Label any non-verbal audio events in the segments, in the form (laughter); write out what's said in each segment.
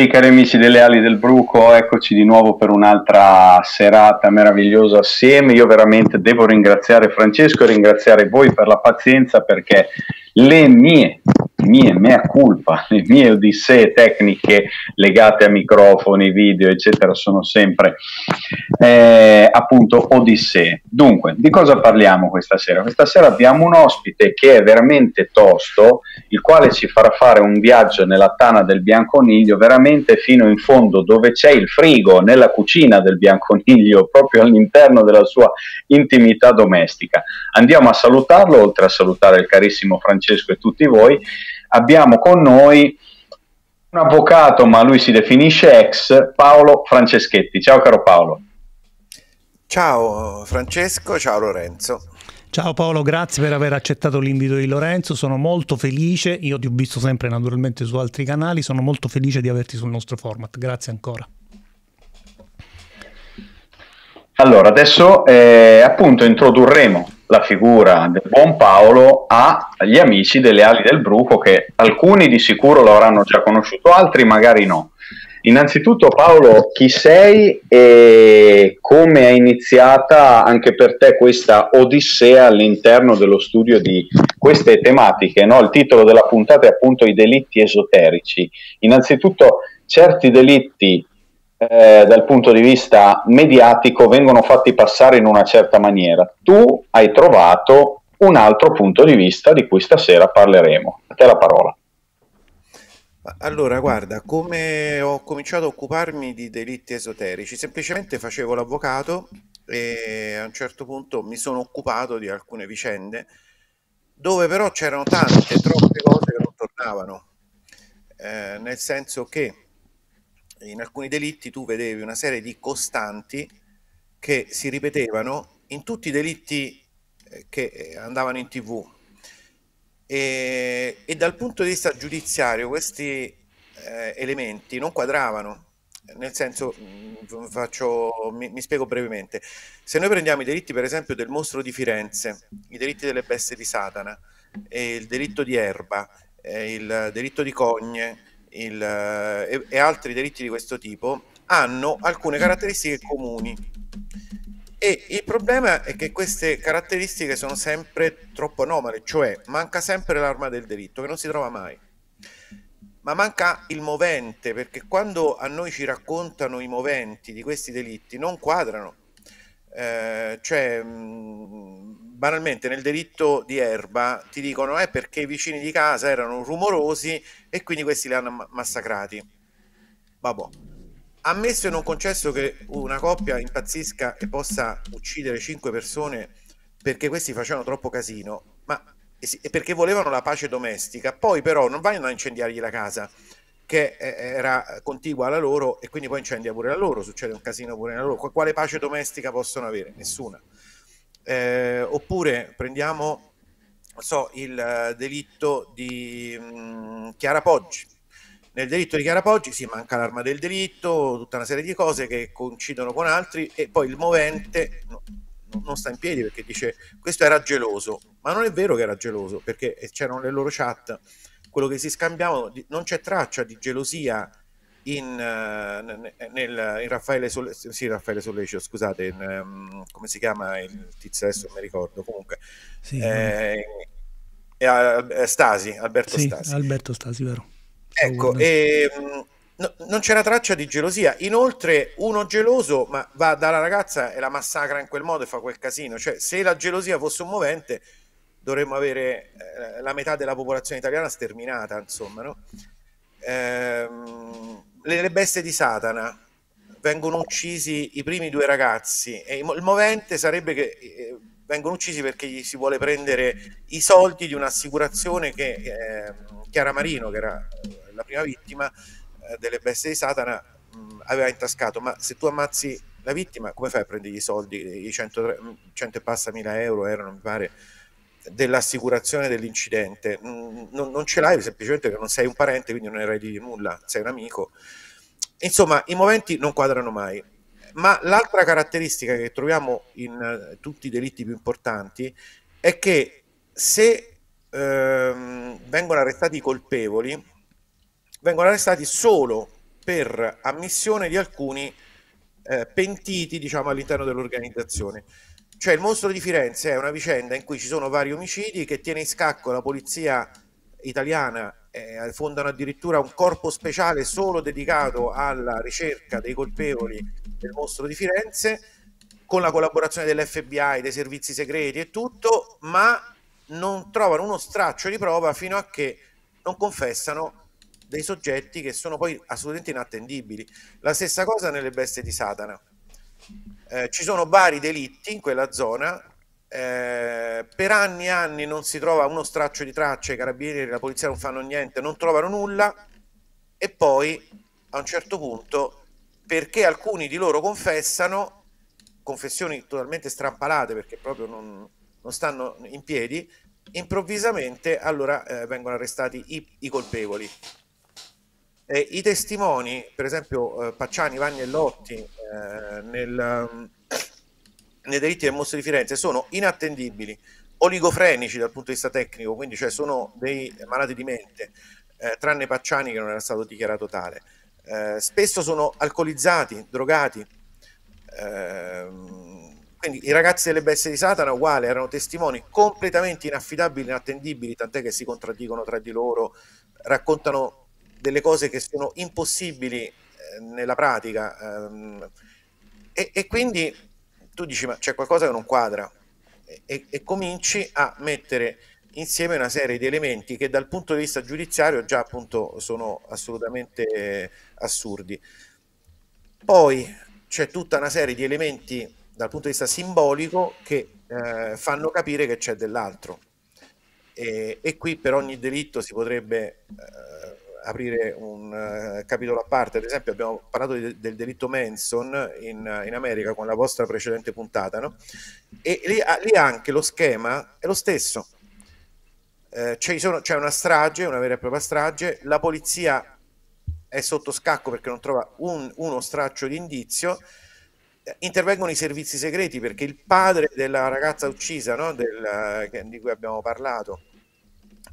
Tutti cari amici delle ali del Bruco, eccoci di nuovo per un'altra serata meravigliosa assieme. Io veramente devo ringraziare Francesco e ringraziare voi per la pazienza perché le mie mie mea culpa, (laughs) le mie odissee tecniche legate a microfoni, video, eccetera, sono sempre eh, appunto odissee. Dunque, di cosa parliamo questa sera? Questa sera abbiamo un ospite che è veramente tosto, il quale ci farà fare un viaggio nella tana del bianconiglio, veramente fino in fondo dove c'è il frigo, nella cucina del bianconiglio, (laughs) proprio all'interno della sua intimità domestica. Andiamo a salutarlo, oltre a salutare il carissimo Francesco e tutti voi, abbiamo con noi un avvocato, ma lui si definisce ex, Paolo Franceschetti. Ciao caro Paolo. Ciao Francesco, ciao Lorenzo. Ciao Paolo, grazie per aver accettato l'invito di Lorenzo, sono molto felice, io ti ho visto sempre naturalmente su altri canali, sono molto felice di averti sul nostro format, grazie ancora. Allora, adesso eh, appunto introdurremo la figura del buon Paolo agli amici delle ali del bruco che alcuni di sicuro lo avranno già conosciuto, altri magari no. Innanzitutto Paolo, chi sei e come è iniziata anche per te questa odissea all'interno dello studio di queste tematiche? No? Il titolo della puntata è appunto i delitti esoterici. Innanzitutto certi delitti eh, dal punto di vista mediatico vengono fatti passare in una certa maniera. Tu hai trovato un altro punto di vista di cui stasera parleremo. A te la parola. Allora, guarda, come ho cominciato a occuparmi di delitti esoterici, semplicemente facevo l'avvocato e a un certo punto mi sono occupato di alcune vicende dove però c'erano tante, troppe cose che non tornavano, eh, nel senso che in alcuni delitti tu vedevi una serie di costanti che si ripetevano in tutti i delitti eh, che eh, andavano in tv e, e dal punto di vista giudiziario questi eh, elementi non quadravano. Nel senso mm, faccio, mi, mi, spiego brevemente. Se noi prendiamo i delitti per esempio del mostro di Firenze i delitti delle bestie di Satana il delitto di Erba il delitto di Cogne il, e, e altri delitti di questo tipo hanno alcune caratteristiche comuni e il problema è che queste caratteristiche sono sempre troppo anomale, cioè manca sempre l'arma del delitto che non si trova mai. Ma manca il movente, perché quando a noi ci raccontano i moventi di questi delitti non quadrano. Eh, cioè, mh, banalmente nel delitto di Erba ti dicono è eh, perché i vicini di casa erano rumorosi e quindi questi li hanno massacrati. Vabbè. Ammesso e non concesso che una coppia impazzisca e possa uccidere cinque persone perché questi facevano troppo casino, ma perché volevano la pace domestica, poi però non vanno a incendiargli la casa che era contigua alla loro e quindi poi incendia pure la loro, succede un casino pure nella loro. Quale pace domestica possono avere? Nessuna. Eh, oppure prendiamo so, il delitto di mh, mm, Chiara Poggi. Nel delitto di Chiara Poggi si manca l'arma del delitto, tutta una serie di cose che coincidono con altri e poi il movente no, non sta in piedi perché dice questo era geloso, ma non è vero che era geloso perché c'erano le loro chat, quello che si scambiavano, non c'è traccia di gelosia in, uh, nel, in Raffaele, Solle, sì, Raffaele Solleccio, scusate, in, um, come si chiama il tizio adesso non mi ricordo, comunque sì, eh, eh, Stasi, Alberto sì, Stasi. Alberto Stasi, vero. Ecco, e, no, non c'era traccia di gelosia. Inoltre, uno geloso ma va dalla ragazza e la massacra in quel modo e fa quel casino. Cioè, se la gelosia fosse un movente, dovremmo avere eh, la metà della popolazione italiana sterminata, insomma, no? Ehm, le, bestie di Satana vengono uccisi i primi due ragazzi e il movente sarebbe che eh, vengono uccisi perché gli si vuole prendere i soldi di un'assicurazione che eh, Chiara Marino, che era la prima vittima eh, delle bestie di Satana, mh, aveva intascato. Ma se tu ammazzi la vittima, come fai a prendere i soldi? I 100, 100 e passa mila euro erano, mi pare, dell'assicurazione dell'incidente. Non, non, ce l'hai semplicemente perché non sei un parente, quindi non eredi di nulla, sei un amico. Insomma, i moventi non quadrano mai. Ma l'altra caratteristica che troviamo in uh, tutti i delitti più importanti è che se uh, vengono arrestati i colpevoli, vengono arrestati solo per ammissione di alcuni eh, pentiti diciamo, all'interno dell'organizzazione. Cioè il mostro di Firenze è una vicenda in cui ci sono vari omicidi che tiene in scacco la polizia italiana, eh, fondano addirittura un corpo speciale solo dedicato alla ricerca dei colpevoli del mostro di Firenze, con la collaborazione dell'FBI, dei servizi segreti e tutto, ma non trovano uno straccio di prova fino a che non confessano dei soggetti che sono poi assolutamente inattendibili. La stessa cosa nelle bestie di Satana. Eh, ci sono vari delitti in quella zona, eh, per anni e anni non si trova uno straccio di tracce, i carabinieri, la polizia non fanno niente, non trovano nulla e poi a un certo punto, perché alcuni di loro confessano, confessioni totalmente strampalate perché proprio non, non stanno in piedi, improvvisamente allora eh, vengono arrestati i, i colpevoli. Eh, I testimoni, per esempio eh, Pacciani, Vanni e Lotti, eh, nel, um, nei delitti del mostro di Firenze, sono inattendibili, oligofrenici dal punto di vista tecnico, quindi cioè sono dei malati di mente, eh, tranne Pacciani che non era stato dichiarato tale. Eh, spesso sono alcolizzati, drogati. Ehm, quindi i ragazzi delle bestie di Satana uguale erano testimoni completamente inaffidabili, inattendibili, tant'è che si contraddicono tra di loro, raccontano delle cose che sono impossibili eh, nella pratica ehm, e, e, quindi tu dici ma c'è qualcosa che non quadra e, e, cominci a mettere insieme una serie di elementi che dal punto di vista giudiziario già appunto sono assolutamente assurdi. Poi c'è tutta una serie di elementi dal punto di vista simbolico che eh, fanno capire che c'è dell'altro. E, e, qui per ogni delitto si potrebbe eh, aprire un uh, capitolo a parte. Ad esempio, abbiamo parlato di, del delitto Manson in, in, America con la vostra precedente puntata, no? E lì, lì anche lo schema è lo stesso. Eh, c'è, sono, c'è una strage, una vera e propria strage, la polizia è sotto scacco perché non trova un, uno straccio di indizio. Eh, intervengono i servizi segreti perché il padre della ragazza uccisa, no? Del, che, di cui abbiamo parlato,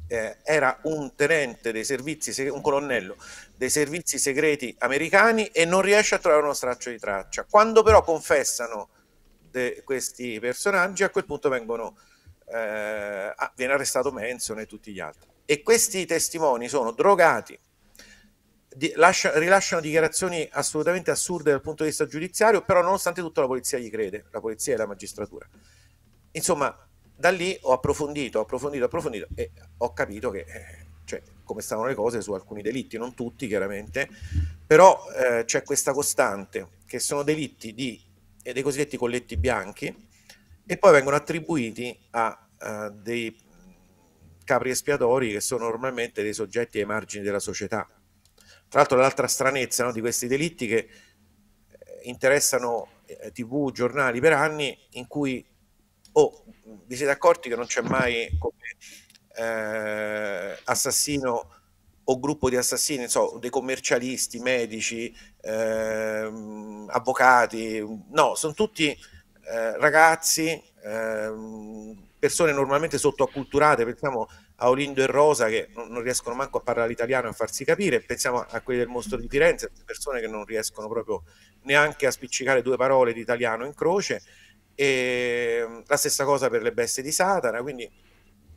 eh, era un tenente dei servizi, un colonnello dei servizi segreti americani e non riesce a trovare uno straccio di traccia. Quando però confessano questi personaggi, a quel punto vengono, eh, viene arrestato Manson e tutti gli altri. E questi testimoni sono drogati, di, lascia, rilasciano dichiarazioni assolutamente assurde dal punto di vista giudiziario, però nonostante tutto la polizia gli crede, la polizia e la magistratura. Insomma, da lì ho approfondito, approfondito, approfondito e ho capito che, eh, cioè, come stavano le cose su alcuni delitti, non tutti chiaramente, però eh, c'è questa costante che sono delitti di, eh, dei cosiddetti colletti bianchi e poi vengono attribuiti a, a dei capri espiatori che sono normalmente dei soggetti ai margini della società. Tra l'altro l'altra stranezza no, di questi delitti che eh, interessano eh, tv, giornali per anni in cui oh, vi siete accorti che non c'è mai come eh, assassino o gruppo di assassini, so, dei commercialisti, medici, eh, avvocati, no, sono tutti eh, ragazzi, ehm, persone normalmente sottoacculturate, pensiamo a Olindo e Rosa che non, non riescono manco a parlare l'italiano e a farsi capire, pensiamo a quelli del mostro di Firenze, persone che non riescono proprio neanche a spiccicare due parole di italiano in croce, e ehm, la stessa cosa per le bestie di Satana, quindi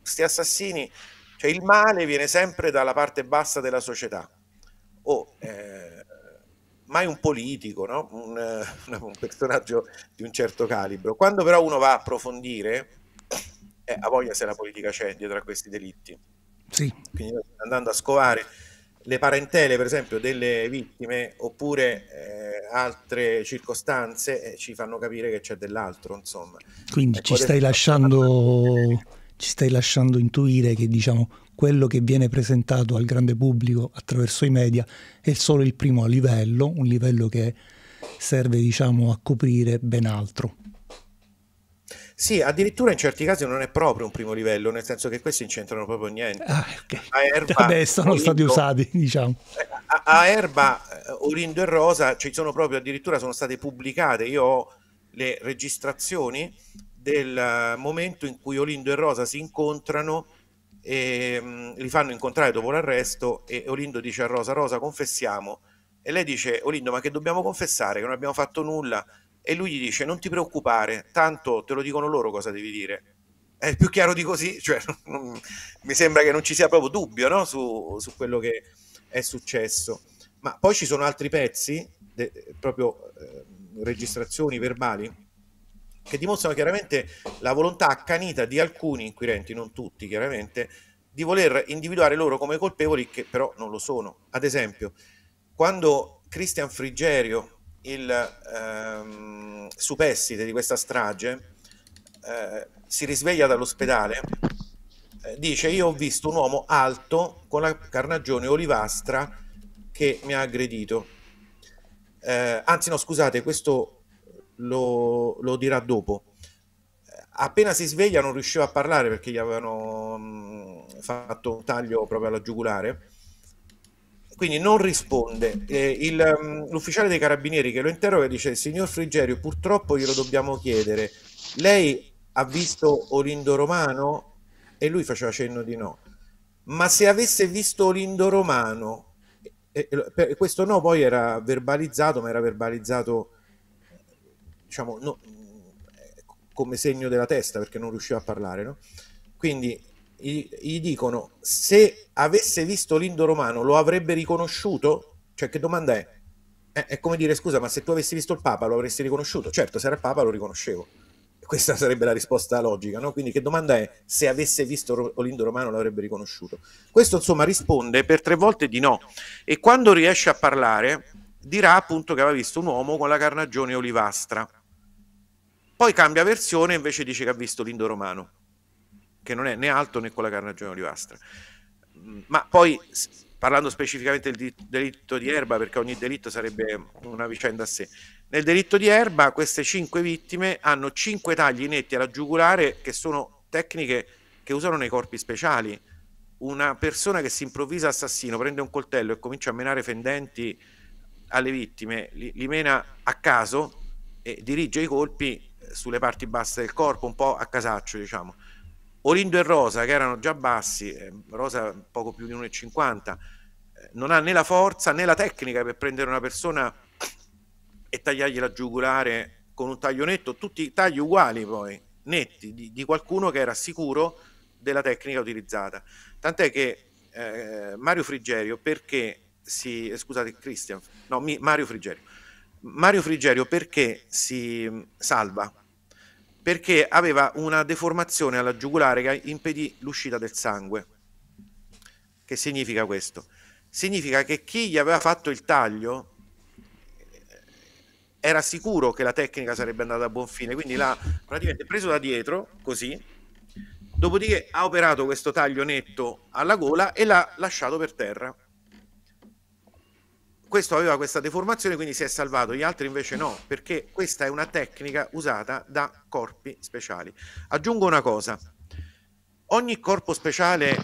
questi assassini, cioè il male viene sempre dalla parte bassa della società. O eh, mai un politico, no? un, (laughs) un, personaggio di un certo calibro. Quando però uno va a approfondire, eh, a voglia se la politica c'è dietro a questi delitti. Sì. Quindi andando a scovare le parentele, per esempio, delle vittime oppure eh, altre circostanze eh, ci fanno capire che c'è dell'altro, insomma. Quindi ecco, ci, stai lasciando, ci stai lasciando intuire che diciamo, quello che viene presentato al grande pubblico attraverso i media è solo il primo livello, un livello che serve diciamo, a coprire ben altro. Sì, addirittura in certi casi non è proprio un primo livello, nel senso che questi non c'entrano proprio niente. Ah, okay. A Erba, Vabbè, sono stati usati, diciamo. A, a Erba, eh, Olindo e Rosa, ci sono proprio, addirittura sono state pubblicate, io ho le registrazioni del momento in cui Olindo e Rosa si incontrano e mh, li fanno incontrare dopo l'arresto e Olindo dice a Rosa, Rosa confessiamo e lei dice Olindo ma che dobbiamo confessare che non abbiamo fatto nulla e lui gli dice non ti preoccupare tanto te lo dicono loro cosa devi dire è più chiaro di così cioè, mi sembra che non ci sia proprio dubbio no? su, su, quello che è successo ma poi ci sono altri pezzi de, proprio eh, registrazioni verbali che dimostrano chiaramente la volontà accanita di alcuni inquirenti, non tutti chiaramente, di voler individuare loro come colpevoli che però non lo sono. Ad esempio, quando Cristian Frigerio, il ehm, superstite di questa strage, eh, si risveglia dall'ospedale, eh, dice io ho visto un uomo alto con la carnagione olivastra che mi ha aggredito. Eh, anzi no, scusate, questo lo, lo dirà dopo. Appena si sveglia non riusciva a parlare perché gli avevano mh, fatto un taglio proprio alla giugulare quindi non risponde. Eh, il, um, l'ufficiale dei carabinieri che lo interroga dice: Signor Frigerio, purtroppo glielo dobbiamo chiedere. Lei ha visto Olindo Romano? E lui faceva cenno di no. Ma se avesse visto Olindo Romano, e, e, questo no poi era verbalizzato, ma era verbalizzato diciamo, no, come segno della testa perché non riusciva a parlare. No? Quindi gli, gli, dicono se avesse visto l'Indo Romano lo avrebbe riconosciuto? Cioè che domanda è? è? È come dire scusa ma se tu avessi visto il Papa lo avresti riconosciuto? Certo se era il Papa lo riconoscevo. Questa sarebbe la risposta logica, no? Quindi che domanda è se avesse visto Olindo Romano l'avrebbe riconosciuto? Questo insomma risponde per tre volte di no e quando riesce a parlare dirà appunto che aveva visto un uomo con la carnagione olivastra poi cambia versione e invece dice che ha visto l'Indo Romano, che non è né alto né con la carnagione olivastra. Ma poi, parlando specificamente del delitto di Erba, perché ogni delitto sarebbe una vicenda a sé, nel delitto di Erba queste cinque vittime hanno cinque tagli netti alla giugulare che sono tecniche che usano nei corpi speciali. Una persona che si improvvisa assassino, prende un coltello e comincia a menare fendenti alle vittime, li, li mena a caso e dirige i colpi sulle parti basse del corpo, un po' a casaccio, diciamo. Olindo e Rosa, che erano già bassi, eh, Rosa poco più di 1,50, eh, non ha né la forza né la tecnica per prendere una persona e tagliargli la giugulare con un taglio netto, tutti tagli uguali poi, netti, di, di qualcuno che era sicuro della tecnica utilizzata. Tant'è che eh, Mario Frigerio, perché si... Eh, scusate, Christian, no, mi, Mario Frigerio. Mario Frigerio perché si salva? Perché aveva una deformazione alla giugulare che impedì l'uscita del sangue. Che significa questo? Significa che chi gli aveva fatto il taglio eh, era sicuro che la tecnica sarebbe andata a buon fine, quindi l'ha praticamente preso da dietro, così, dopodiché ha operato questo taglio netto alla gola e l'ha lasciato per terra questo aveva questa deformazione, quindi si è salvato, gli altri invece no, perché questa è una tecnica usata da corpi speciali. Aggiungo una cosa, ogni corpo speciale,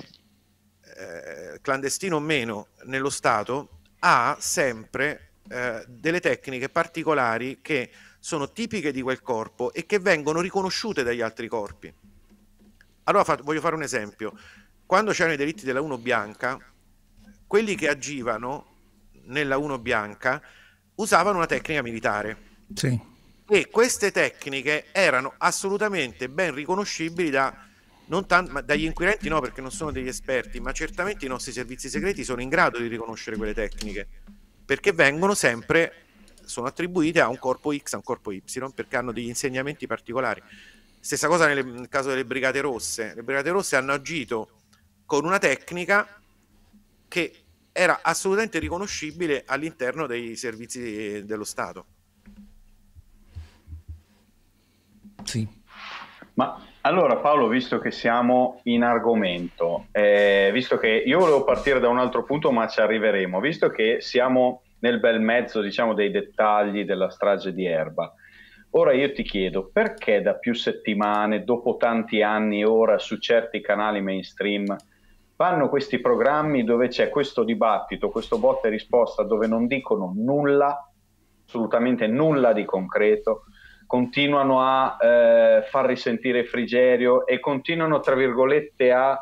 eh, clandestino o meno, nello Stato ha sempre eh, delle tecniche particolari che sono tipiche di quel corpo e che vengono riconosciute dagli altri corpi. Allora fa, voglio fare un esempio. Quando c'erano i delitti della 1 bianca, quelli che agivano nella 1 bianca usavano una tecnica militare. Sì. E queste tecniche erano assolutamente ben riconoscibili da, non tanto, dagli inquirenti no perché non sono degli esperti, ma certamente i nostri servizi segreti sono in grado di riconoscere quelle tecniche, perché vengono sempre, sono attribuite a un corpo X, a un corpo Y, perché hanno degli insegnamenti particolari. Stessa cosa nel, nel caso delle Brigate Rosse. Le Brigate Rosse hanno agito con una tecnica che era assolutamente riconoscibile all'interno dei servizi dello Stato. Sì. Ma allora Paolo, visto che siamo in argomento, eh, visto che io volevo partire da un altro punto, ma ci arriveremo, visto che siamo nel bel mezzo, diciamo, dei dettagli della strage di Erba, ora io ti chiedo perché da più settimane, dopo tanti anni ora, su certi canali mainstream, fanno questi programmi dove c'è questo dibattito, questo botta e risposta, dove non dicono nulla, assolutamente nulla di concreto, continuano a eh, far risentire Frigerio e continuano, tra virgolette, a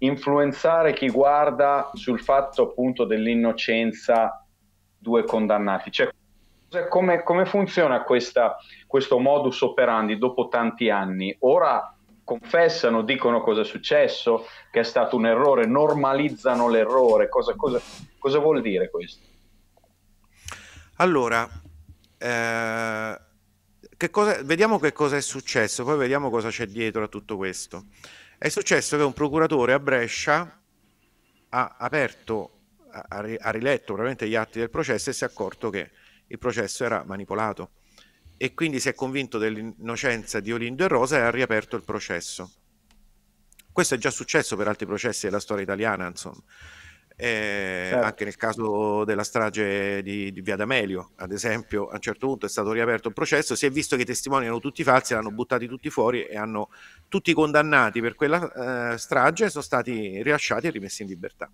influenzare chi guarda sul fatto appunto dell'innocenza due condannati. Cioè, come, come funziona questa, questo modus operandi dopo tanti anni? Ora confessano, dicono cosa è successo, che è stato un errore, normalizzano l'errore. Cosa, cosa, cosa vuol dire questo? Allora, eh, che cosa, vediamo che cosa è successo, poi vediamo cosa c'è dietro a tutto questo. È successo che un procuratore a Brescia ha aperto, ha, ha riletto probabilmente gli atti del processo e si è accorto che il processo era manipolato e quindi si è convinto dell'innocenza di Olindo e Rosa e ha riaperto il processo. Questo è già successo per altri processi della storia italiana, insomma. Eh, certo. Anche nel caso della strage di, di, Via D'Amelio, ad esempio, a un certo punto è stato riaperto il processo, si è visto che i testimoni erano tutti falsi, l'hanno buttati tutti fuori e hanno tutti condannati per quella eh, strage sono stati rilasciati e rimessi in libertà.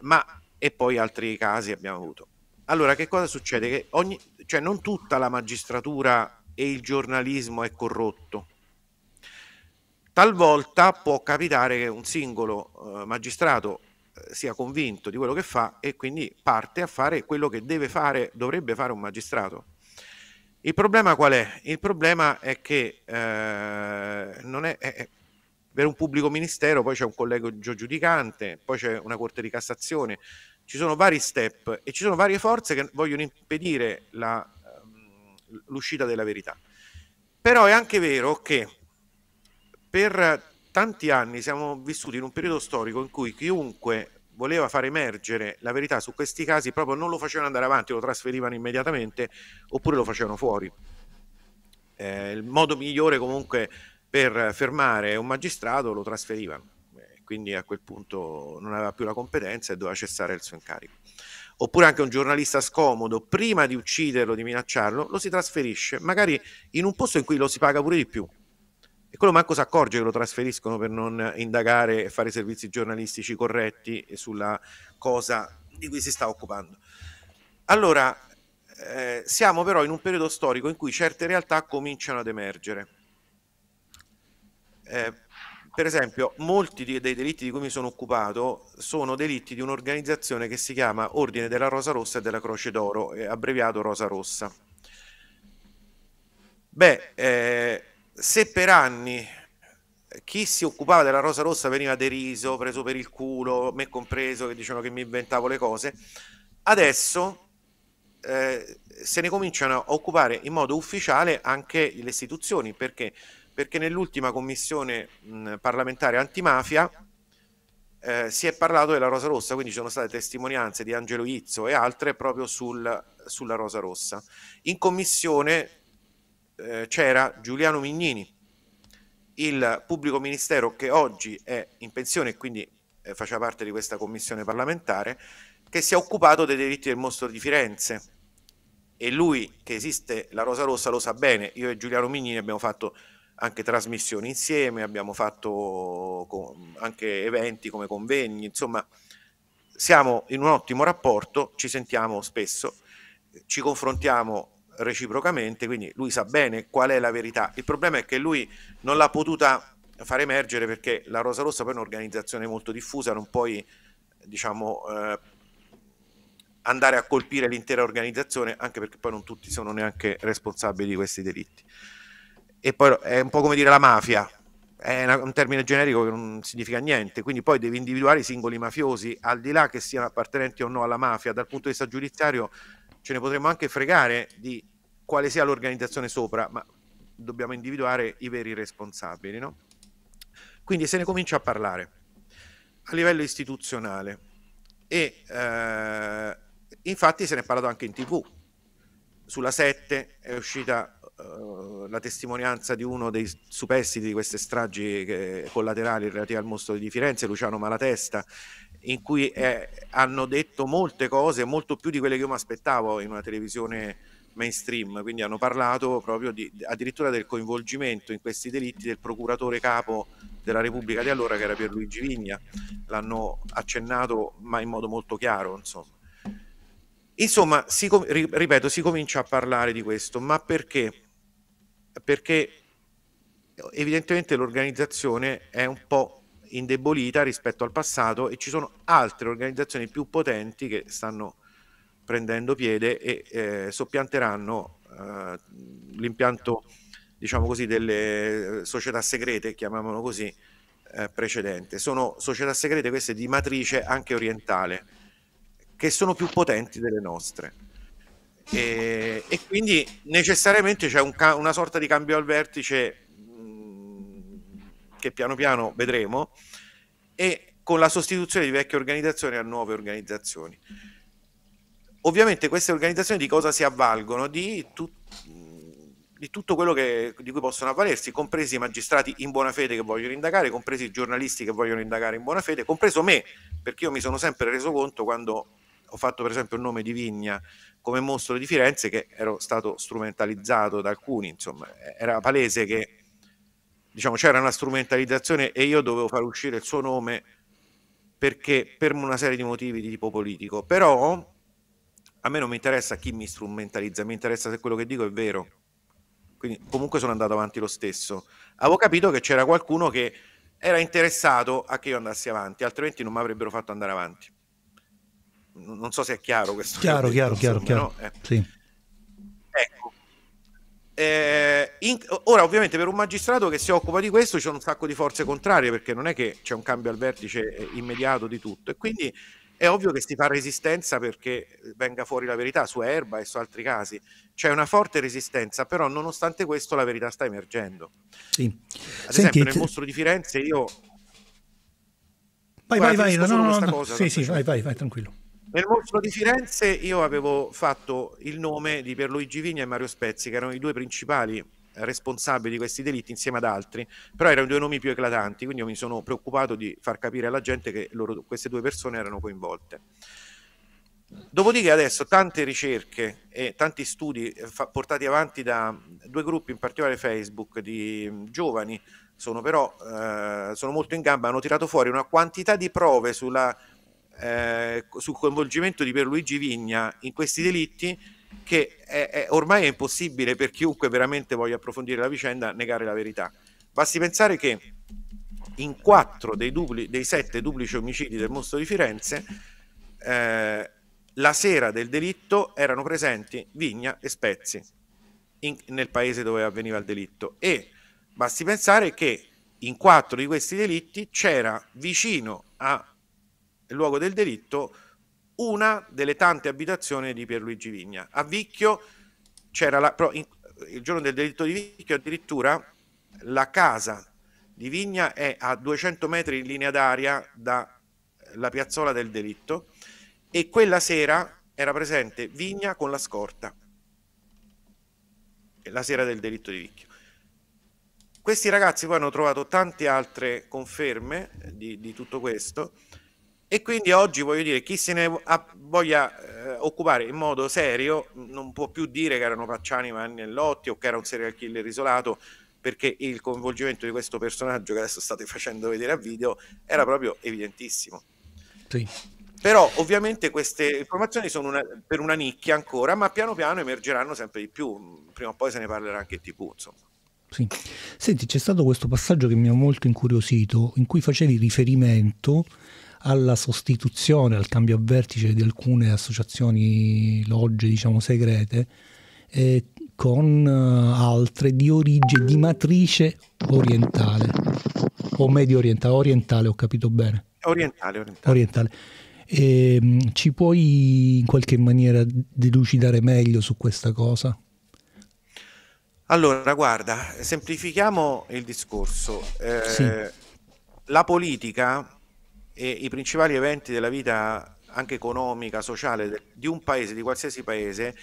Ma e poi altri casi abbiamo avuto. Allora, che cosa succede? Che ogni, cioè non tutta la magistratura e il giornalismo è corrotto. Talvolta può capitare che un singolo eh, magistrato eh, sia convinto di quello che fa e quindi parte a fare quello che deve fare, dovrebbe fare un magistrato. Il problema qual è? Il problema è che eh, non è, è, per un pubblico ministero poi c'è un collegio giudicante, poi c'è una corte di Cassazione, ci sono vari step e ci sono varie forze che vogliono impedire la, um, l'uscita della verità. Però è anche vero che per tanti anni siamo vissuti in un periodo storico in cui chiunque voleva far emergere la verità su questi casi proprio non lo facevano andare avanti, lo trasferivano immediatamente oppure lo facevano fuori. Eh, il modo migliore comunque per fermare un magistrato lo trasferivano quindi a quel punto non aveva più la competenza e doveva cessare il suo incarico. Oppure anche un giornalista scomodo, prima di ucciderlo, di minacciarlo, lo si trasferisce, magari in un posto in cui lo si paga pure di più. E quello manco si accorge che lo trasferiscono per non indagare e fare servizi giornalistici corretti sulla cosa di cui si sta occupando. Allora, eh, siamo però in un periodo storico in cui certe realtà cominciano ad emergere. Eh, per esempio, molti dei delitti di cui mi sono occupato sono delitti di un'organizzazione che si chiama Ordine della Rosa Rossa e della Croce d'Oro, abbreviato Rosa Rossa. Beh, eh, se per anni chi si occupava della Rosa Rossa veniva deriso, preso per il culo, me compreso, che dicevano che mi inventavo le cose, adesso eh, se ne cominciano a occupare in modo ufficiale anche le istituzioni, perché perché nell'ultima commissione mh, parlamentare antimafia eh, si è parlato della Rosa Rossa, quindi ci sono state testimonianze di Angelo Izzo e altre proprio sul, sulla Rosa Rossa. In commissione eh, c'era Giuliano Mignini, il pubblico ministero che oggi è in pensione e quindi eh, faceva parte di questa commissione parlamentare, che si è occupato dei diritti del mostro di Firenze. E lui, che esiste la Rosa Rossa, lo sa bene. Io e Giuliano Mignini abbiamo fatto anche trasmissioni insieme, abbiamo fatto anche eventi come convegni, insomma siamo in un ottimo rapporto, ci sentiamo spesso, ci confrontiamo reciprocamente, quindi lui sa bene qual è la verità. Il problema è che lui non l'ha potuta far emergere perché la Rosa Rossa poi è un'organizzazione molto diffusa, non puoi diciamo eh, andare a colpire l'intera organizzazione, anche perché poi non tutti sono neanche responsabili di questi delitti e poi è un po' come dire la mafia, è una, un termine generico che non significa niente, quindi poi devi individuare i singoli mafiosi, al di là che siano appartenenti o no alla mafia, dal punto di vista giudiziario ce ne potremmo anche fregare di quale sia l'organizzazione sopra, ma dobbiamo individuare i veri responsabili. No? Quindi se ne comincia a parlare a livello istituzionale e eh, infatti se ne è parlato anche in tv. Sulla 7 è uscita Uh, la testimonianza di uno dei superstiti di queste stragi che, collaterali relative al mostro di Firenze, Luciano Malatesta, in cui eh, hanno detto molte cose, molto più di quelle che io mi aspettavo in una televisione mainstream, quindi hanno parlato proprio di, addirittura del coinvolgimento in questi delitti del procuratore capo della Repubblica di allora che era Pierluigi Vigna, l'hanno accennato ma in modo molto chiaro, insomma. Insomma, si, ripeto, si comincia a parlare di questo, ma perché? Perché evidentemente l'organizzazione è un po' indebolita rispetto al passato e ci sono altre organizzazioni più potenti che stanno prendendo piede e eh, soppianteranno eh, l'impianto, diciamo così, delle società segrete, chiamiamolo così, eh, precedente. Sono società segrete queste di matrice anche orientale, che sono più potenti delle nostre. E, e quindi necessariamente c'è un una sorta di cambio al vertice che piano piano vedremo, e con la sostituzione di vecchie organizzazioni a nuove organizzazioni. Ovviamente queste organizzazioni di cosa si avvalgono? Di, tu, di tutto quello che, di cui possono avvalersi, compresi i magistrati in buona fede che vogliono indagare, compresi i giornalisti che vogliono indagare in buona fede, compreso me, perché io mi sono sempre reso conto quando ho fatto per esempio il nome di Vigna come mostro di Firenze che ero stato strumentalizzato da alcuni, insomma, era palese che diciamo, c'era una strumentalizzazione e io dovevo far uscire il suo nome perché per una serie di motivi di tipo politico. Però a me non mi interessa chi mi strumentalizza, mi interessa se quello che dico è vero. Quindi comunque sono andato avanti lo stesso. Avevo capito che c'era qualcuno che era interessato a che io andassi avanti, altrimenti non mi avrebbero fatto andare avanti. Non so se è chiaro questo. Chiaro, chiaro, detto, chiaro, insomma, chiaro. No? Eh. Sì. Eh, in, ora, ovviamente, per un magistrato che si occupa di questo c'è un sacco di forze contrarie perché non è che c'è un cambio al vertice eh, immediato di tutto, e quindi è ovvio che si fa resistenza perché venga fuori la verità su Erba e su altri casi. C'è una forte resistenza, però, nonostante questo, la verità sta emergendo. Sì. Ad Senti, esempio, nel mostro di Firenze, io. Vai, Guarda, vai, vai. No, no, no, cosa, sì, sì, vai, vai, vai, tranquillo. Nel mostro di Firenze io avevo fatto il nome di Pierluigi Vigna e Mario Spezzi, che erano i due principali responsabili di questi delitti insieme ad altri, però erano due nomi più eclatanti, quindi io mi sono preoccupato di far capire alla gente che loro, queste due persone erano coinvolte. Dopodiché adesso tante ricerche e tanti studi eh, portati avanti da due gruppi, in particolare Facebook, di giovani, sono però eh, sono molto in gamba, hanno tirato fuori una quantità di prove sulla eh, sul coinvolgimento di Pierluigi Vigna in questi delitti che è, è, ormai è impossibile per chiunque veramente voglia approfondire la vicenda negare la verità. Basti pensare che in quattro dei, dupli, dei sette duplici omicidi del mostro di Firenze eh, la sera del delitto erano presenti Vigna e Spezzi in, nel paese dove avveniva il delitto e basti pensare che in quattro di questi delitti c'era vicino a luogo del delitto, una delle tante abitazioni di Pierluigi Vigna. A Vicchio c'era la, in, il giorno del delitto di Vicchio addirittura la casa di Vigna è a 200 metri in linea d'aria dalla piazzola del delitto e quella sera era presente Vigna con la scorta la sera del delitto di Vicchio. Questi ragazzi poi hanno trovato tante altre conferme di, di tutto questo e quindi oggi voglio dire, chi se ne voglia eh, occupare in modo serio non può più dire che erano Pacciani, Magnellotti o che era un serial killer isolato, perché il coinvolgimento di questo personaggio che adesso state facendo vedere a video era proprio evidentissimo. Sì. Però ovviamente queste informazioni sono una, per una nicchia ancora, ma piano piano emergeranno sempre di più, prima o poi se ne parlerà anche in tv, insomma. Sì. Senti, c'è stato questo passaggio che mi ha molto incuriosito, in cui facevi riferimento alla sostituzione, al cambio a vertice di alcune associazioni logge, diciamo, segrete, eh, con uh, altre di origine, di matrice orientale o medio orientale, orientale ho capito bene. Orientale, orientale. orientale. E, ehm, ci puoi in qualche maniera delucidare meglio su questa cosa? Allora, guarda, semplifichiamo il discorso. Eh, sì. La politica e i principali eventi della vita anche economica, sociale di un paese, di qualsiasi paese,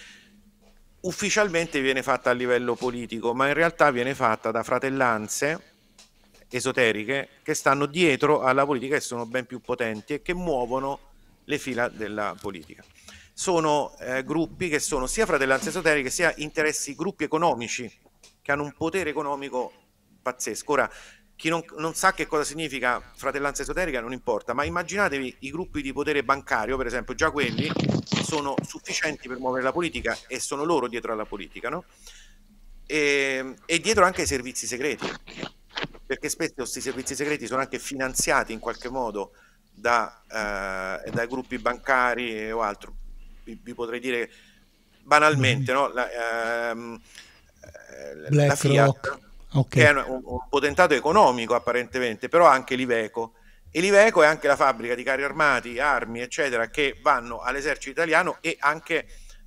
ufficialmente viene fatta a livello politico, ma in realtà viene fatta da fratellanze esoteriche che stanno dietro alla politica e sono ben più potenti e che muovono le fila della politica. Sono eh, gruppi che sono sia fratellanze esoteriche sia interessi, gruppi economici che hanno un potere economico pazzesco. Ora, chi non, non, sa che cosa significa fratellanza esoterica non importa, ma immaginatevi i gruppi di potere bancario, per esempio, già quelli sono sufficienti per muovere la politica e sono loro dietro alla politica, no? E, e dietro anche i servizi segreti. perché spesso questi servizi segreti sono anche finanziati in qualche modo da, eh, dai gruppi bancari o altro. Vi, vi potrei dire banalmente, no? la, ehm, la Fiat, okay. che è un, un, potentato economico apparentemente, però anche l'Iveco. E l'Iveco è anche la fabbrica di carri armati, armi, eccetera, che vanno all'esercito italiano e anche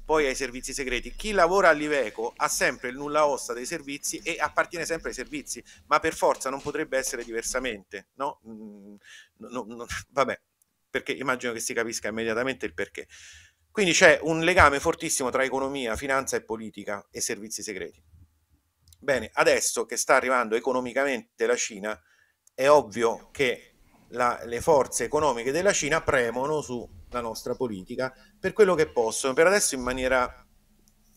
poi ai servizi segreti. Chi lavora all'Iveco ha sempre il nulla osta dei servizi e appartiene sempre ai servizi, ma per forza non potrebbe essere diversamente, no? Mm, no, no vabbè, perché immagino che si capisca immediatamente il perché. Quindi c'è un legame fortissimo tra economia, finanza e politica e servizi segreti. Bene, adesso che sta arrivando economicamente la Cina, è ovvio che la, le forze economiche della Cina premono sulla nostra politica per quello che possono, per adesso in maniera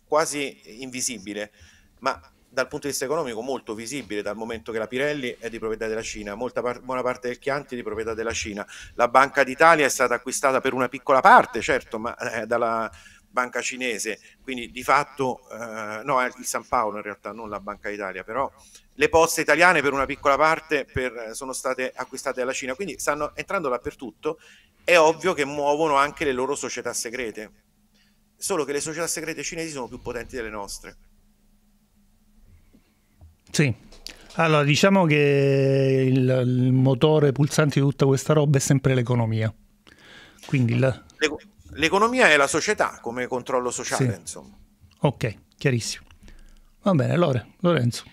quasi invisibile, ma dal punto di vista economico molto visibile dal momento che la Pirelli è di proprietà della Cina, molta par- buona parte del Chianti è di proprietà della Cina, la Banca d'Italia è stata acquistata per una piccola parte, certo, ma eh, dalla banca cinese, quindi di fatto, eh, no, è il San Paolo in realtà, non la Banca d'Italia, però le poste italiane per una piccola parte per, sono state acquistate dalla Cina, quindi stanno entrando dappertutto, è ovvio che muovono anche le loro società segrete, solo che le società segrete cinesi sono più potenti delle nostre. Sì, allora diciamo che il, il motore pulsante di tutta questa roba è sempre l'economia. Quindi la... L'economia è la società come controllo sociale, sì. insomma. Ok, chiarissimo. Va bene, allora, Lorenzo.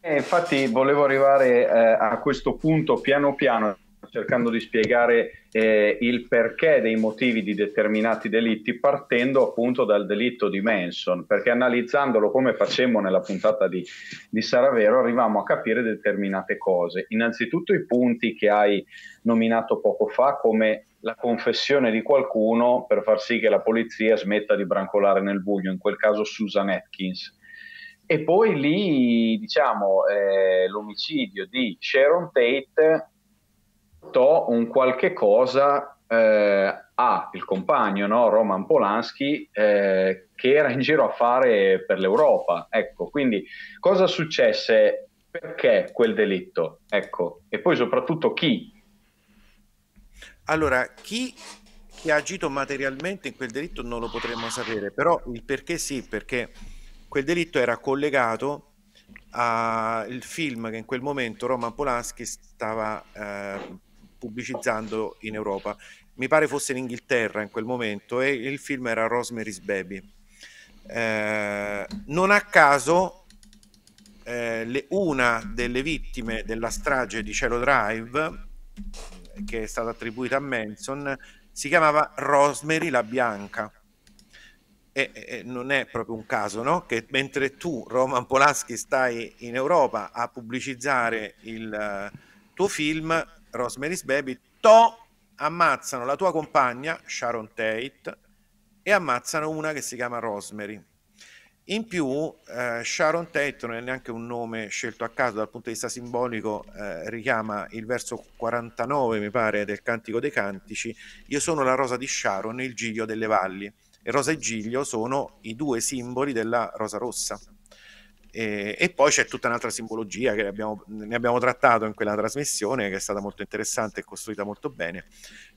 Eh, infatti volevo arrivare eh, a questo punto piano piano cercando di spiegare eh, il perché dei motivi di determinati delitti partendo appunto dal delitto di Manson, perché analizzandolo come facemmo nella puntata di, di Saravero arrivavamo a capire determinate cose. Innanzitutto i punti che hai nominato poco fa come la confessione di qualcuno per far sì che la polizia smetta di brancolare nel buio, in quel caso Susan Atkins. E poi lì, diciamo, eh, l'omicidio di Sharon Tate to un qualche cosa eh, a il compagno, no? Roman Polanski, eh, che era in giro a fare per l'Europa. Ecco, quindi cosa successe? Perché quel delitto? Ecco, e poi soprattutto chi? Allora, chi, chi ha agito materialmente in quel delitto non lo potremmo sapere, però il perché sì, perché quel delitto era collegato al film che in quel momento Roman Polanski stava eh, pubblicizzando in Europa. Mi pare fosse in Inghilterra in quel momento e il film era Rosemary's Baby. Eh, non a caso eh, le, una delle vittime della strage di Cielo Drive, che è stata attribuita a Manson, si chiamava Rosemary la Bianca. E, e, non è proprio un caso, no? Che mentre tu, Roman Polanski, stai in Europa a pubblicizzare il uh, tuo film, Rosemary's Baby, to ammazzano la tua compagna Sharon Tate e ammazzano una che si chiama Rosemary. In più, eh, Sharon Tate non è neanche un nome scelto a caso dal punto di vista simbolico, eh, richiama il verso 49, mi pare, del Cantico dei Cantici. Io sono la rosa di Sharon, il giglio delle valli. E rosa e giglio sono i due simboli della rosa rossa. E, e, poi c'è tutta un'altra simbologia che abbiamo, ne abbiamo trattato in quella trasmissione che è stata molto interessante e costruita molto bene.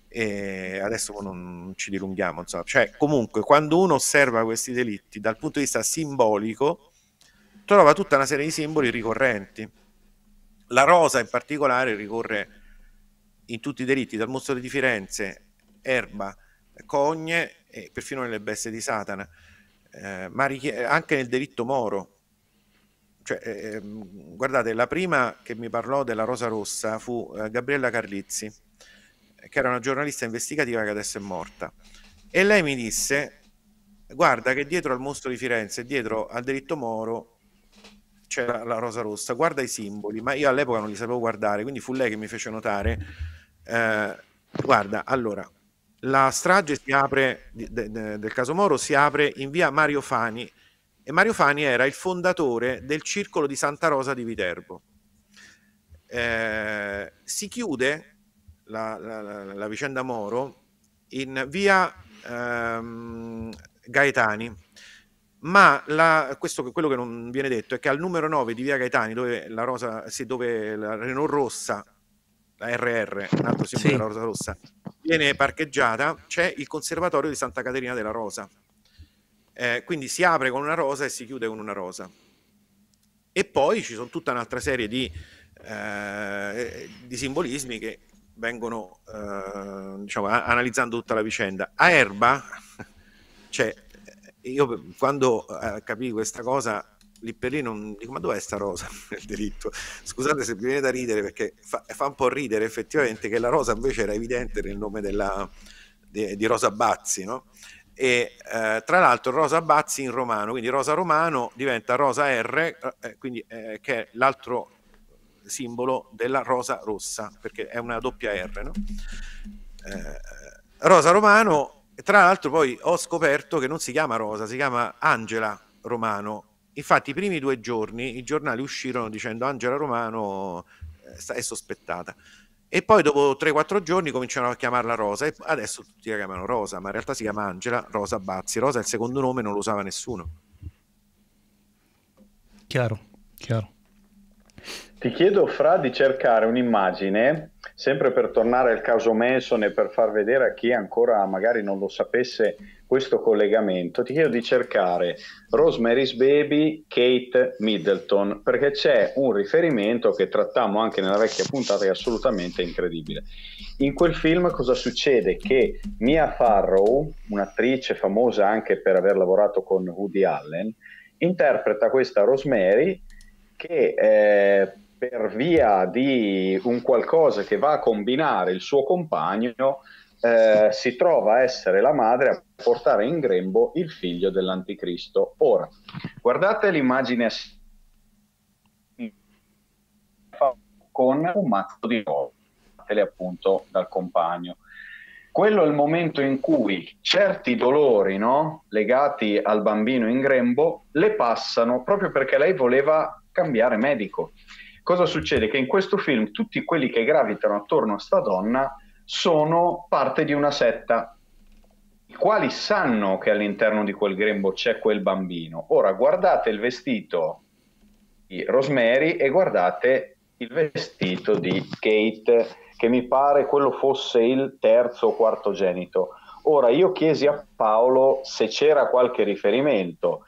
E adesso non ci dilunghiamo insomma. cioè comunque quando uno osserva questi delitti dal punto di vista simbolico trova tutta una serie di simboli ricorrenti. La rosa in particolare ricorre in tutti i delitti dal mostro di Firenze erba cogne e perfino nelle bestie di Satana. Eh, ma anche nel delitto moro cioè, eh, ehm, guardate, la prima che mi parlò della Rosa Rossa fu eh, Gabriella Carlizzi, che era una giornalista investigativa che adesso è morta. E lei mi disse, guarda che dietro al mostro di Firenze, dietro al delitto Moro, c'è la, la, Rosa Rossa, guarda i simboli, ma io all'epoca non li sapevo guardare, quindi fu lei che mi fece notare, eh, guarda, allora, la strage si apre, de, de, del caso Moro si apre in via Mario Fani, e Mario Fani era il fondatore del Circolo di Santa Rosa di Viterbo. Eh, si chiude la, la, la, vicenda Moro in via ehm, Gaetani ma la, questo quello che non viene detto è che al numero 9 di Via Gaetani, dove la rosa, sì, dove la Renault rossa, la RR, un altro simbolo sì. della rosa rossa, viene parcheggiata, c'è il conservatorio di Santa Caterina della Rosa. Eh, quindi si apre con una rosa e si chiude con una rosa. E poi ci sono tutta un'altra serie di, eh, di simbolismi che vengono eh, diciamo, analizzando tutta la vicenda. A Erba, cioè, io quando eh, capii questa cosa lì per lì non dico ma dov'è sta rosa (laughs) nel delitto scusate se mi viene da ridere perché fa, fa, un po' ridere effettivamente che la rosa invece era evidente nel nome della, di, di Rosa Bazzi no? E eh, tra l'altro Rosa Bazzi in romano quindi Rosa Romano diventa Rosa R eh, eh quindi, eh, che è l'altro simbolo della rosa rossa perché è una doppia R no? Eh, rosa Romano tra l'altro poi ho scoperto che non si chiama Rosa, si chiama Angela Romano. Infatti i primi due giorni i giornali uscirono dicendo Angela Romano eh, è sospettata. E poi dopo 3-4 giorni cominciano a chiamarla Rosa e adesso tutti la chiamano Rosa, ma in realtà si chiama Angela Rosa Bazzi. Rosa è il secondo nome, non lo usava nessuno. Chiaro, chiaro. Ti chiedo, Fra, di cercare un'immagine, sempre per tornare al caso Manson e per far vedere a chi ancora magari non lo sapesse questo collegamento, ti chiedo di cercare Rosemary's Baby, Kate Middleton, perché c'è un riferimento che trattammo anche nella vecchia puntata che è assolutamente incredibile. In quel film cosa succede? Che Mia Farrow, un'attrice famosa anche per aver lavorato con Woody Allen, interpreta questa Rosemary che eh, per via di un qualcosa che va a combinare il suo compagno, eh, si trova a essere la madre a portare in grembo il figlio dell'anticristo. Ora, guardate l'immagine con un mazzo di rose, appunto dal compagno. Quello è il momento in cui certi dolori no, legati al bambino in grembo le passano proprio perché lei voleva cambiare medico. Cosa succede? Che in questo film tutti quelli che gravitano attorno a sta donna sono parte di una setta, i quali sanno che all'interno di quel grembo c'è quel bambino. Ora guardate il vestito di Rosemary e guardate il vestito di Kate, che mi pare quello fosse il terzo o quarto genito. Ora io chiesi a Paolo se c'era qualche riferimento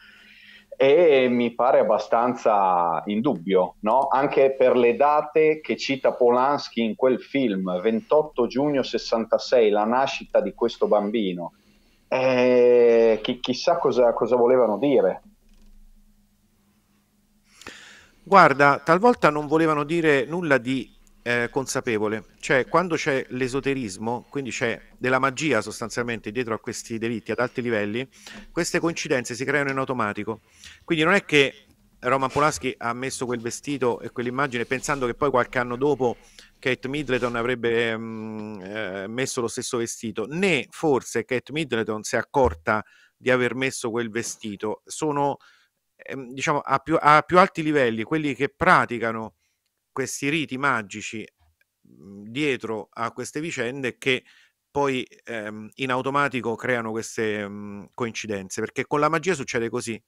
e mi pare abbastanza indubbio, no? anche per le date che cita Polanski in quel film, 28 giugno 66, la nascita di questo bambino. Eh, chi, chissà cosa, cosa volevano dire. Guarda, talvolta non volevano dire nulla di eh, consapevole, cioè quando c'è l'esoterismo, quindi c'è della magia sostanzialmente dietro a questi delitti ad alti livelli, queste coincidenze si creano in automatico. Quindi non è che Roman Polanski ha messo quel vestito e quell'immagine pensando che poi qualche anno dopo Kate Middleton avrebbe mh, mm, eh, messo lo stesso vestito, né forse Kate Middleton si è accorta di aver messo quel vestito. Sono ehm, diciamo a più, a più alti livelli quelli che praticano questi riti magici mhmm, dietro a queste vicende che poi ehm, in automatico creano queste mh, mhmm, coincidenze, perché con la magia succede così.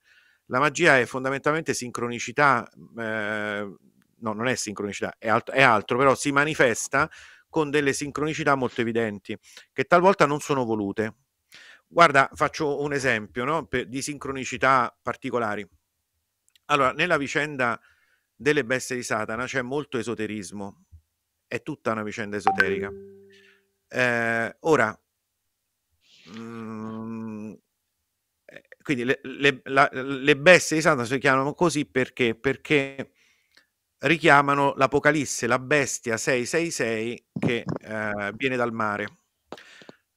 La magia è fondamentalmente sincronicità, eh, no, non è sincronicità, è, alt- è altro, però si manifesta con delle sincronicità molto evidenti, che talvolta non sono volute. Guarda, faccio un esempio no? per, di sincronicità particolari. Allora, nella vicenda delle bestie di Satana c'è molto esoterismo, è tutta una vicenda esoterica. Eh, ora, mh, mm, eh, quindi le, le, la, le, bestie di Satana si chiamano così perché? Perché richiamano l'Apocalisse, la bestia 666 che eh, viene dal mare.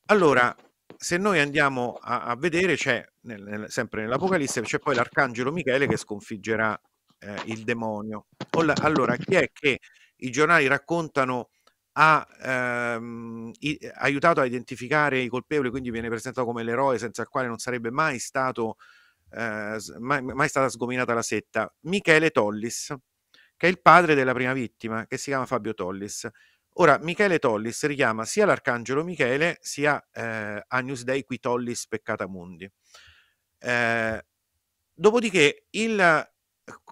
Allora, se noi andiamo a, a vedere, c'è nel, nel, sempre nell'Apocalisse, c'è poi l'arcangelo Michele che sconfiggerà eh, il demonio. Allora, chi è che i giornali raccontano ha ehm, aiutato a identificare i colpevoli, quindi viene presentato come l'eroe senza il quale non sarebbe mai stato eh, mai, mai, stata sgominata la setta, Michele Tollis, che è il padre della prima vittima, che si chiama Fabio Tollis. Ora, Michele Tollis richiama sia l'arcangelo Michele sia eh, Agnus Dei qui Tollis peccata mundi. Eh, dopodiché il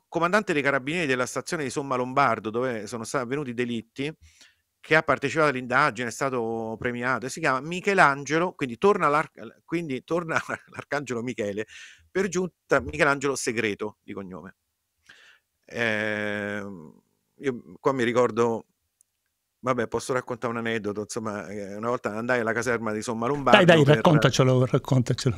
comandante dei carabinieri della stazione di Somma Lombardo, dove sono stati avvenuti i delitti, che ha partecipato all'indagine, è stato premiato, si chiama Michelangelo, quindi torna, l'ar- quindi torna (laughs) l'arcangelo Michele, per giunta Michelangelo Segreto di cognome. Eh, io qua mi ricordo, vabbè, posso raccontare un aneddoto, insomma, eh, una volta andai alla caserma di Somma Lombardo. Dai, dai, per... raccontacelo, raccontacelo.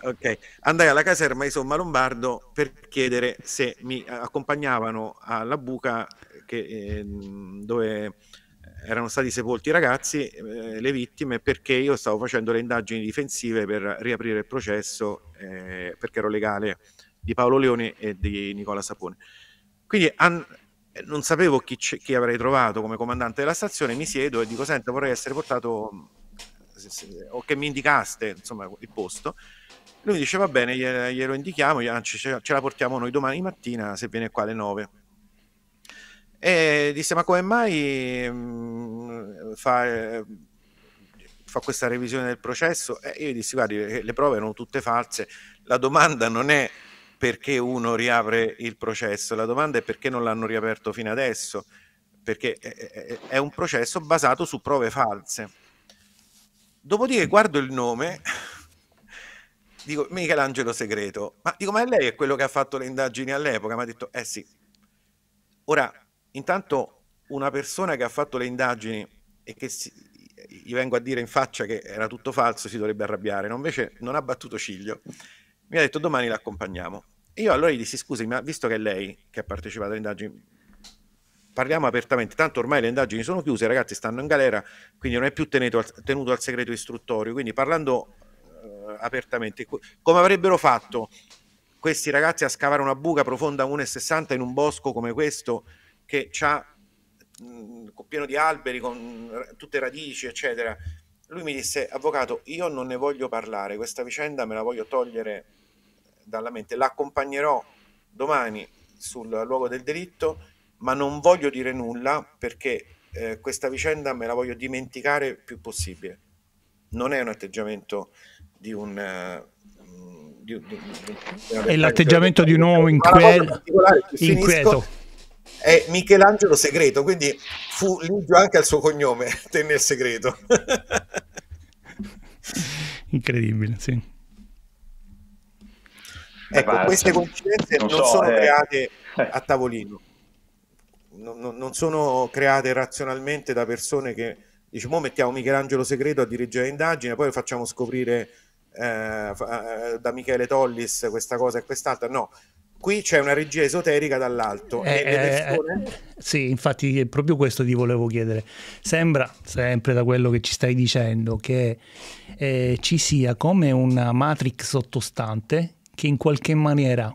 Ok, andai alla caserma di Somma Lombardo per chiedere se mi accompagnavano alla buca che, eh, dove erano stati sepolti i ragazzi, eh, le vittime, perché io stavo facendo le indagini difensive per riaprire il processo, eh, perché ero legale, di Paolo Leone e di Nicola Sapone. Quindi an- non sapevo chi, chi, avrei trovato come comandante della stazione, mi siedo e dico, senta, vorrei essere portato, o che mi indicaste, insomma, il posto. Lui dice, va bene, glielo indichiamo, ce la portiamo noi domani mattina, se viene qua alle 9 e disse: Ma come mai mm, fa, fa, questa revisione del processo? E io dissi: Guardi, le prove erano tutte false. La domanda non è perché uno riapre il processo, la domanda è perché non l'hanno riaperto fino adesso. Perché è un processo basato su prove false. Dopodiché guardo il nome dico Michelangelo Segreto, ma dico ma lei è quello che ha fatto le indagini all'epoca? Mi ha detto eh sì. Ora Intanto una persona che ha fatto le indagini e che si, gli vengo a dire in faccia che era tutto falso si dovrebbe arrabbiare, no? invece non ha battuto ciglio. Mi ha detto domani l'accompagniamo. E io allora gli dissi scusi, ma visto che è lei che ha partecipato alle indagini, parliamo apertamente, tanto ormai le indagini sono chiuse, i ragazzi stanno in galera, quindi non è più tenuto al, tenuto al segreto istruttorio, quindi parlando apertamente, come avrebbero fatto questi ragazzi a scavare una buca profonda 1,60 in un bosco come questo che ha pieno di alberi con tutte radici, eccetera. Lui mi disse, avvocato, io non ne voglio parlare, questa vicenda me la voglio togliere dalla mente, l'accompagnerò domani sul luogo del delitto, ma non voglio dire nulla perché eh, questa vicenda me la voglio dimenticare il più possibile. Non è un atteggiamento di un... Di, di, di, è l'atteggiamento di un uomo inquieto. inquieto è Michelangelo Segreto, quindi fu ligio anche al suo cognome, (laughs) tenne il segreto. (laughs) Incredibile, sì. Ecco, Beh, queste coincidenze non, non so, sono eh. create a tavolino, non, non, sono create razionalmente da persone che diciamo mettiamo Michelangelo Segreto a dirigere l'indagine, poi facciamo scoprire eh, eh, da Michele Tollis questa cosa e quest'altra. No, Qui c'è una regia esoterica dall'alto. Eh, e eh, persone... eh, sì, infatti è proprio questo ti volevo chiedere. Sembra, sempre da quello che ci stai dicendo, che eh, ci sia come una matrix sottostante che in qualche maniera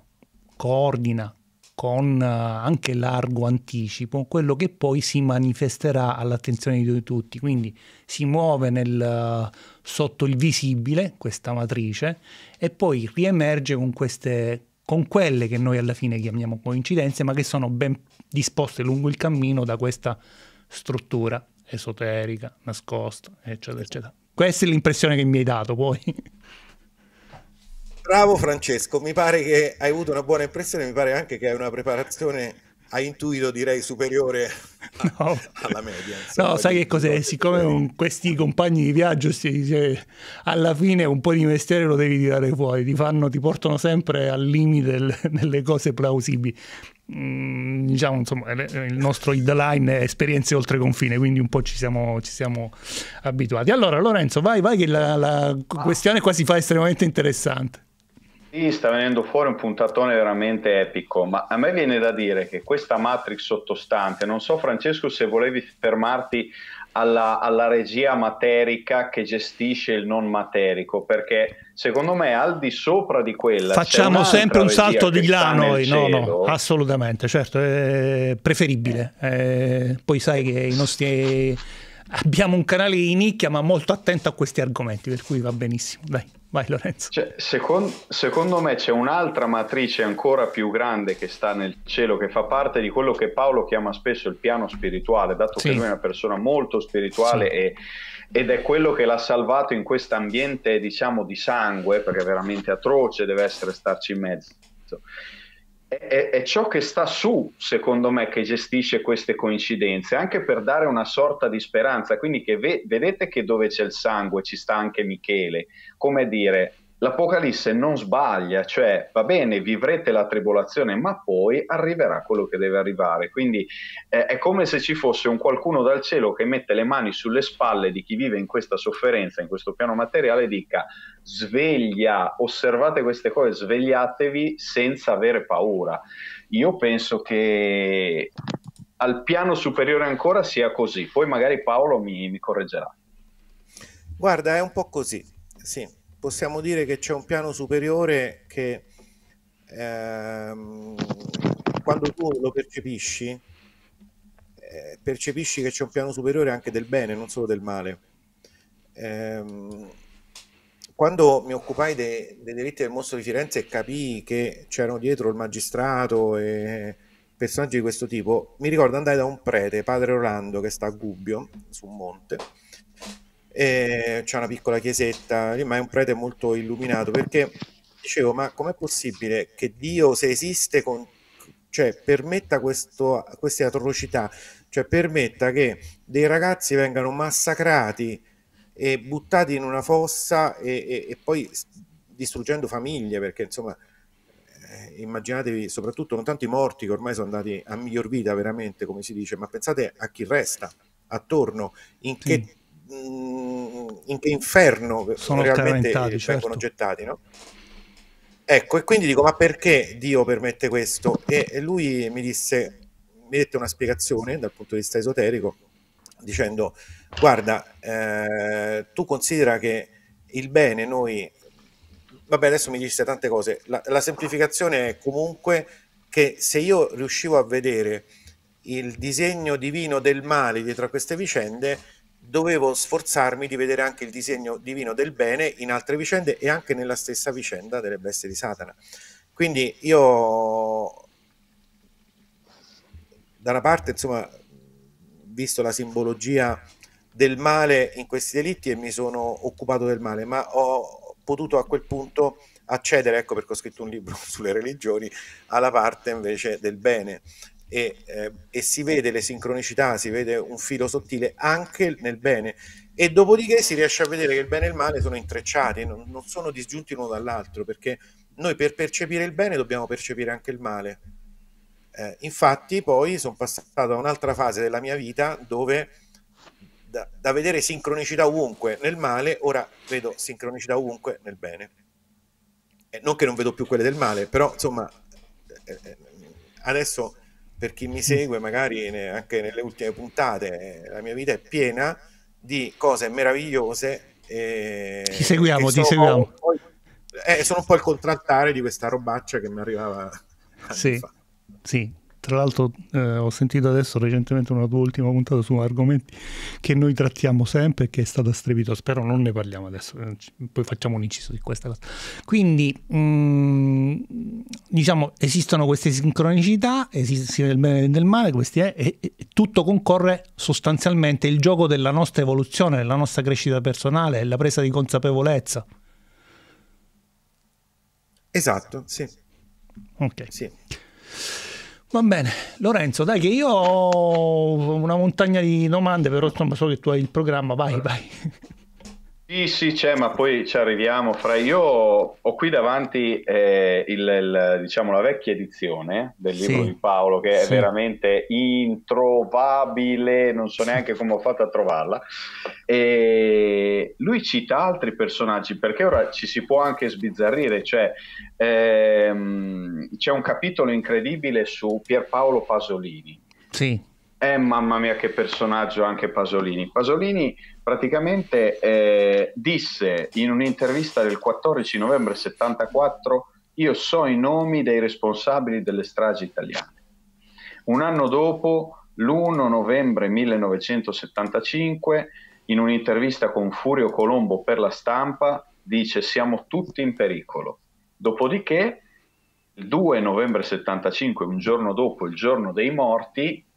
coordina con uh, anche largo anticipo quello che poi si manifesterà all'attenzione di tutti. Quindi si muove nel, uh, sotto il visibile questa matrice e poi riemerge con queste con quelle che noi alla fine chiamiamo coincidenze, ma che sono ben disposte lungo il cammino da questa struttura esoterica, nascosta, eccetera, eccetera. Questa è l'impressione che mi hai dato poi. Bravo Francesco, mi pare che hai avuto una buona impressione, mi pare anche che hai una preparazione a intuito direi superiore no. alla media. Insomma, no, sai che cos'è? Siccome con questi compagni di viaggio si, cioè, alla fine un po' di mestiere lo devi tirare fuori, ti, fanno, ti portano sempre al limite (laughs) delle cose plausibili. Mm, diciamo insomma il nostro headline è esperienze oltre confine quindi un po' ci siamo, ci siamo abituati allora Lorenzo vai vai che la, la questione qua si fa estremamente interessante sì, sta venendo fuori un puntatone veramente epico, ma a me viene da dire che questa matrix sottostante, non so Francesco se volevi fermarti alla, alla, regia materica che gestisce il non materico, perché secondo me al di sopra di quella... Facciamo sempre un salto di là noi, no, no, assolutamente, certo, è preferibile. Eh, poi sai che i nostri... Abbiamo un canale di nicchia ma molto attento a questi argomenti, per cui va benissimo, dai. Vai Lorenzo. Cioè, secondo, secondo, me c'è un'altra matrice ancora più grande che sta nel cielo, che fa parte di quello che Paolo chiama spesso il piano spirituale, dato sì. che lui è una persona molto spirituale sì. e, ed è quello che l'ha salvato in questo ambiente, diciamo, di sangue, perché è veramente atroce, deve essere starci in mezzo. È, è, ciò che sta su, secondo me, che gestisce queste coincidenze, anche per dare una sorta di speranza. Quindi che ve- vedete che dove c'è il sangue ci sta anche Michele, come dire, l'Apocalisse non sbaglia, cioè va bene, vivrete la tribolazione, ma poi arriverà quello che deve arrivare. Quindi eh, è come se ci fosse un qualcuno dal cielo che mette le mani sulle spalle di chi vive in questa sofferenza, in questo piano materiale, e dica sveglia, osservate queste cose, svegliatevi senza avere paura. Io penso che al piano superiore ancora sia così, poi magari Paolo mi, mi correggerà. Guarda, è un po' così, sì possiamo dire che c'è un piano superiore che ehm, quando tu lo percepisci, eh, percepisci che c'è un piano superiore anche del bene, non solo del male. Ehm, quando mi occupai dei, dei diritti del mostro di Firenze e capii che c'erano dietro il magistrato e personaggi di questo tipo, mi ricordo andai da un prete, padre Orlando, che sta a Gubbio, su un monte, c'è una piccola chiesetta, ma è un prete molto illuminato perché dicevo, ma com'è possibile che Dio, se esiste, con, cioè, permetta questo, queste atrocità, cioè permetta che dei ragazzi vengano massacrati e buttati in una fossa e, e, e poi distruggendo famiglie, perché insomma eh, immaginatevi soprattutto non tanto i morti che ormai sono andati a miglior vita veramente come si dice ma pensate a chi resta attorno in che in che inferno sono realmente vengono certo. gettati, no? Ecco, e quindi dico, ma perché Dio permette questo? E lui mi disse, mi dette una spiegazione dal punto di vista esoterico, dicendo, guarda, eh, tu considera che il bene noi, vabbè adesso mi disse tante cose, la, la semplificazione è comunque che se io riuscivo a vedere il disegno divino del male dietro a queste vicende, dovevo sforzarmi di vedere anche il disegno divino del bene in altre vicende e anche nella stessa vicenda delle bestie di Satana. Quindi io da una parte, insomma, visto la simbologia del male in questi delitti e mi sono occupato del male, ma ho potuto a quel punto accedere, ecco perché ho scritto un libro (laughs) sulle religioni, alla parte invece del bene e, eh, e, si vede le sincronicità, si vede un filo sottile anche nel bene e dopodiché si riesce a vedere che il bene e il male sono intrecciati, non, non sono disgiunti l'uno dall'altro perché noi per percepire il bene dobbiamo percepire anche il male. Eh, infatti poi sono passato a un'altra fase della mia vita dove da, da, vedere sincronicità ovunque nel male, ora vedo sincronicità ovunque nel bene. Eh, non che non vedo più quelle del male, però insomma eh, eh adesso per chi mi segue, magari anche nelle ultime puntate, la mia vita è piena di cose meravigliose. E, ti seguiamo, ti seguiamo. Poi, eh, sono un po' il contraltare di questa robaccia che mi arrivava. Sì, sì, tra l'altro eh, ho sentito adesso recentemente una tua ultima puntata su argomenti che noi trattiamo sempre e che è stata strepitosa, però non ne parliamo adesso, eh, poi facciamo un inciso di questa cosa. Quindi mh, mm, diciamo esistono queste sincronicità, esiste sia del bene che del male, questi è, e, e tutto concorre sostanzialmente il gioco della nostra evoluzione, della nostra crescita personale, la presa di consapevolezza. Esatto, sì. Ok. Sì. Va bene, Lorenzo, dai che io ho una montagna di domande, però insomma so che tu hai il programma, vai, vai. Sì, sì, c'è, ma poi ci arriviamo. Fra io ho qui davanti eh, il, il, diciamo, la vecchia edizione del libro sì, di Paolo, che è veramente introvabile, non so neanche come ho fatto a trovarla. E lui cita altri personaggi, perché ora ci si può anche sbizzarrire, cioè ehm, c'è un capitolo incredibile su Pierpaolo Pasolini. Sì. Eh, mamma mia, che personaggio anche Pasolini. Pasolini praticamente eh, disse in un'intervista del 14 novembre 74 io so i nomi dei responsabili delle stragi italiane. Un anno dopo, l'1 novembre 1975, in un'intervista con Furio Colombo per la stampa, dice siamo tutti in pericolo. Dopodiché, il 2 novembre 75, un giorno dopo il giorno dei morti,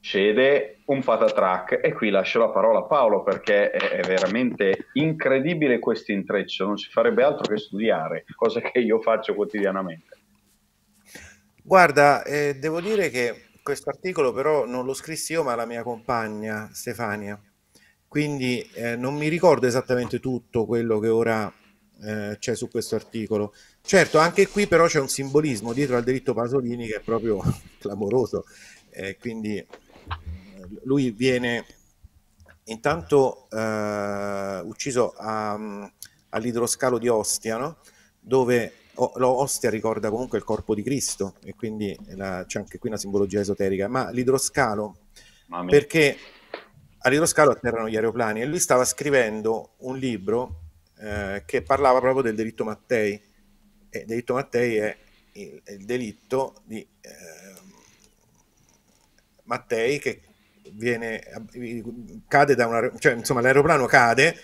succede un patatrack e qui lascio la parola a Paolo perché è, veramente incredibile questo intreccio, non si farebbe altro che studiare, cosa che io faccio quotidianamente. Guarda, eh, devo dire che questo articolo però non lo scrissi io ma la mia compagna Stefania, quindi eh, non mi ricordo esattamente tutto quello che ora eh, c'è su questo articolo. Certo, anche qui però c'è un simbolismo dietro al delitto Pasolini che è proprio (laughs) clamoroso, eh, quindi lui viene intanto eh, ucciso a, all'idroscalo di Ostia, no? dove Ostia ricorda comunque il corpo di Cristo e quindi c'è anche qui una simbologia esoterica, ma l'idroscalo perché all'idroscalo atterrano gli aeroplani e lui stava scrivendo un libro eh, che parlava proprio del delitto Mattei. E il delitto Mattei è il, il delitto di eh, Mattei che viene, cade da una, cioè insomma l'aeroplano cade,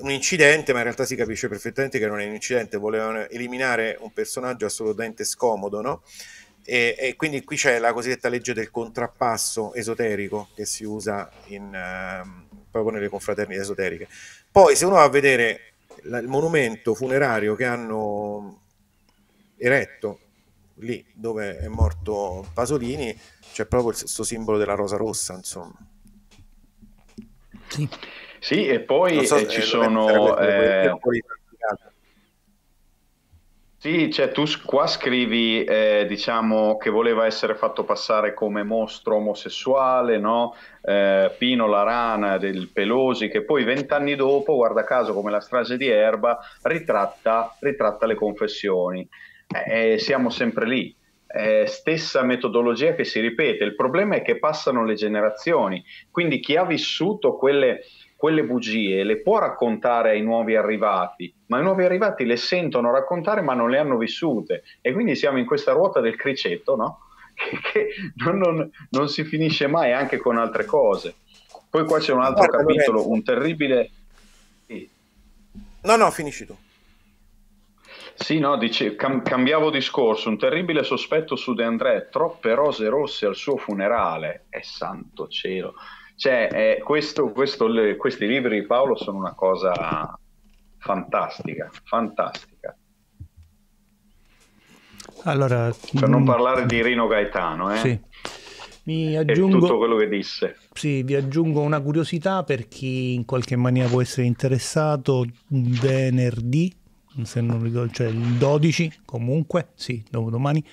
un incidente, ma in realtà si capisce perfettamente che non è un incidente, volevano eliminare un personaggio assolutamente scomodo, no? E, e quindi qui c'è la cosiddetta legge del contrappasso esoterico che si usa in, uh, proprio nelle confraternite esoteriche. Poi se uno va a vedere la, il monumento funerario che hanno eretto lì dove è morto Pasolini, c'è proprio questo simbolo della rosa rossa, insomma. Sì, sì e poi so, eh, ci sono... Eh, sì, cioè tu qua scrivi, eh, diciamo, che voleva essere fatto passare come mostro omosessuale, no? Eh, Pino la rana del Pelosi, che poi vent'anni dopo, guarda caso come la strage di Erba, ritratta, ritratta le confessioni. Eh, siamo sempre lì eh, stessa metodologia che si ripete. Il problema è che passano le generazioni, quindi chi ha vissuto quelle, quelle bugie le può raccontare ai nuovi arrivati, ma i nuovi arrivati le sentono raccontare ma non le hanno vissute e quindi siamo in questa ruota del criceto, no? (laughs) che, che non, non, non, si finisce mai anche con altre cose. Poi qua c'è un altro Guarda, capitolo, un terribile... Sì. No, no, finisci tu. Sì, no, dice, cam- cambiavo discorso, un terribile sospetto su De André, troppe rose rosse al suo funerale, è santo cielo. Cioè, eh, questo, questo, le, questi libri di Paolo sono una cosa fantastica, fantastica. Allora, per non mm, parlare di Rino Gaetano, eh? Sì. Mi aggiungo, tutto quello che disse. Sì, vi aggiungo una curiosità per chi in qualche maniera può essere interessato. Venerdì se non ricordo, cioè il 12 comunque, sì, dopodomani,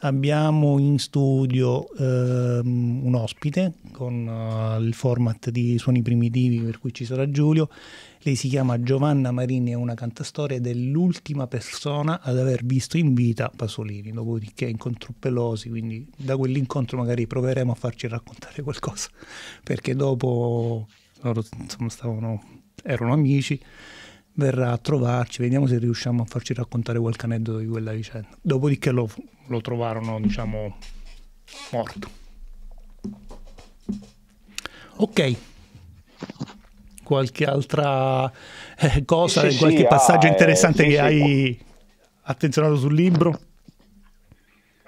abbiamo in studio ehm, un ospite con uh, il format di suoni primitivi per cui ci sarà Giulio. Lei si chiama Giovanna Marini, è una cantastoria ed è l'ultima persona ad aver visto in vita Pasolini, dopodiché incontro Pelosi, quindi da quell'incontro magari proveremo a farci raccontare qualcosa, perché dopo loro insomma stavano, erano amici verrà a trovarci, vediamo se riusciamo a farci raccontare qualche aneddoto di quella vicenda. Dopodiché lo, lo trovarono, diciamo, morto. Ok. Qualche altra eh, cosa, sì, qualche sì, passaggio ah, interessante eh, sì, che hai attenzionato sul libro?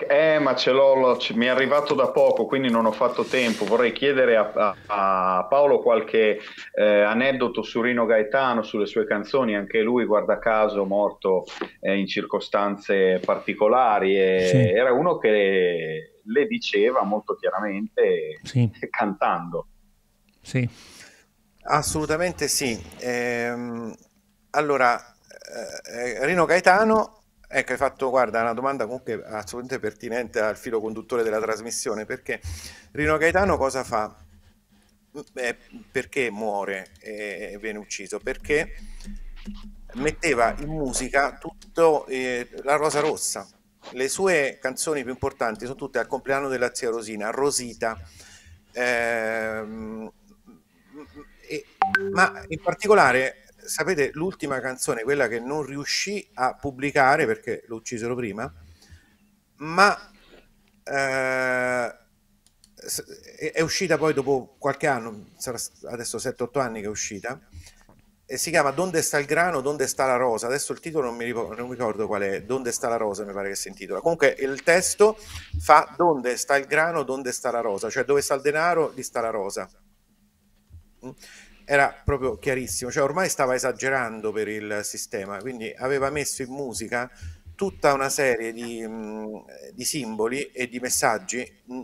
Eh, ma ce l'ho, mi è arrivato da poco, quindi non ho fatto tempo. Vorrei chiedere a, a, a Paolo qualche eh, aneddoto su Rino Gaetano, sulle sue canzoni. Anche lui, guarda caso, morto eh, in circostanze particolari. E sì. Era uno che le diceva molto chiaramente sì. cantando. Sì. Assolutamente sì. Ehm, allora, eh, Rino Gaetano Ecco, hai fatto, guarda, una domanda comunque assolutamente pertinente al filo conduttore della trasmissione, perché Rino Gaetano cosa fa? Beh, perché muore e viene ucciso? Perché metteva in musica tutto eh, la Rosa Rossa. Le sue canzoni più importanti sono tutte al compleanno della zia Rosina, Rosita. Ehm, e, ma in particolare sapete l'ultima canzone, quella che non riuscì a pubblicare perché lo uccisero prima, ma eh, è uscita poi dopo qualche anno, sarà adesso 7-8 anni che è uscita, si chiama Donde sta il grano, donde sta la rosa. Adesso il titolo non mi, ricordo, non ricordo qual è, Donde sta la rosa mi pare che si intitola. Comunque il testo fa Donde sta il grano, donde sta la rosa, cioè dove sta il denaro, lì sta la rosa. Mm? Era proprio chiarissimo, cioè ormai stava esagerando per il sistema, quindi aveva messo in musica tutta una serie di, mm, di simboli e di messaggi, mm,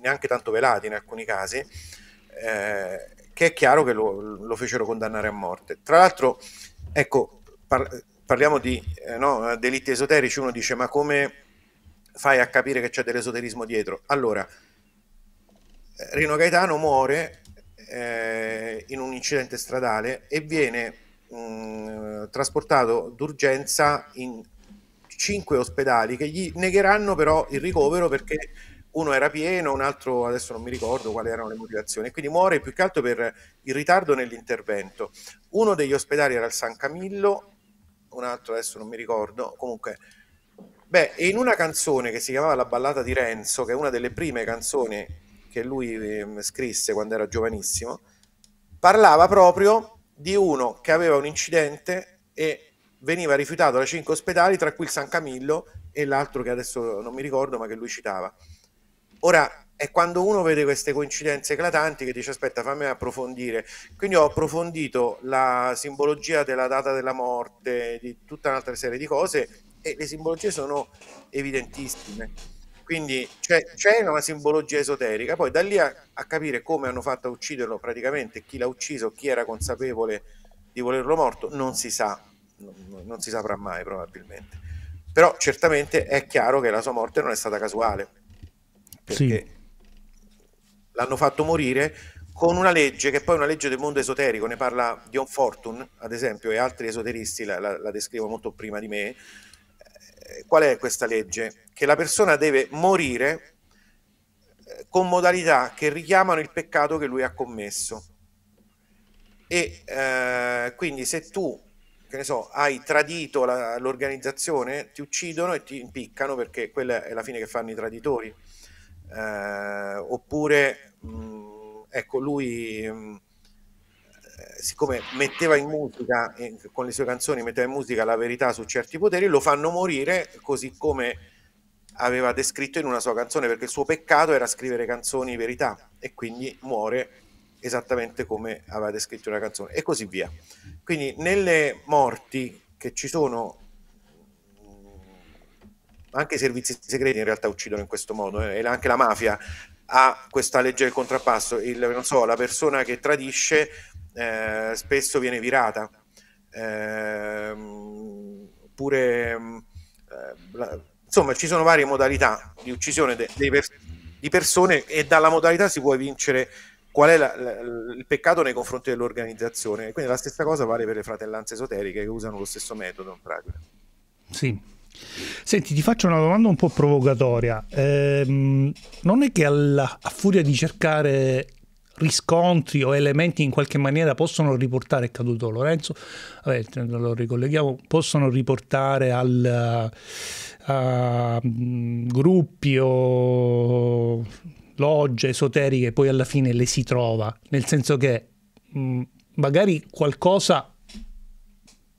neanche tanto velati in alcuni casi, eh, che è chiaro che lo, lo, fecero condannare a morte. Tra l'altro, ecco, par- parliamo di eh, no, delitti esoterici, uno dice ma come fai a capire che c'è dell'esoterismo dietro? Allora, eh, Rino Gaetano muore eh, in un incidente stradale e viene mh, mm, trasportato d'urgenza in cinque ospedali che gli negheranno però il ricovero perché uno era pieno, un altro adesso non mi ricordo quali erano le motivazioni, quindi muore più che altro per il ritardo nell'intervento. Uno degli ospedali era il San Camillo, un altro adesso non mi ricordo, comunque... Beh, in una canzone che si chiamava La ballata di Renzo, che è una delle prime canzoni che lui eh, scrisse quando era giovanissimo, parlava proprio di uno che aveva un incidente e veniva rifiutato da cinque ospedali, tra cui il San Camillo e l'altro che adesso non mi ricordo, ma che lui citava. Ora, è quando uno vede queste coincidenze eclatanti che dice aspetta fammi approfondire quindi ho approfondito la simbologia della data della morte di tutta un'altra serie di cose e le simbologie sono evidentissime quindi c'è, c'è una simbologia esoterica poi da lì a, a, capire come hanno fatto a ucciderlo praticamente chi l'ha ucciso chi era consapevole di volerlo morto non si sa non, non si saprà mai probabilmente però certamente è chiaro che la sua morte non è stata casuale perché sì. l'hanno fatto morire con una legge che poi è una legge del mondo esoterico, ne parla Dion Fortune, ad esempio, e altri esoteristi la, la, la descrivono molto prima di me. Qual è questa legge? Che la persona deve morire eh, con modalità che richiamano il peccato che lui ha commesso. E eh, quindi se tu, che ne so, hai tradito la, l'organizzazione, ti uccidono e ti impiccano perché quella è la fine che fanno i traditori eh, oppure mh, mm, ecco lui mh, mm, siccome metteva in musica eh, con le sue canzoni metteva in musica la verità su certi poteri lo fanno morire così come aveva descritto in una sua canzone perché il suo peccato era scrivere canzoni verità e quindi muore esattamente come aveva descritto una canzone e così via. Quindi nelle morti che ci sono anche i servizi segreti in realtà uccidono in questo modo eh, e anche la mafia ha questa legge del contrappasso il, so, la persona che tradisce eh, spesso viene virata. Eh, oppure eh, la, insomma ci sono varie modalità di uccisione de, de di persone e dalla modalità si può vincere qual è la, la, il peccato nei confronti dell'organizzazione. Quindi la stessa cosa vale per le fratellanze esoteriche che usano lo stesso metodo in pratica. Sì. Senti, ti faccio una domanda un po' provocatoria. Ehm, non è che alla, a furia di cercare riscontri o elementi in qualche maniera possono riportare, è caduto Lorenzo, vabbè, lo ricolleghiamo, possono riportare al, a mm, gruppi o logge esoteriche, poi alla fine le si trova, nel senso che mh, mm, magari qualcosa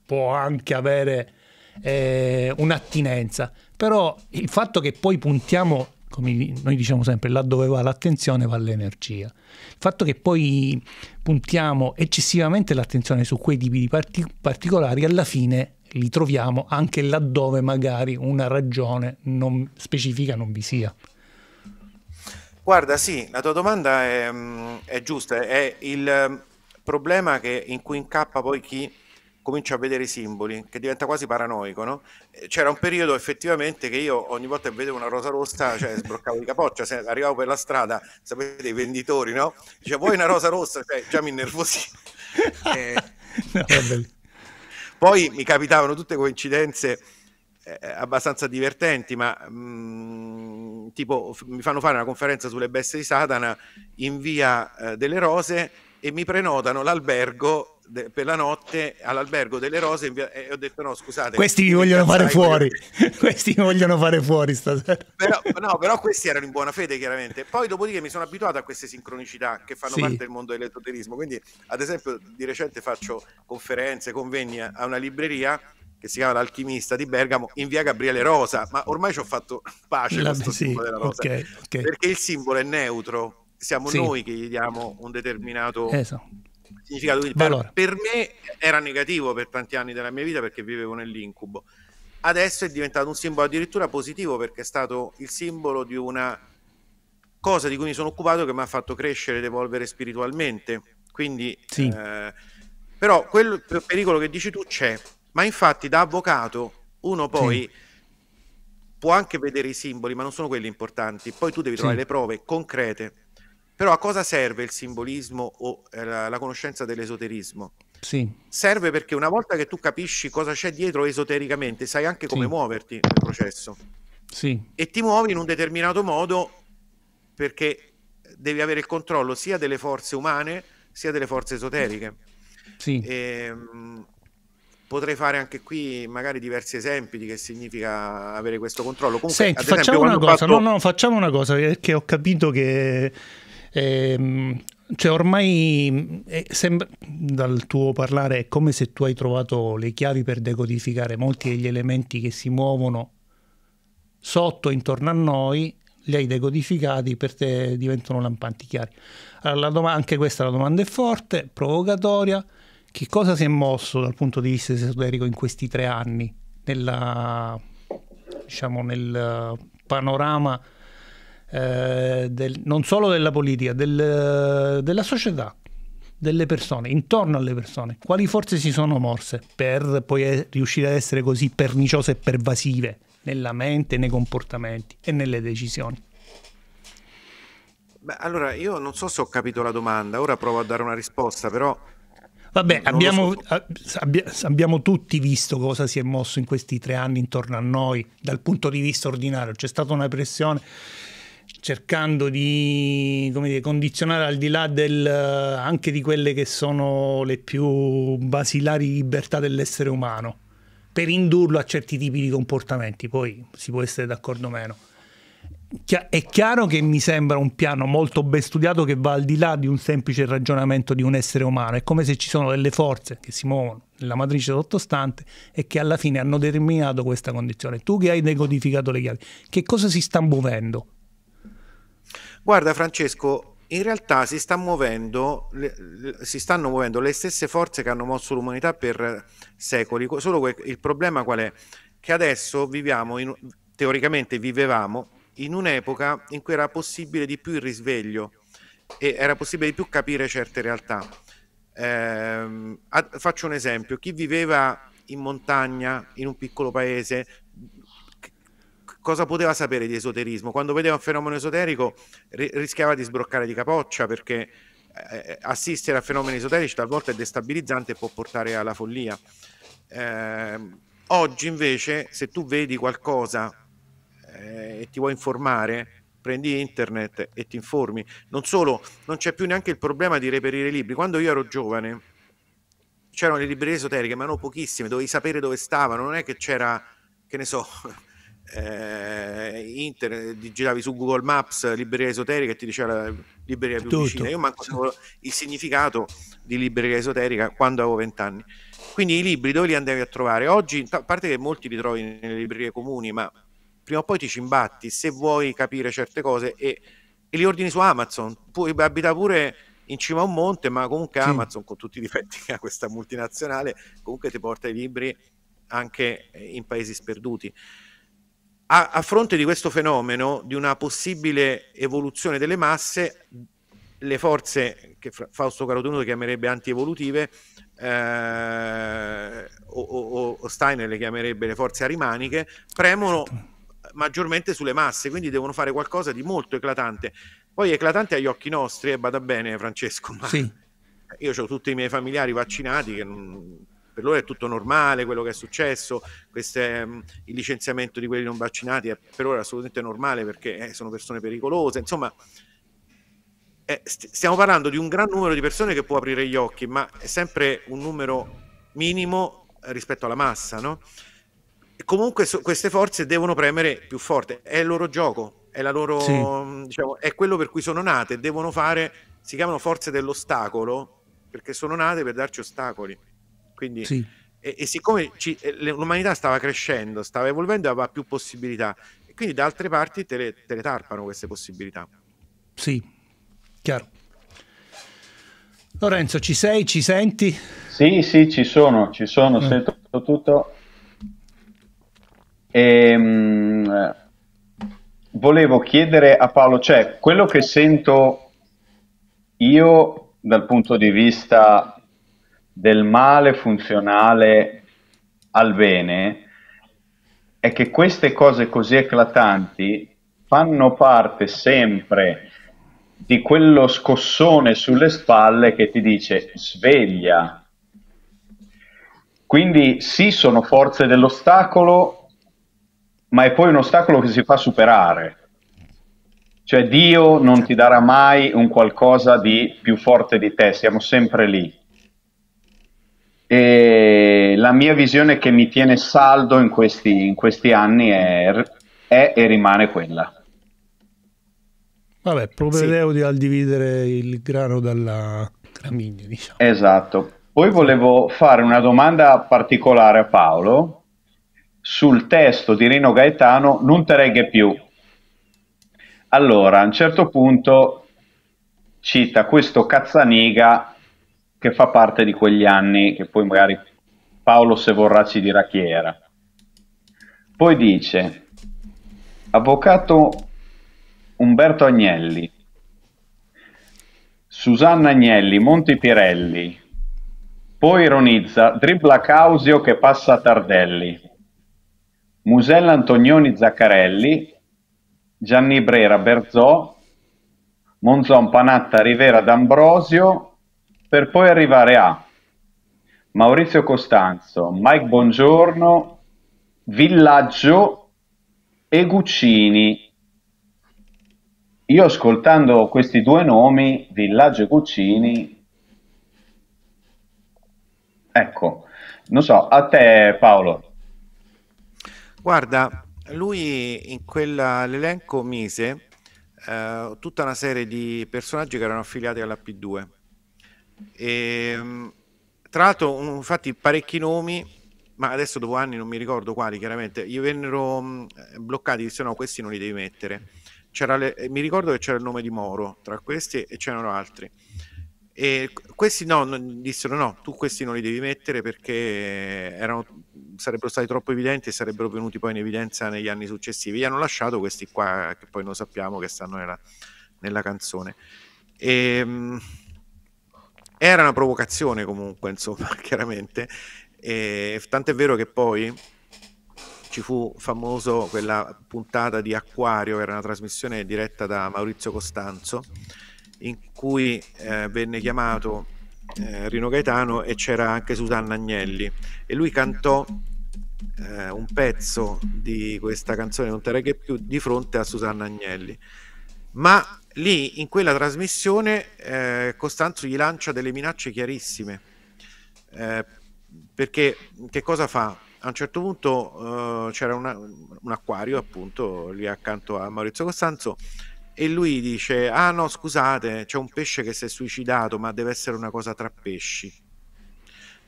può anche avere eh, un'attinenza, però il fatto che poi puntiamo come noi diciamo sempre, là dove va l'attenzione va l'energia. Il fatto che poi puntiamo eccessivamente l'attenzione su quei tipi di partic- particolari, alla fine li troviamo anche laddove magari una ragione non specifica non vi sia. Guarda, sì, la tua domanda è, è giusta, è il problema che, in cui incappa poi chi comincio a vedere i simboli, che diventa quasi paranoico, no? Eh, c'era un periodo effettivamente che io ogni volta che vedevo una rosa rossa, cioè (laughs) sbloccavo di capoccia, se arrivavo per la strada, sapete, i venditori, no? Dice, vuoi una rosa rossa? Cioè, già mi innervosivo. (laughs) eh, no, poi mi capitavano tutte coincidenze eh, abbastanza divertenti, ma mh, mm, tipo mi fanno fare una conferenza sulle bestie di Satana in via eh, delle Rose e mi prenotano l'albergo de- per la notte all'albergo delle rose via- e ho detto no scusate questi mi vogliono fare fuori. (laughs) questi mi vogliono fare fuori stasera. Però, no, però questi erano in buona fede chiaramente. Poi dopodiché mi sono abituato a queste sincronicità che fanno sì. parte del mondo dell'esoterismo. Quindi ad esempio di recente faccio conferenze convegni a una libreria che si chiama L'Alchimista di Bergamo in via Gabriele Rosa. Ma ormai ci ho fatto pace con questo sì, simbolo della rosa. Okay, okay. perché il simbolo è neutro. Siamo sì. noi che gli diamo un determinato esatto significato. Per, per, me era negativo per tanti anni della mia vita perché vivevo nell'incubo. Adesso è diventato un simbolo addirittura positivo perché è stato il simbolo di una cosa di cui mi sono occupato che mi ha fatto crescere ed evolvere spiritualmente. Quindi, sì. eh, però quel pericolo che dici tu c'è, ma infatti da avvocato uno poi sì. può anche vedere i simboli, ma non sono quelli importanti. Poi tu devi trovare sì. le prove concrete però a cosa serve il simbolismo o eh, la, la, conoscenza dell'esoterismo? Sì. Serve perché una volta che tu capisci cosa c'è dietro esotericamente, sai anche come sì. muoverti nel processo. Sì. E ti muovi in un determinato modo perché devi avere il controllo sia delle forze umane sia delle forze esoteriche. Sì. E, ehm, potrei fare anche qui magari diversi esempi di che significa avere questo controllo. Comunque, Senti, facciamo una cosa, fatto... no, no, facciamo una cosa perché ho capito che eh, cioè ormai eh, sembra, dal tuo parlare è come se tu hai trovato le chiavi per decodificare molti degli elementi che si muovono sotto, intorno a noi, li hai decodificati, per te diventano lampanti chiari. Allora, anche questa la domanda è forte, provocatoria. Che cosa si è mosso dal punto di vista esoterico in questi tre anni nella, diciamo, nel panorama eh, del, non solo della politica, del, della società, delle persone, intorno alle persone. Quali forze si sono morse per poi riuscire ad essere così perniciose e pervasive nella mente, nei comportamenti e nelle decisioni? Beh, allora io non so se ho capito la domanda, ora provo a dare una risposta, però Vabbè, abbiamo, so. abbiamo, tutti visto cosa si è mosso in questi tre anni intorno a noi dal punto di vista ordinario. C'è stata una pressione cercando di dire, condizionare al di là del, anche di quelle che sono le più basilari libertà dell'essere umano, per indurlo a certi tipi di comportamenti, poi si può essere d'accordo o meno. È chiaro che mi sembra un piano molto ben studiato che va al di là di un semplice ragionamento di un essere umano, è come se ci sono delle forze che si muovono nella matrice sottostante e che alla fine hanno determinato questa condizione. Tu che hai decodificato le chiavi, che cosa si sta muovendo? Guarda Francesco, in realtà si, sta muovendo, si stanno muovendo le stesse forze che hanno mosso l'umanità per secoli, solo il problema qual è? Che adesso viviamo, in, teoricamente vivevamo, in un'epoca in cui era possibile di più il risveglio e era possibile di più capire certe realtà. Eh, faccio un esempio, chi viveva in montagna, in un piccolo paese, cosa poteva sapere di esoterismo? Quando vedeva un fenomeno esoterico ri- rischiava di sbroccare di capoccia perché eh, eh, assistere a fenomeni esoterici talvolta è destabilizzante e può portare alla follia. Eh, oggi invece se tu vedi qualcosa eh, e ti vuoi informare, prendi internet e ti informi. Non solo, non c'è più neanche il problema di reperire libri. Quando io ero giovane c'erano le librerie esoteriche, ma non pochissime, dovevi sapere dove stavano, non è che c'era, che ne so, eh, internet, digitavi su Google Maps libreria esoterica e ti diceva la libreria più Tutto. vicina. Io manco sapevo il significato di libreria esoterica quando avevo vent'anni. Quindi i libri dove li andavi a trovare? Oggi, a parte che molti li trovi nelle librerie comuni, ma prima o poi ti ci imbatti se vuoi capire certe cose e, e li ordini su Amazon. Puoi abita pure in cima a un monte, ma comunque sì. Amazon, con tutti i difetti che ha questa multinazionale, comunque ti porta i libri anche in paesi sperduti a, a fronte di questo fenomeno, di una possibile evoluzione delle masse, le forze che Fausto Carotenuto chiamerebbe antievolutive eh, o, o, o, Steiner le chiamerebbe le forze arimaniche, premono maggiormente sulle masse, quindi devono fare qualcosa di molto eclatante. Poi eclatante agli occhi nostri, e eh, bada bene Francesco, ma sì. io ho tutti i miei familiari vaccinati che non, per loro è tutto normale quello che è successo, queste, um, il licenziamento di quelli non vaccinati è per loro assolutamente normale perché eh, sono persone pericolose, insomma eh, st- stiamo parlando di un gran numero di persone che può aprire gli occhi, ma è sempre un numero minimo rispetto alla massa, no? E comunque so- queste forze devono premere più forte, è il loro gioco, è, la loro, sì. diciamo, è quello per cui sono nate, devono fare, si chiamano forze dell'ostacolo, perché sono nate per darci ostacoli. Quindi, sì. e, e, siccome ci, l'umanità stava crescendo, stava evolvendo, aveva più possibilità, e quindi da altre parti te le, te le tarpano queste possibilità. Sì, chiaro. Lorenzo, ci sei? Ci senti? Sì, sì, ci sono, ci sono, eh. sento tutto. E, ehm, mh, volevo chiedere a Paolo, cioè, quello che sento io dal punto di vista del male funzionale al bene è che queste cose così eclatanti fanno parte sempre di quello scossone sulle spalle che ti dice sveglia. Quindi sì, sono forze dell'ostacolo, ma è poi un ostacolo che si fa superare. Cioè Dio non ti darà mai un qualcosa di più forte di te, siamo sempre lì. E la mia visione che mi tiene saldo in questi, in questi anni è, è e rimane quella. Vabbè, propedeutico sì. al dividere il grano dalla gramigna, diciamo. Esatto. Poi volevo fare una domanda particolare a Paolo sul testo di Rino Gaetano Non te reghe più. Allora, a un certo punto cita questo Cazzaniga che fa parte di quegli anni che poi magari Paolo se vorrà ci dirà chi era. Poi dice, avvocato Umberto Agnelli, Susanna Agnelli, Monti Pirelli, poi ironizza, dribbla Causio che passa a Tardelli, Musella Antonioni Zaccarelli, Gianni Brera Berzò, Monzon Panatta Rivera D'Ambrosio, per poi arrivare a Maurizio Costanzo, Mike Bongiorno, Villaggio e Guccini, io ascoltando questi due nomi, Villaggio e Cuccini, ecco, non so, a te Paolo. Guarda, lui in quell'elenco mise eh, tutta una serie di personaggi che erano affiliati alla P2. E, ehm, tra l'altro, infatti, parecchi nomi, ma adesso dopo anni non mi ricordo quali, chiaramente, gli vennero mh, bloccati, se no questi non li devi mettere le, mi ricordo che c'era il nome di Moro tra questi e c'erano altri. E questi no, dissero no, tu questi non li devi mettere perché erano, sarebbero stati troppo evidenti e sarebbero venuti poi in evidenza negli anni successivi. Gli hanno lasciato questi qua che poi noi sappiamo che stanno nella, nella canzone. E, ehm, era una provocazione comunque, insomma, (laughs) chiaramente. E, tant'è vero che poi ci fu famoso quella puntata di Acquario, che era una trasmissione diretta da Maurizio Costanzo, in cui eh, venne chiamato eh, Rino Gaetano e c'era anche Susanna Agnelli e lui cantò eh, un pezzo di questa canzone Non te reghe più di fronte a Susanna Agnelli. Ma lì in quella trasmissione eh, Costanzo gli lancia delle minacce chiarissime. Eh, perché che cosa fa? a un certo punto uh, c'era una, un acquario appunto lì accanto a Maurizio Costanzo e lui dice ah no scusate c'è un pesce che si è suicidato ma deve essere una cosa tra pesci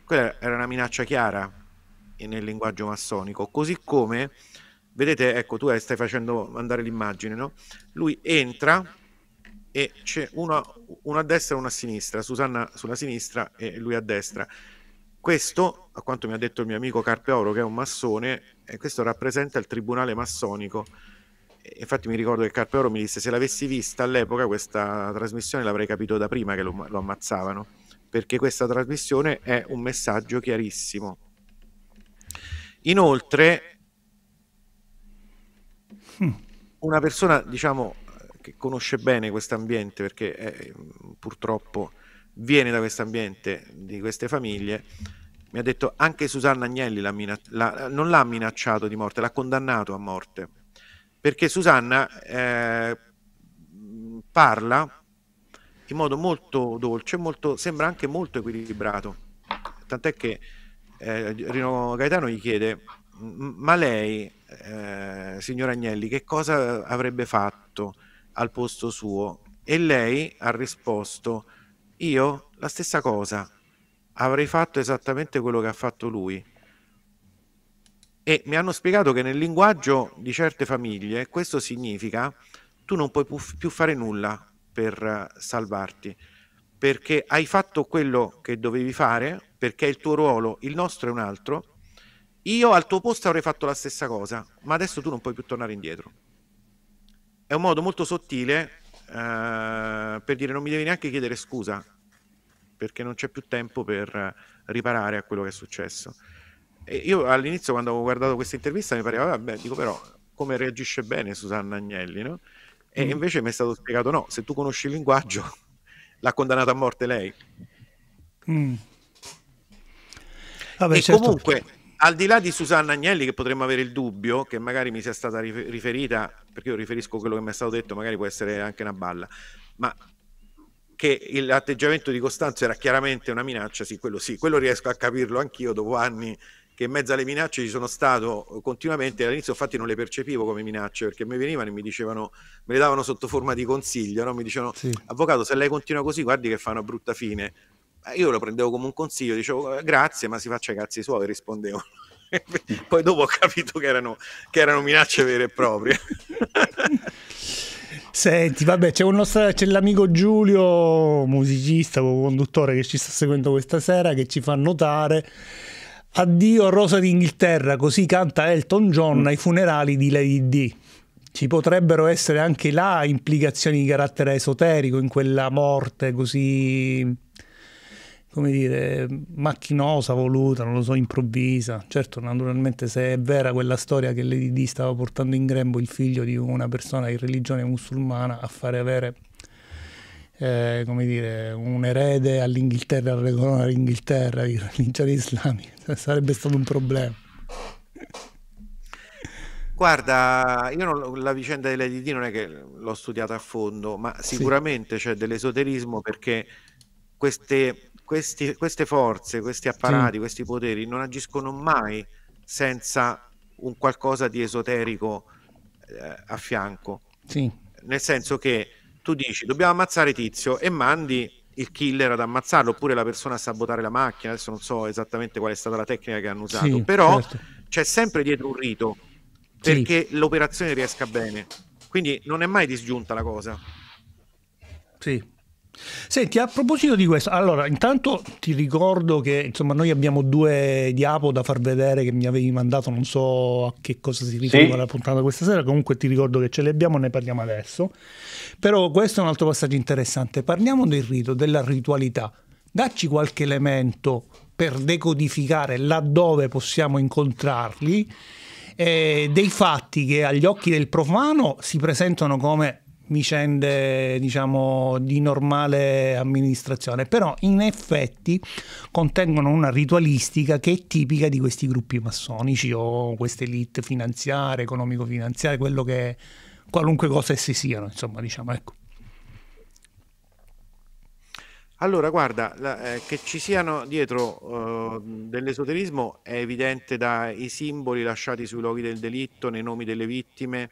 quella era una minaccia chiara nel linguaggio massonico così come vedete ecco tu stai facendo andare l'immagine no? lui entra e c'è uno, uno a destra e uno a sinistra Susanna sulla sinistra e lui a destra questo, a quanto mi ha detto il mio amico Carpe Oro, che è un massone, eh, questo rappresenta il tribunale massonico. E infatti mi ricordo che Carpe Oro mi disse se l'avessi vista all'epoca questa trasmissione l'avrei capito da prima che lo, lo ammazzavano, perché questa trasmissione è un messaggio chiarissimo. Inoltre, hmm. una persona, diciamo, che conosce bene questo ambiente, perché è, purtroppo viene da questo ambiente, di queste famiglie, mi ha detto anche Susanna Agnelli l'ha la, non l'ha minacciato di morte, l'ha condannato a morte. Perché Susanna eh, parla in modo molto dolce, molto, sembra anche molto equilibrato. Tant'è che eh, Rino Gaetano gli chiede, ma lei, eh, signor Agnelli, che cosa avrebbe fatto al posto suo? E lei ha risposto, io la stessa cosa, avrei fatto esattamente quello che ha fatto lui. E mi hanno spiegato che nel linguaggio di certe famiglie questo significa tu non puoi più fare nulla per eh, salvarti, perché hai fatto quello che dovevi fare, perché è il tuo ruolo, il nostro è un altro. Io al tuo posto avrei fatto la stessa cosa, ma adesso tu non puoi più tornare indietro. È un modo molto sottile eh, per dire non mi devi neanche chiedere scusa, perché non c'è più tempo per riparare a quello che è successo. E io all'inizio quando avevo guardato questa intervista mi pareva, vabbè, dico però come reagisce bene Susanna Agnelli, no? E mm. invece mi è stato spiegato no, se tu conosci il linguaggio, (laughs) l'ha condannata a morte lei. Mm. Vabbè, e certo. comunque, al di là di Susanna Agnelli, che potremmo avere il dubbio che magari mi sia stata riferita, perché io riferisco quello che mi è stato detto, magari può essere anche una balla, ma che l'atteggiamento di Costanzo era chiaramente una minaccia, sì, quello sì, quello riesco a capirlo anch'io dopo anni che in mezzo alle minacce ci sono stato continuamente, all'inizio infatti non le percepivo come minacce perché mi venivano e mi dicevano, me le davano sotto forma di consiglio, no? mi dicevano sì. avvocato se lei continua così guardi che fa una brutta fine, io lo prendevo come un consiglio, dicevo eh, grazie ma si faccia i cazzi suoi, rispondevo. (laughs) Poi dopo ho capito che erano, che erano minacce vere e proprie. (laughs) Senti, vabbè, c'è, nostro, c'è, l'amico Giulio, musicista, conduttore che ci sta seguendo questa sera, che ci fa notare Addio Rosa d'Inghilterra, così canta Elton John ai funerali di Lady D. Ci potrebbero essere anche là implicazioni di carattere esoterico in quella morte così, come dire, macchinosa, voluta, non lo so, improvvisa. Certo, naturalmente se è vera quella storia che Lady D stava portando in grembo il figlio di una persona di religione musulmana a fare avere eh, come dire, un erede all'Inghilterra, alla corona dell'Inghilterra di religione islamica, (laughs) sarebbe stato un problema. Guarda, io non, la vicenda dell'EDD non è che l'ho studiata a fondo, ma sicuramente sì. c'è dell'esoterismo perché queste, questi, queste forze, questi apparati, sì. questi poteri non agiscono mai senza un qualcosa di esoterico eh, a fianco. Sì. Nel senso che tu dici dobbiamo ammazzare Tizio e mandi il killer ad ammazzarlo oppure la persona a sabotare la macchina, adesso non so esattamente qual è stata la tecnica che hanno usato, sì, però certo. c'è sempre dietro un rito perché sì. l'operazione riesca bene, quindi non è mai disgiunta la cosa. Sì, Senti, a proposito di questo, allora intanto ti ricordo che insomma noi abbiamo due diapo da far vedere che mi avevi mandato, non so a che cosa si riferiva sì. la puntata questa sera, comunque ti ricordo che ce le abbiamo, ne parliamo adesso. Però questo è un altro passaggio interessante, parliamo del rito, della ritualità. Dacci qualche elemento per decodificare laddove possiamo incontrarli, eh, dei fatti che agli occhi del profano si presentano come vicende diciamo di normale amministrazione però in effetti contengono una ritualistica che è tipica di questi gruppi massonici o queste elite finanziarie economico-finanziarie quello che qualunque cosa essi siano insomma diciamo ecco. Allora, guarda, la, eh, che ci siano dietro uh, dell'esoterismo è evidente dai simboli lasciati sui luoghi del delitto, nei nomi delle vittime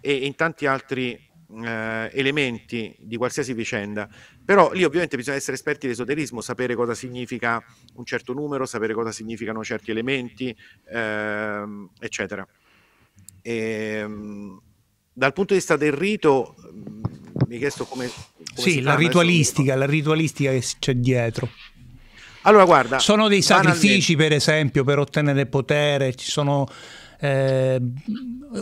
e in tanti altri eh, elementi di qualsiasi vicenda. Però lì ovviamente bisogna essere esperti di esoterismo, sapere cosa significa un certo numero, sapere cosa significano certi elementi, ehm, eccetera. E, ehm, dal punto di vista del rito, mi hai chiesto come... come sì, la ritualistica, la ritualistica che c'è dietro. Allora, guarda, sono dei sacrifici, per esempio, per ottenere potere, ci sono eh,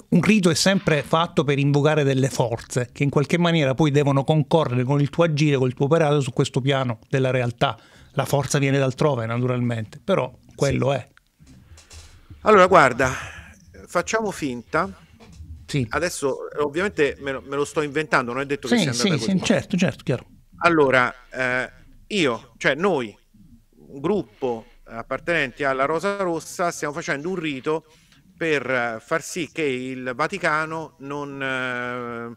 un rito è sempre fatto per invocare delle forze che in qualche maniera poi devono concorrere con il tuo agire, con il tuo operato su questo piano della realtà. La forza viene da altrove, naturalmente, però quello sì. è. Allora, guarda, facciamo finta. Sì. Adesso, ovviamente, me lo, me lo, sto inventando, non è detto che sì, sia andata sì, così. Sì, certo, certo, chiaro. Allora, eh, io, cioè noi, un gruppo appartenenti alla Rosa Rossa, stiamo facendo un rito per far sì che il Vaticano non eh,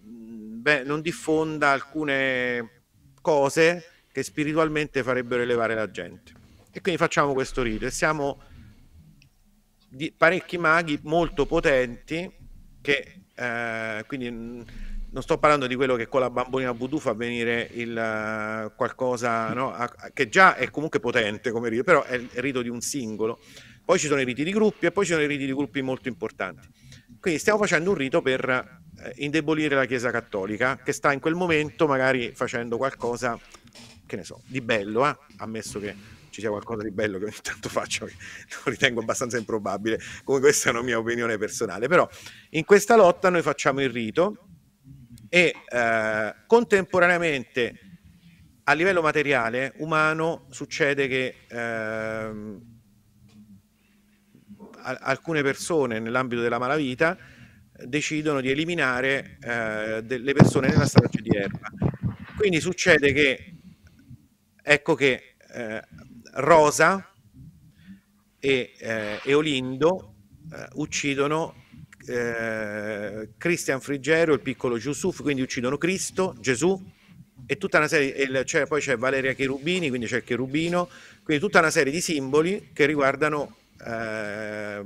beh, non diffonda alcune cose che spiritualmente farebbero elevare la gente. E quindi facciamo questo rito e siamo parecchi maghi molto potenti che eh, quindi non sto parlando di quello che con la bambolina voodoo fa venire il, uh, qualcosa no? a, che già è comunque potente come rito, però è il rito di un singolo. Poi ci sono i riti di gruppi e poi ci sono i riti di gruppi molto importanti. Quindi stiamo facendo un rito per eh, indebolire la Chiesa Cattolica, che sta in quel momento magari facendo qualcosa, che ne so, di bello, eh? ammesso che ci sia qualcosa di bello che ogni tanto faccio, che (laughs) lo ritengo abbastanza improbabile, come questa è una mia opinione personale, però in questa lotta noi facciamo il rito e eh, contemporaneamente a livello materiale umano succede che eh, alcune persone nell'ambito della malavita decidono di eliminare eh, delle persone nella strage di Erba. Quindi succede che ecco che eh, Rosa e, eh, e Olindo eh, uccidono eh, Christian Friggero, il piccolo Giussuf, quindi uccidono Cristo, Gesù e tutta una serie, e cioè, poi c'è Valeria Cherubini, quindi c'è il cherubino, quindi tutta una serie di simboli che riguardano eh,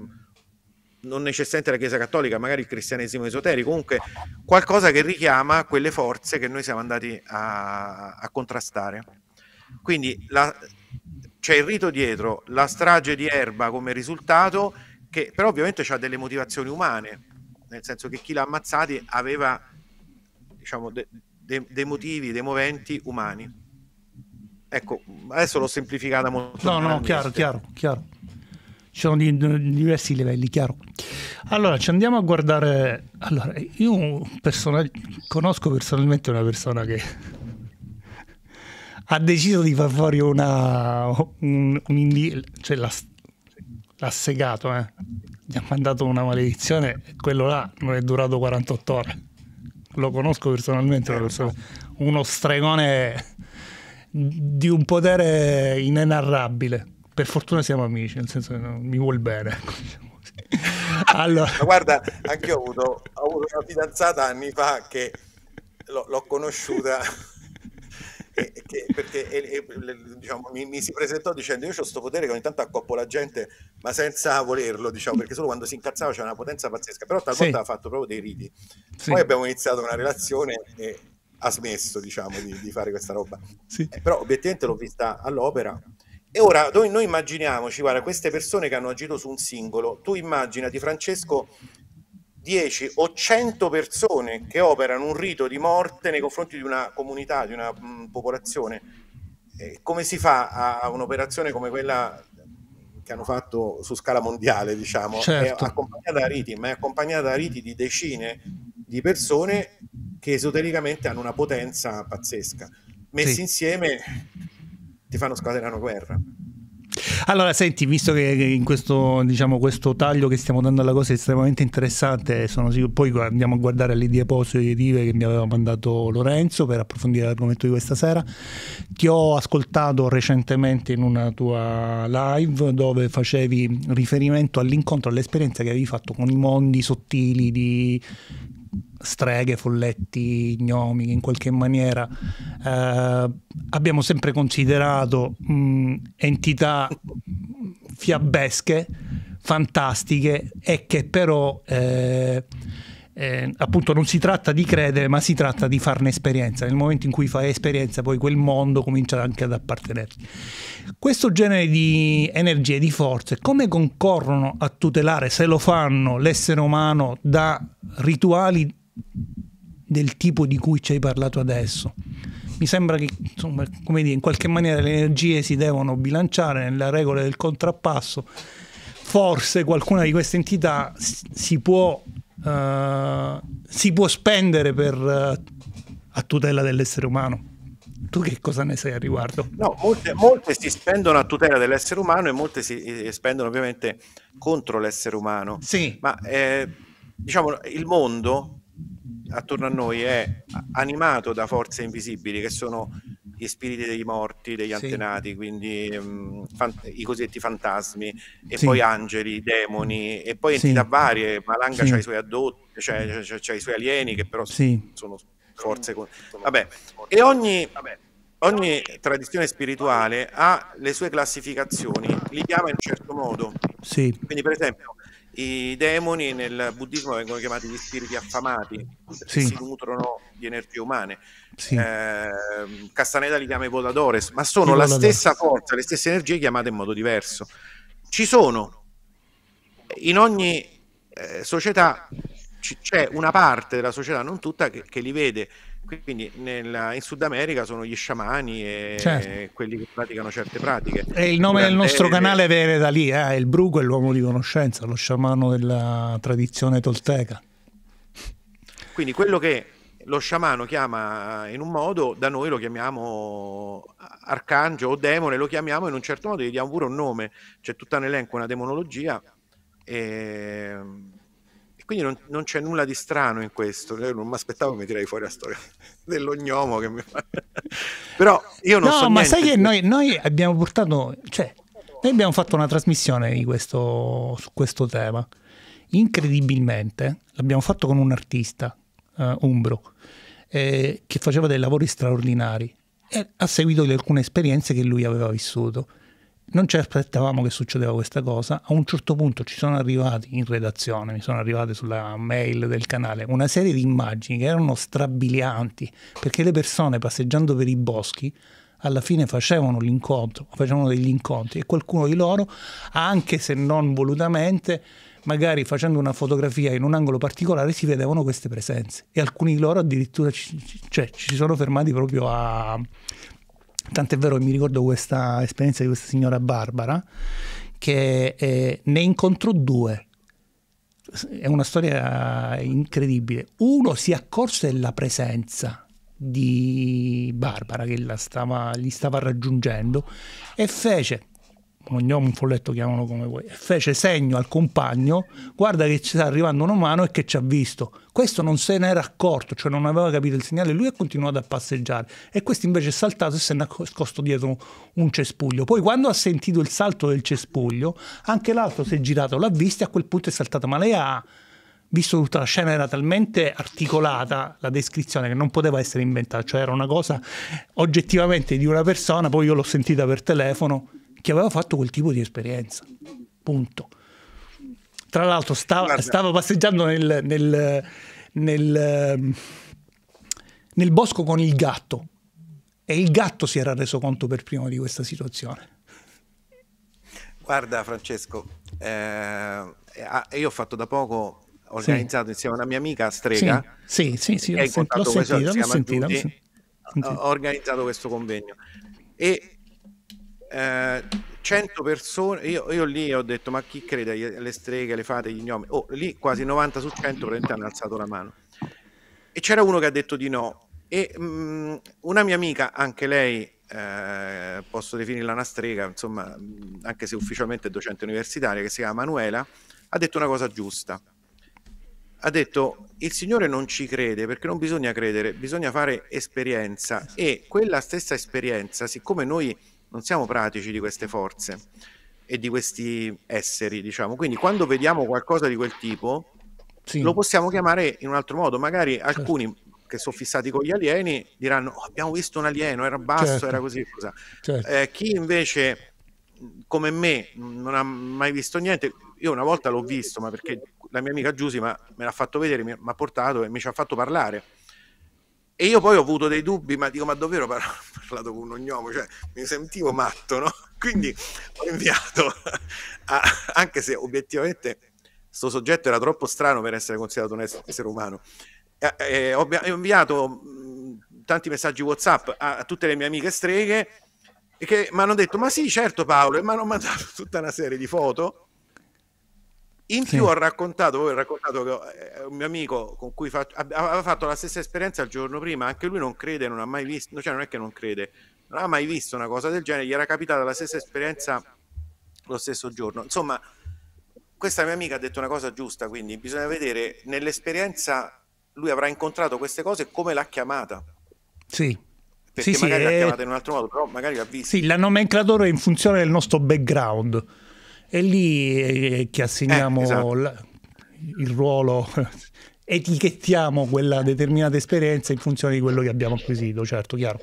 non necessariamente la Chiesa Cattolica, magari il cristianesimo esoterico, comunque qualcosa che richiama quelle forze che noi siamo andati a, a contrastare. Quindi la, c'è il rito dietro, la strage di Erba come risultato, che però ovviamente ha delle motivazioni umane, nel senso che chi l'ha ammazzati aveva diciamo, de, de, dei motivi, dei moventi umani. Ecco, adesso l'ho semplificata molto. No, no, chiaro, chiaro, chiaro. Ci sono di, di diversi livelli, chiaro. Allora, ci andiamo a guardare. Allora, io personal... conosco personalmente una persona che ha deciso di far fuori una, un, un indi- cioè l'ha, l'ha segato, eh. gli ha mandato una maledizione quello là non è durato 48 ore. Lo conosco personalmente, persona, uno stregone di un potere inenarrabile. Per fortuna siamo amici, nel senso che mi vuol bene. (laughs) Diciamo allora. Ma guarda, anche io ho avuto, ho avuto una fidanzata anni fa che l'ho, l'ho conosciuta (laughs) che, perché e, diciamo, mi, mi, si presentò dicendo io ho questo potere che ogni tanto accoppo la gente ma senza volerlo diciamo perché solo quando si incazzava c'era una potenza pazzesca però talvolta sì. ha fatto proprio dei riti sì. poi abbiamo iniziato una relazione e ha smesso diciamo di, di fare questa roba sì. eh, però obiettivamente l'ho vista all'opera e ora noi, noi immaginiamoci guarda queste persone che hanno agito su un singolo tu immaginati Francesco 10 o 100 persone che operano un rito di morte nei confronti di una comunità, di una mh, mm, popolazione, eh, come si fa a, a, un'operazione come quella che hanno fatto su scala mondiale, diciamo, certo. è accompagnata da riti, ma è accompagnata da riti di decine di persone che esotericamente hanno una potenza pazzesca. Messi sì. insieme ti fanno scatenare una guerra. Allora, senti, visto che in questo, diciamo, questo taglio che stiamo dando alla cosa è estremamente interessante, sono sicuro, poi andiamo a guardare le diapositive che mi aveva mandato Lorenzo per approfondire l'argomento di questa sera. Ti ho ascoltato recentemente in una tua live dove facevi riferimento all'incontro, all'esperienza che avevi fatto con i mondi sottili di streghe, folletti, gnomi in qualche maniera eh, abbiamo sempre considerato mh, entità fiabesche, fantastiche e che però eh, eh, appunto non si tratta di credere ma si tratta di farne esperienza. Nel momento in cui fai esperienza poi quel mondo comincia anche ad appartenerti. Questo genere di energie, di forze, come concorrono a tutelare, se lo fanno, l'essere umano da rituali del tipo di cui ci hai parlato adesso. Mi sembra che insomma, come dire, in qualche maniera le energie si devono bilanciare nelle regole del contrappasso. Forse qualcuna di queste entità si può, uh, si può spendere per, uh, a tutela dell'essere umano. Tu che cosa ne sai a riguardo? No, molte, molte, si spendono a tutela dell'essere umano e molte si eh, spendono ovviamente contro l'essere umano. Sì. Ma eh, diciamo il mondo attorno a noi è animato da forze invisibili che sono gli spiriti dei morti, degli sì. antenati, quindi um, i cosiddetti fantasmi, e sì. poi angeli, demoni, e poi entità sì. varie. Malanga sì. ha i suoi addotti, cioè, c'ha, i suoi alieni che però sono forze. Vabbè. E ogni, ogni tradizione spirituale ha le sue classificazioni, li chiama in un certo modo. Sì. Quindi, per esempio, i demoni nel buddismo vengono chiamati gli spiriti affamati, sì. si nutrono di energie umane. Sì. Eh, Castaneda li chiama i voladores, ma sono I la voladores. stessa forza, le stesse energie chiamate in modo diverso. Ci sono in ogni eh, società c'è una parte della società, non tutta, che, che li vede. Quindi nel, in Sud America sono gli sciamani e certo. quelli che praticano certe pratiche. E il nome del nostro canale viene da lì, eh? il Bruco è l'uomo di conoscenza, lo sciamano della tradizione tolteca. Quindi quello che lo sciamano chiama in un modo, da noi lo chiamiamo arcangelo o demone, lo chiamiamo in un certo modo, gli diamo pure un nome, c'è tutta un elenco, una demonologia. E quindi non, non, c'è nulla di strano in questo. Io non mi aspettavo che mi tirei fuori la storia (laughs) dell'ognomo. Che mi fa... (laughs) Però io non no, so. No, ma sai che noi, noi, abbiamo portato. Cioè, noi abbiamo fatto una trasmissione questo, su questo tema. Incredibilmente l'abbiamo fatto con un artista, uh, Umbro, eh, che faceva dei lavori straordinari e a seguito di alcune esperienze che lui aveva vissuto non ci aspettavamo che succedeva questa cosa. A un certo punto ci sono arrivati in redazione, mi sono arrivate sulla mail del canale, una serie di immagini che erano strabilianti, perché le persone passeggiando per i boschi alla fine facevano l'incontro, facevano degli incontri e qualcuno di loro, anche se non volutamente, magari facendo una fotografia in un angolo particolare si vedevano queste presenze e alcuni di loro addirittura ci, cioè, ci sono fermati proprio a Tant'è vero che mi ricordo questa esperienza di questa signora Barbara che eh, ne incontrò due. È una storia incredibile. Uno si accorse della presenza di Barbara che stava, gli stava raggiungendo e fece ognuno un folletto chiamano come vuoi, fece segno al compagno, guarda che ci sta arrivando una mano e che ci ha visto. Questo non se n'era accorto, cioè non aveva capito il segnale, lui ha continuato a passeggiare. E questo invece è saltato e si è nascosto dietro un cespuglio. Poi quando ha sentito il salto del cespuglio, anche l'altro si è girato, l'ha visto e a quel punto è saltato, ma lei ha visto tutta la scena era talmente articolata la descrizione che non poteva essere inventata, cioè era una cosa oggettivamente di una persona, poi io l'ho sentita per telefono che aveva fatto quel tipo di esperienza. Punto. Tra l'altro stava, stava passeggiando nel, nel, nel, nel bosco con il gatto e il gatto si era reso conto per primo di questa situazione. Guarda Francesco, eh, io ho fatto da poco, ho organizzato sì. insieme a una mia amica Strega, sì, sì, sì, sì l'ho, sent- l'ho sentito, ho organizzato questo convegno e eh, 100 persone, io, io, lì ho detto ma chi crede alle streghe, alle fate, gli gnomi? Oh, lì quasi 90 su 100 hanno alzato la mano. E c'era uno che ha detto di no. E mh, mm, una mia amica, anche lei, eh, posso definirla una strega, insomma, anche se ufficialmente è docente universitaria, che si chiama Manuela, ha detto una cosa giusta. Ha detto il Signore non ci crede perché non bisogna credere, bisogna fare esperienza e quella stessa esperienza, siccome noi non siamo pratici di queste forze e di questi esseri, diciamo. Quindi quando vediamo qualcosa di quel tipo, sì. lo possiamo chiamare in un altro modo. Magari certo. alcuni che sono fissati con gli alieni diranno oh, abbiamo visto un alieno, era basso, certo. era così. Certo. Eh, chi invece, come me, non ha mai visto niente, io una volta l'ho visto, ma perché la mia amica Giusima me l'ha fatto vedere, mi ha portato e mi ci ha fatto parlare e io poi ho avuto dei dubbi, ma dico, ma davvero (laughs) ho parlato con un ognomo? Cioè, mi sentivo matto, no? (laughs) Quindi ho inviato, a, anche se obiettivamente questo soggetto era troppo strano per essere considerato un essere umano, e, e, ho, ho, inviato mh, tanti messaggi WhatsApp a, a, tutte le mie amiche streghe che mi hanno detto, ma sì, certo Paolo, e mi hanno mandato (laughs) tutta una serie di foto in più sì. ho raccontato, ho raccontato che eh, un mio amico con cui faccio, aveva fatto la stessa esperienza il giorno prima, anche lui non crede, non ha mai visto, cioè non è che non crede, non ha mai visto una cosa del genere, gli era capitata la stessa esperienza lo stesso giorno. Insomma, questa mia amica ha detto una cosa giusta, quindi bisogna vedere nell'esperienza lui avrà incontrato queste cose e come l'ha chiamata. Sì. Perché sì, magari sì, l'ha chiamata in un altro modo, però magari l'ha vista. Sì, la nomenclatura è in funzione del nostro background è lì che assegniamo eh, esatto. la, il ruolo (laughs) etichettiamo quella determinata esperienza in funzione di quello che abbiamo acquisito, certo, chiaro.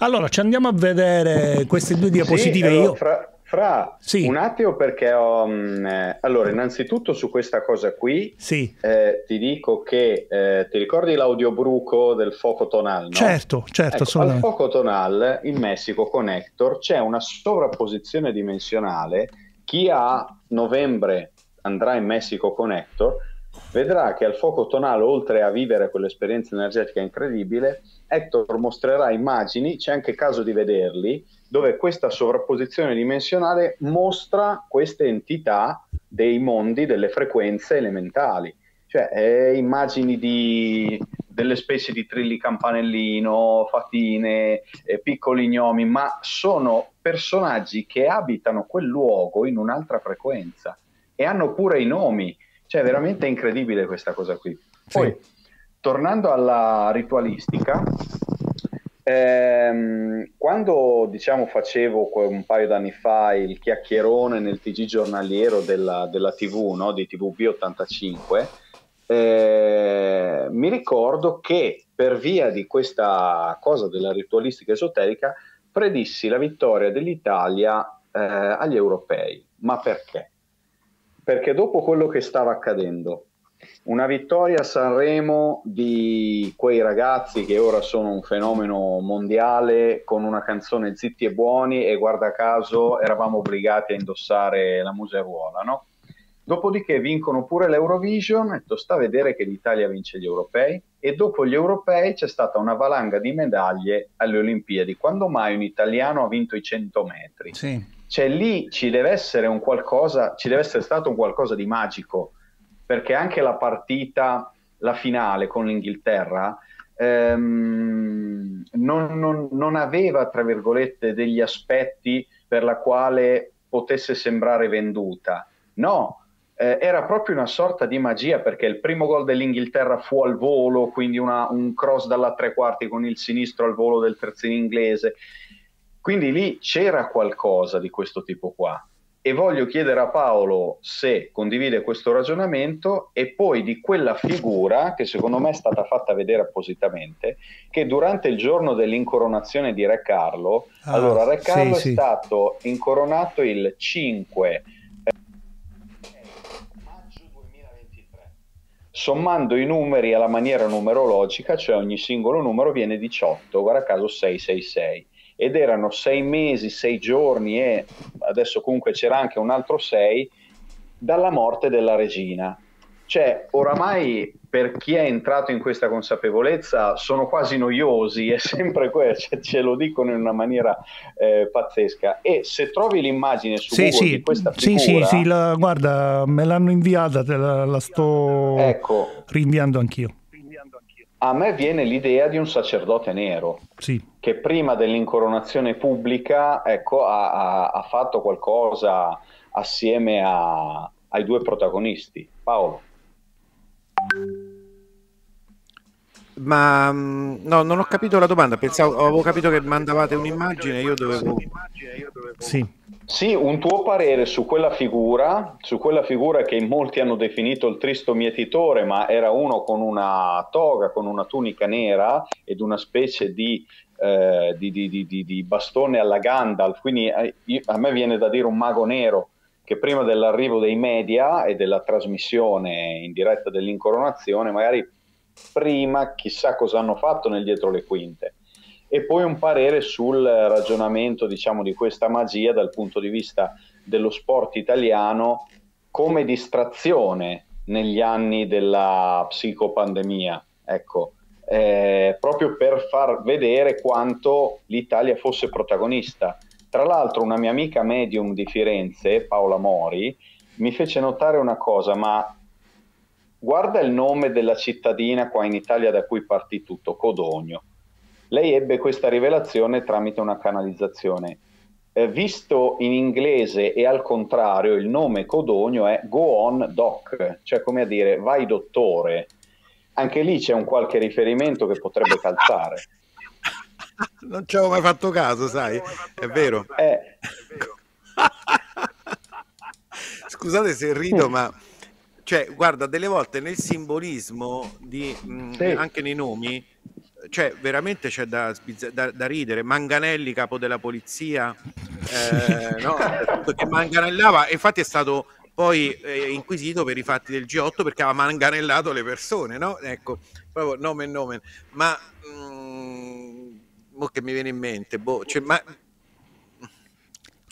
Allora, ci andiamo a vedere queste due diapositive. Sì, allora, io... fra... Fra, sì. un attimo perché ho... Mh, eh, allora, innanzitutto su questa cosa qui sì. eh, ti dico che eh, ti ricordi l'audiobruco del Foco Tonal, no? Certo, certo, ecco, Al Foco Tonal in Messico Connector c'è una sovrapposizione dimensionale. Chi a novembre andrà in Messico Connector vedrà che al Foco Tonal, oltre a vivere quell'esperienza energetica incredibile, Hector mostrerà immagini, c'è anche caso di vederli, dove questa sovrapposizione dimensionale mostra queste entità dei mondi, delle frequenze elementali, cioè eh, immagini di, delle specie di trilli campanellino, fatine, eh, piccoli gnomi, ma sono personaggi che abitano quel luogo in un'altra frequenza e hanno pure i nomi, cioè veramente incredibile questa cosa qui. Poi, sì. tornando alla ritualistica, Ehm, quando diciamo facevo un paio d'anni fa il chiacchierone nel TG giornaliero della, della TV, no? di TVB85, eh, mi ricordo che per via di questa cosa della ritualistica esoterica predissi la vittoria dell'Italia eh, agli europei. Ma perché? Perché dopo quello che stava accadendo, una vittoria a Sanremo di quei ragazzi che ora sono un fenomeno mondiale con una canzone zitti e buoni e guarda caso eravamo obbligati a indossare la museruola, no? Dopodiché vincono pure l'Eurovision e sta a vedere che l'Italia vince gli europei e dopo gli europei c'è stata una valanga di medaglie alle Olimpiadi. Quando mai un italiano ha vinto i 100 metri? Sì. Cioè lì ci deve essere un qualcosa, ci deve essere stato un qualcosa di magico perché anche la partita, la finale con l'Inghilterra, ehm, non, non, non, aveva, tra virgolette, degli aspetti per la quale potesse sembrare venduta. No, eh, era proprio una sorta di magia perché il primo gol dell'Inghilterra fu al volo, quindi una, un cross dalla tre quarti con il sinistro al volo del terzino inglese. Quindi lì c'era qualcosa di questo tipo qua e voglio chiedere a Paolo se condivide questo ragionamento e poi di quella figura che secondo me è stata fatta vedere appositamente, che durante il giorno dell'incoronazione di Re Carlo, ah, allora Re Carlo sì, è sì. stato incoronato il 5 Sommando i numeri alla maniera numerologica, cioè ogni singolo numero viene 18, guarda caso 666 ed erano sei mesi, sei giorni e adesso comunque c'era anche un altro sei dalla morte della regina. Cioè, oramai per chi è entrato in questa consapevolezza sono quasi noiosi, è sempre quello, cioè, ce lo dicono in una maniera eh, pazzesca. E se trovi l'immagine su sì, Google sì, di questa figura... Sì, sì, sì, la, guarda, me l'hanno inviata, te la, la sto ecco, rinviando anch'io a me viene l'idea di un sacerdote nero sì. che prima dell'incoronazione pubblica ecco, ha, ha, ha, fatto qualcosa assieme a, ai due protagonisti. Paolo. Ma mm, no, non ho capito la domanda. Pensavo, avevo capito che mandavate un'immagine, io dovevo. Sì. Sì, un tuo parere su quella figura, su quella figura che in molti hanno definito il tristo mietitore, ma era uno con una toga, con una tunica nera ed una specie di, eh, di, di, di bastone alla Gandalf. Quindi eh, a me viene da dire un mago nero che prima dell'arrivo dei media e della trasmissione in diretta dell'incoronazione, magari prima chissà cosa hanno fatto nel dietro le quinte e poi un parere sul ragionamento diciamo, di questa magia dal punto di vista dello sport italiano come distrazione negli anni della psicopandemia, ecco, eh, proprio per far vedere quanto l'Italia fosse protagonista. Tra l'altro una mia amica medium di Firenze, Paola Mori, mi fece notare una cosa, ma guarda il nome della cittadina qua in Italia da cui partì tutto, Codogno lei ebbe questa rivelazione tramite una canalizzazione. Eh, visto in inglese e al contrario, il nome Codogno è Go on Doc, cioè come a dire vai dottore. Anche lì c'è un qualche riferimento che potrebbe calzare. (laughs) (laughs) Non ci avevo mai fatto caso, sai? È vero. Eh. (laughs) Scusate se rido, ma cioè, guarda, delle volte nel simbolismo, di, mh, sì. anche nei nomi, cioè, veramente c'è da, da, da, ridere. Manganelli, capo della polizia, eh, no? (laughs) che manganellava, infatti è stato poi eh, inquisito per i fatti del G8 perché aveva manganellato le persone, no? Ecco, proprio nome e nome. Ma mo che mi viene in mente, boh, cioè, ma,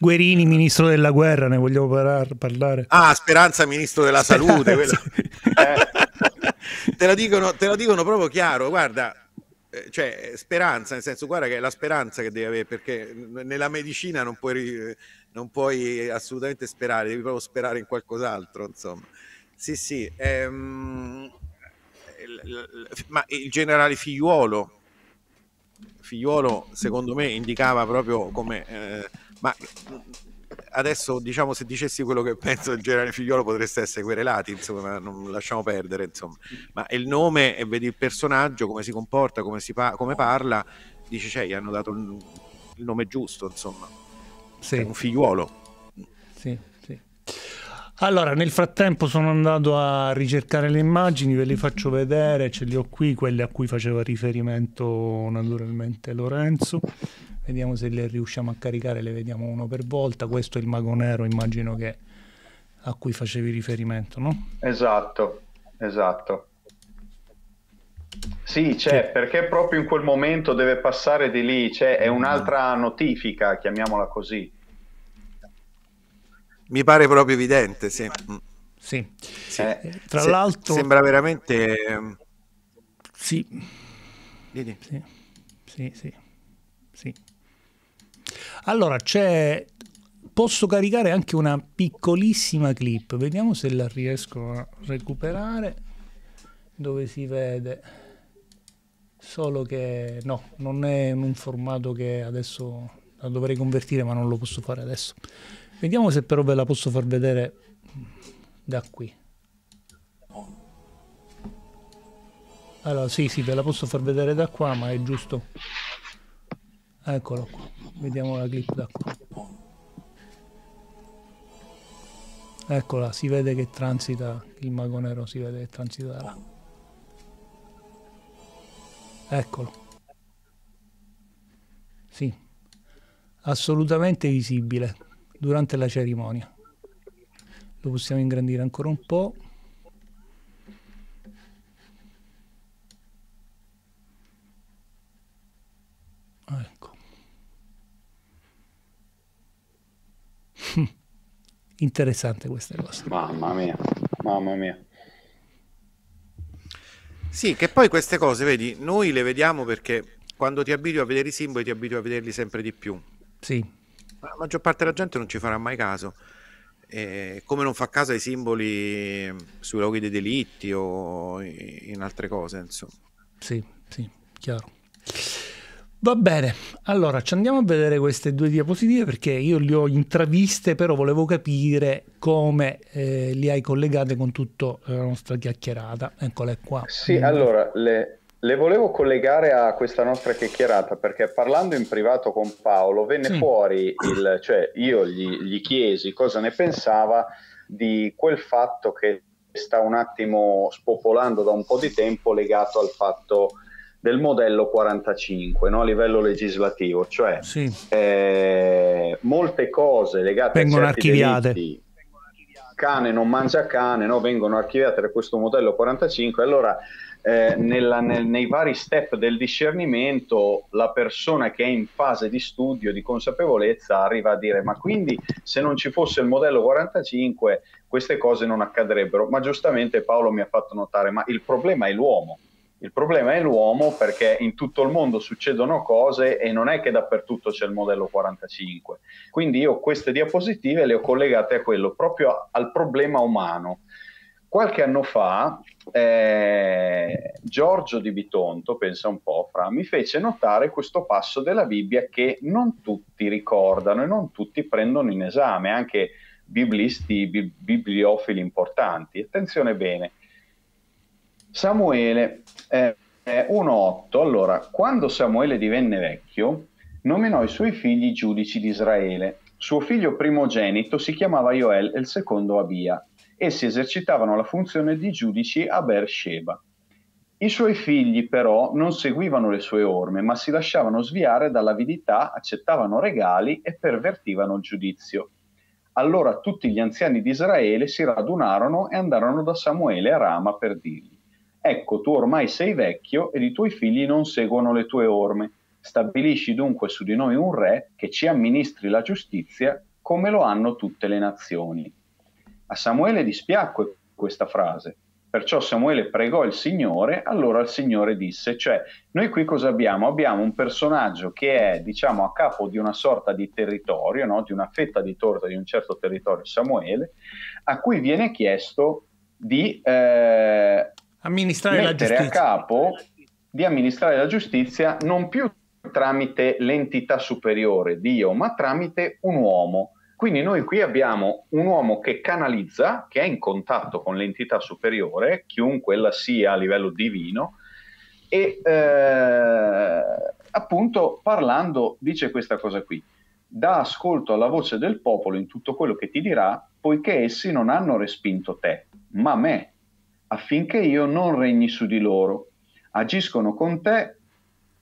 Guerini, ministro della guerra, ne vogliamo par- parlare? Ah, Speranza, ministro della salute. eh. te, lo dicono, te lo dicono proprio chiaro, guarda, eh, cioè speranza, nel senso guarda che è la speranza che devi avere, perché nella medicina non puoi, non puoi assolutamente sperare, devi proprio sperare in qualcos'altro, insomma. Sì, sì. Ehm, ma il generale figliuolo, figliuolo secondo me indicava proprio come... Eh, ma adesso diciamo se dicessi quello che penso del generale figliolo potreste essere querelati insomma non lasciamo perdere insomma ma il nome e vedi il personaggio come si comporta come, si pa- come parla dici cioè gli hanno dato il, nome giusto insomma sì. è un figliuolo sì, sì. Allora, nel frattempo sono andato a ricercare le immagini, ve le faccio vedere, ce le ho qui, quelle a cui faceva riferimento naturalmente Lorenzo. Vediamo se le riusciamo a caricare, le vediamo uno per volta. Questo è il mago nero, immagino che a cui facevi riferimento, no? Esatto, esatto. Sì, c'è, che... perché proprio in quel momento deve passare di lì, c'è, è un'altra notifica, chiamiamola così. Mi pare proprio evidente, sì. Sì, sì. Eh, tra se, l'altro... Sembra veramente... Ehm, sì. Sì, sì, sì. sì. Allora, c'è... Posso caricare anche una piccolissima clip, vediamo se la riesco a recuperare, dove si vede, solo che no, non è in un formato che adesso la dovrei convertire ma non lo posso fare adesso. Vediamo se però ve la posso far vedere da qui. Allora, sì, sì, ve la posso far vedere da qua, ma è giusto. Eccolo qua. Vediamo la clip da qua. Eccola, si vede che transita il mago nero, si vede che transita da là. Eccolo. Sì, assolutamente visibile durante la cerimonia. Lo possiamo ingrandire ancora un po'. (laughs) interessante questa cosa. Mamma mia, mamma mia. Sì, che poi queste cose, vedi, noi le vediamo perché quando ti abitui a vedere i simboli ti abitui a vederli sempre di più. Sì. La maggior parte della gente non ci farà mai caso. Eh, come non fa caso ai simboli sui luoghi dei delitti o in altre cose, insomma. Sì, sì, chiaro. Va bene, allora ci andiamo a vedere queste due diapositive perché io le ho intraviste, però volevo capire come eh, li hai collegate con tutta la nostra chiacchierata. Eccole qua. Sì, allora le, le, volevo collegare a questa nostra chiacchierata perché parlando in privato con Paolo venne sì. fuori il, cioè io gli, gli chiesi cosa ne pensava di quel fatto che sta un attimo spopolando da un po' di tempo legato al fatto del modello 45 no? a livello legislativo, cioè sì. eh, molte cose legate vengono a archiviate. Delitti, cane non mangia cane, no? vengono archiviate da questo modello 45, allora eh, nella, nel, nei vari step del discernimento la persona che è in fase di studio, di consapevolezza, arriva a dire ma quindi se non ci fosse il modello 45 queste cose non accadrebbero, ma giustamente Paolo mi ha fatto notare ma il problema è l'uomo il problema è l'uomo perché in tutto il mondo succedono cose e non è che dappertutto c'è il modello 45. Quindi io queste diapositive le ho collegate a quello, proprio al problema umano. Qualche anno fa eh, Giorgio di Bitonto, pensa un po', Fra, mi fece notare questo passo della Bibbia che non tutti ricordano e non tutti prendono in esame, anche biblisti, bibliofili importanti. Attenzione bene, Samuele eh, 1.8, allora, quando Samuele divenne vecchio, nominò i suoi figli giudici di Israele. Suo figlio primogenito si chiamava Joel e il secondo Abia. essi esercitavano la funzione di giudici a Beersheba. I suoi figli però non seguivano le sue orme, ma si lasciavano sviare dall'avidità, accettavano regali e pervertivano il giudizio. Allora tutti gli anziani di Israele si radunarono e andarono da Samuele a Rama per dirgli, ecco tu ormai sei vecchio ed i tuoi figli non seguono le tue orme, stabilisci dunque su di noi un re che ci amministri la giustizia come lo hanno tutte le nazioni. A Samuele dispiacque questa frase Perciò Samuele pregò il Signore, allora il Signore disse, cioè noi qui cosa abbiamo? Abbiamo un personaggio che è diciamo a capo di una sorta di territorio, no? di una fetta di torta di un certo territorio, Samuele, a cui viene chiesto di eh, amministrare la giustizia. a capo di amministrare la giustizia non più tramite l'entità superiore, Dio, ma tramite un uomo quindi noi qui abbiamo un uomo che canalizza, che è in contatto con l'entità superiore, chiunque ella sia a livello divino, e eh, appunto parlando dice questa cosa qui. Da ascolto alla voce del popolo in tutto quello che ti dirà, poiché essi non hanno respinto te, ma me, affinché io non regni su di loro. Agiscono con te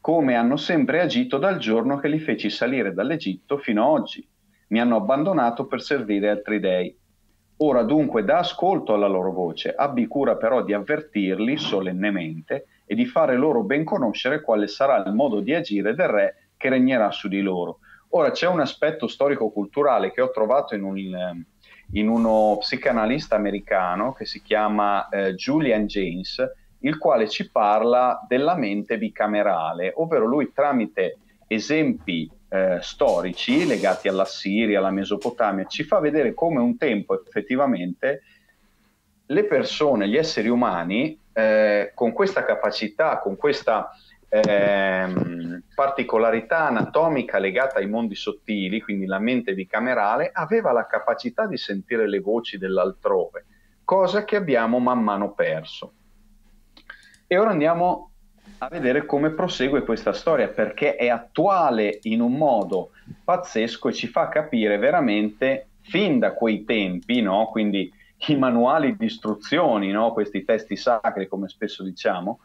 come hanno sempre agito dal giorno che li feci salire dall'Egitto fino ad oggi mi hanno abbandonato per servire altri dei. Ora dunque da ascolto alla loro voce, abbi cura però di avvertirli solennemente e di fare loro ben conoscere quale sarà il modo di agire del re che regnerà su di loro. Ora c'è un aspetto storico-culturale che ho trovato in, un, in uno psicanalista americano che si chiama eh, Julian James, il quale ci parla della mente bicamerale, ovvero lui tramite esempi eh, storici legati alla Siria, alla Mesopotamia, ci fa vedere come un tempo effettivamente le persone, gli esseri umani, eh, con questa capacità, con questa eh, particolarità anatomica legata ai mondi sottili, quindi la mente bicamerale, aveva la capacità di sentire le voci dell'altrove, cosa che abbiamo man mano perso. E ora andiamo a vedere come prosegue questa storia perché è attuale in un modo pazzesco e ci fa capire veramente fin da quei tempi, no? quindi i manuali di istruzioni, no? questi testi sacri come spesso diciamo,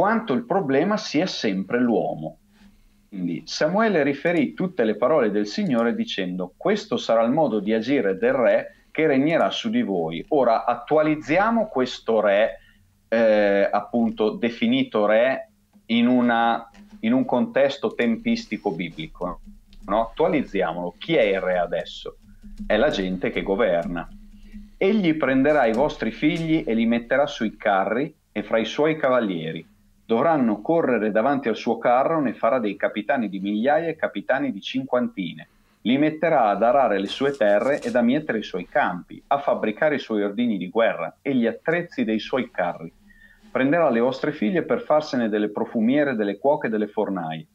quanto il problema sia sempre l'uomo. Quindi Samuele riferì tutte le parole del Signore dicendo questo sarà il modo di agire del re che regnerà su di voi. Ora attualizziamo questo re eh, appunto definito re in, una, in, un contesto tempistico biblico. No? Attualizziamolo. Chi è il re adesso? È la gente che governa. Egli prenderà i vostri figli e li metterà sui carri e fra i suoi cavalieri. Dovranno correre davanti al suo carro, ne farà dei capitani di migliaia e capitani di cinquantine. Li metterà ad arare le sue terre ed a mietere i suoi campi, a fabbricare i suoi ordini di guerra e gli attrezzi dei suoi carri Prenderà le vostre figlie per farsene delle profumiere, delle cuoche e delle fornaie.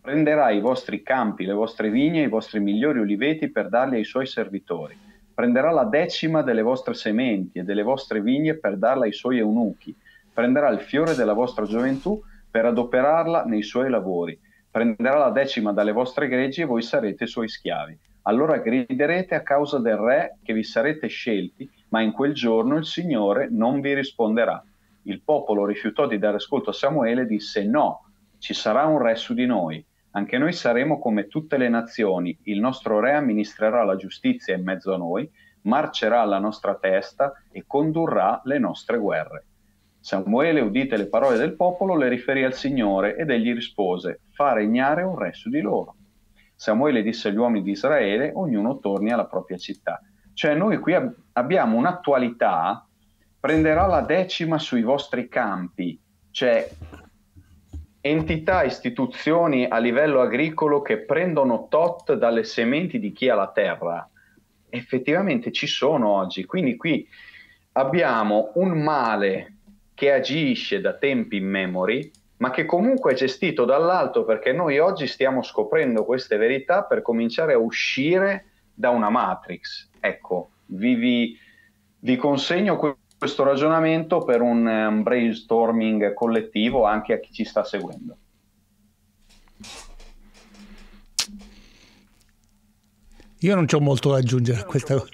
Prenderà i vostri campi, le vostre vigne, i vostri migliori oliveti per darli ai suoi servitori. Prenderà la decima delle vostre sementi e delle vostre vigne per darla ai suoi eunuchi. Prenderà il fiore della vostra gioventù per adoperarla nei suoi lavori. Prenderà la decima dalle vostre greggi e voi sarete suoi schiavi. Allora griderete a causa del re che vi sarete scelti, ma in quel giorno il Signore non vi risponderà il popolo rifiutò di dare ascolto a Samuele e disse no, ci sarà un re su di noi, anche noi saremo come tutte le nazioni, il nostro re amministrerà la giustizia in mezzo a noi, marcerà alla nostra testa e condurrà le nostre guerre. Samuele, udite le parole del popolo, le riferì al Signore ed egli rispose, fa regnare un re su di loro. Samuele disse agli uomini di Israele, ognuno torni alla propria città. Cioè noi qui ab- abbiamo un'attualità prenderà la decima sui vostri campi, cioè entità, istituzioni a livello agricolo che prendono tot dalle sementi di chi ha la terra. Effettivamente ci sono oggi, quindi qui abbiamo un male che agisce da tempi immemori, ma che comunque è gestito dall'alto perché noi oggi stiamo scoprendo queste verità per cominciare a uscire da una matrix. Ecco, vi, vi, vi consegno questo ragionamento per un, um, brainstorming collettivo anche a chi ci sta seguendo. Io non ho molto da aggiungere a questa cosa.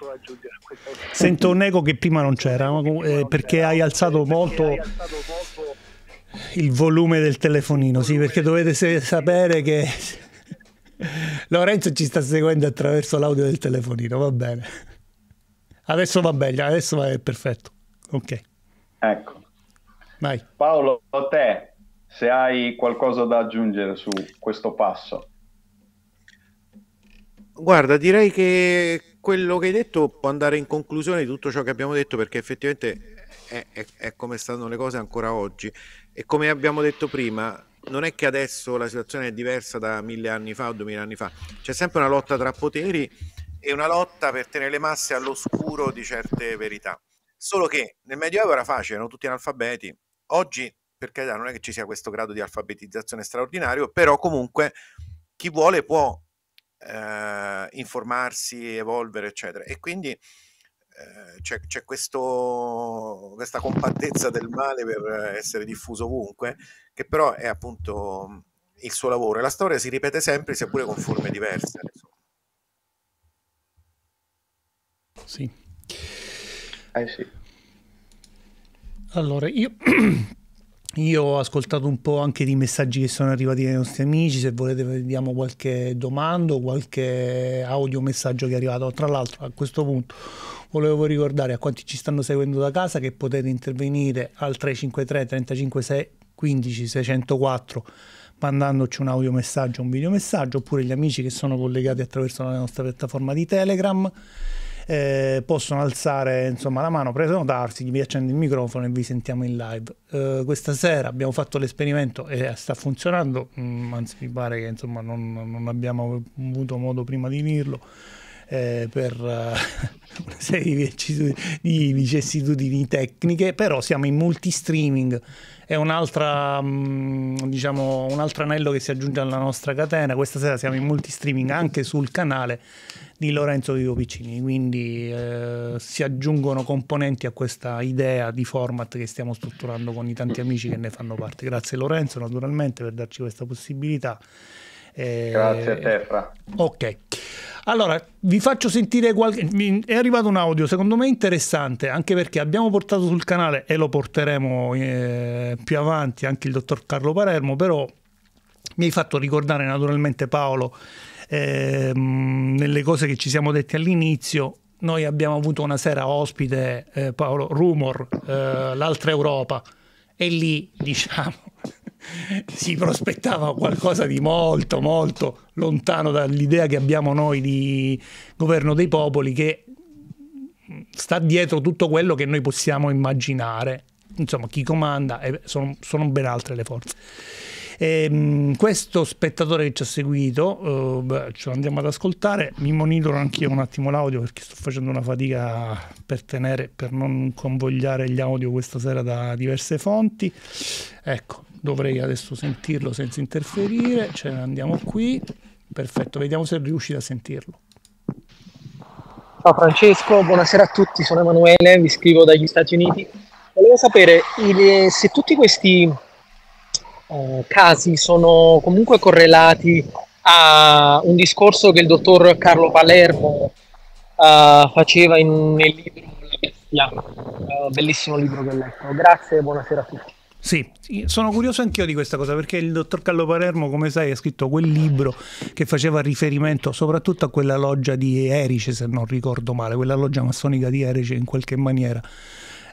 Sento un eco che prima non c'era, eh, perché hai alzato molto il volume del telefonino, sì, perché dovete sapere che (laughs) Lorenzo ci sta seguendo attraverso l'audio del telefonino, va bene. Adesso va bene, adesso è perfetto. Ok. Ecco. Vai. Paolo, a te, se hai qualcosa da aggiungere su questo passo. Guarda, direi che quello che hai detto può andare in conclusione di tutto ciò che abbiamo detto perché effettivamente è, è, è come stanno le cose ancora oggi e come abbiamo detto prima non è che adesso la situazione è diversa da mille anni fa o duemila anni fa, c'è sempre una lotta tra poteri e una lotta per tenere le masse all'oscuro di certe verità. Solo che nel Medioevo era facile, erano tutti analfabeti. Oggi, per carità, non è che ci sia questo grado di alfabetizzazione straordinario, però comunque chi vuole può eh, informarsi, evolvere, eccetera. E quindi eh, c'è, c'è questo, questa compattezza del male per essere diffuso ovunque, che però è appunto il suo lavoro. E la storia si ripete sempre, sia pure con forme diverse. Insomma. Sì. Eh sì. Allora, io, (clears throat) io, ho ascoltato un po' anche di messaggi che sono arrivati dai nostri amici, se volete vediamo qualche domanda, qualche audio messaggio che è arrivato. Tra l'altro a questo punto volevo ricordare a quanti ci stanno seguendo da casa che potete intervenire al 353 35 6 15 604 mandandoci un audio messaggio, un video messaggio, oppure gli amici che sono collegati attraverso la nostra piattaforma di Telegram eh, possono alzare insomma, la mano, prenotarsi, vi accende il microfono e vi sentiamo in live. Eh, questa sera abbiamo fatto l'esperimento e sta funzionando, mm, anzi mi pare che insomma, non, non abbiamo avuto modo prima di dirlo. Eh, per uh, (laughs) una serie di, di vicissitudini tecniche, però siamo in multi-streaming, è un'altra, um, diciamo, un altro anello che si aggiunge alla nostra catena. Questa sera siamo in multi-streaming anche sul canale di Lorenzo Vivo Piccini, quindi eh, si aggiungono componenti a questa idea di format che stiamo strutturando con i tanti amici che ne fanno parte. Grazie Lorenzo naturalmente per darci questa possibilità. Eh, Grazie a te Fra. Ok. Allora, vi faccio sentire qualche... È arrivato un audio, secondo me interessante, anche perché abbiamo portato sul canale, e lo porteremo eh, più avanti, anche il dottor Carlo Palermo, però mi hai fatto ricordare naturalmente Paolo eh, nelle cose che ci siamo detti all'inizio, noi abbiamo avuto una sera ospite, eh, Paolo Rumor, eh, l'altra Europa, e lì diciamo (laughs) si prospettava qualcosa di molto molto lontano dall'idea che abbiamo noi di governo dei popoli che sta dietro tutto quello che noi possiamo immaginare. Insomma, chi comanda sono, sono ben altre le forze. E, ehm, questo spettatore che ci ha seguito, uh, beh, ce lo andiamo ad ascoltare, mi monitoro anch'io un attimo l'audio perché sto facendo una fatica per tenere, per non convogliare gli audio questa sera da diverse fonti. Ecco, dovrei adesso sentirlo senza interferire, ce ne andiamo qui, perfetto, vediamo se riuscite a sentirlo. Ciao Francesco, buonasera a tutti, sono Emanuele, vi scrivo dagli Stati Uniti. Volevo sapere se tutti questi eh, casi sono comunque correlati a un discorso che il dottor Carlo Palermo uh, faceva in, nel libro bestia, uh, bellissimo libro che ho letto. Grazie e buonasera a tutti. Sì, sono curioso anch'io di questa cosa perché il dottor Carlo Palermo, come sai, ha scritto quel libro che faceva riferimento soprattutto a quella loggia di Erice, se non ricordo male, quella loggia massonica di Erice in qualche maniera.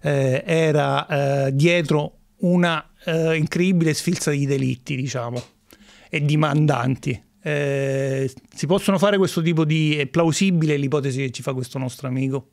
Eh, era eh, dietro una eh, incredibile sfilza di delitti, diciamo, e di mandanti. Eh, si possono fare questo tipo di... è plausibile l'ipotesi che ci fa questo nostro amico?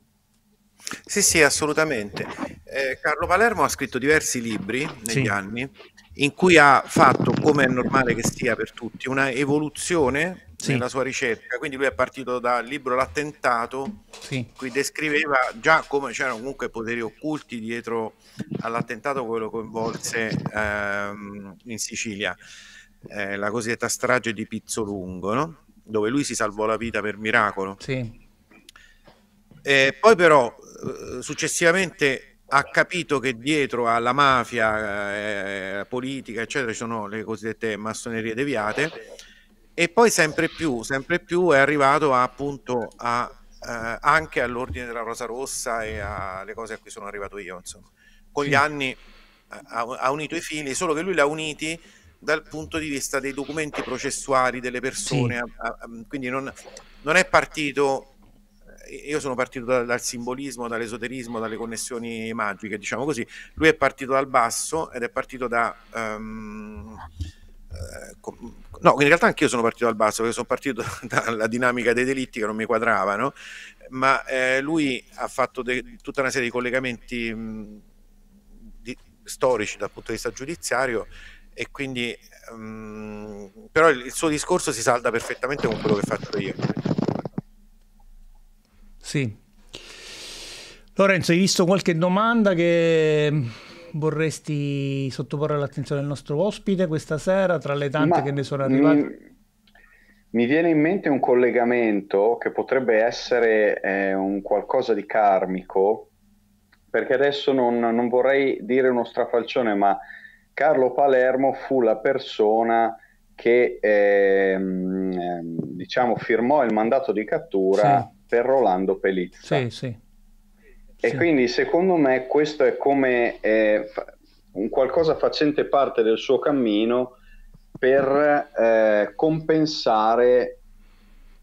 Sì, sì, assolutamente. Eh, Carlo Palermo ha scritto diversi libri negli sì. anni in cui ha fatto, come è normale che sia per tutti, una evoluzione sì. nella sua ricerca. Quindi lui è partito dal libro L'attentato, sì. cui descriveva già come c'erano comunque poteri occulti dietro all'attentato, quello coinvolse ehm, in Sicilia, eh, la cosiddetta strage di Pizzolungo, no? dove lui si salvò la vita per miracolo. Sì. Eh, poi però eh, successivamente ha capito che dietro alla mafia eh, politica, eccetera, ci sono le cosiddette massonerie deviate e poi sempre più, sempre più è arrivato a, appunto a, eh, anche all'ordine della Rosa Rossa e alle cose a cui sono arrivato io, insomma. Con sì. gli anni ha, ha, unito i fili, solo che lui li ha uniti dal punto di vista dei documenti processuali delle persone, sì. a, a, quindi non, non, è partito, eh, io sono partito da, dal simbolismo, dall'esoterismo, dalle connessioni magiche, diciamo così, lui è partito dal basso ed è partito da... Um, no, in realtà anch'io sono partito dal basso, perché sono partito (laughs) dalla dinamica dei delitti che non mi quadravano, ma eh, lui ha fatto de- tutta una serie di collegamenti mh, di, storici dal punto di vista giudiziario e quindi um, però il, suo discorso si salda perfettamente con quello che faccio io. Sì. Lorenzo, hai visto qualche domanda che vorresti sottoporre all'attenzione del nostro ospite questa sera tra le tante Ma, che ne sono arrivate? Mi, mi, viene in mente un collegamento che potrebbe essere eh, un qualcosa di karmico, perché adesso non, non vorrei dire uno strafalcione, ma Carlo Palermo fu la persona che ehm, diciamo firmò il mandato di cattura sì. per Rolando Pelizza. Sì, sì. E sì. quindi secondo me questo è come eh, un qualcosa facente parte del suo cammino per eh, compensare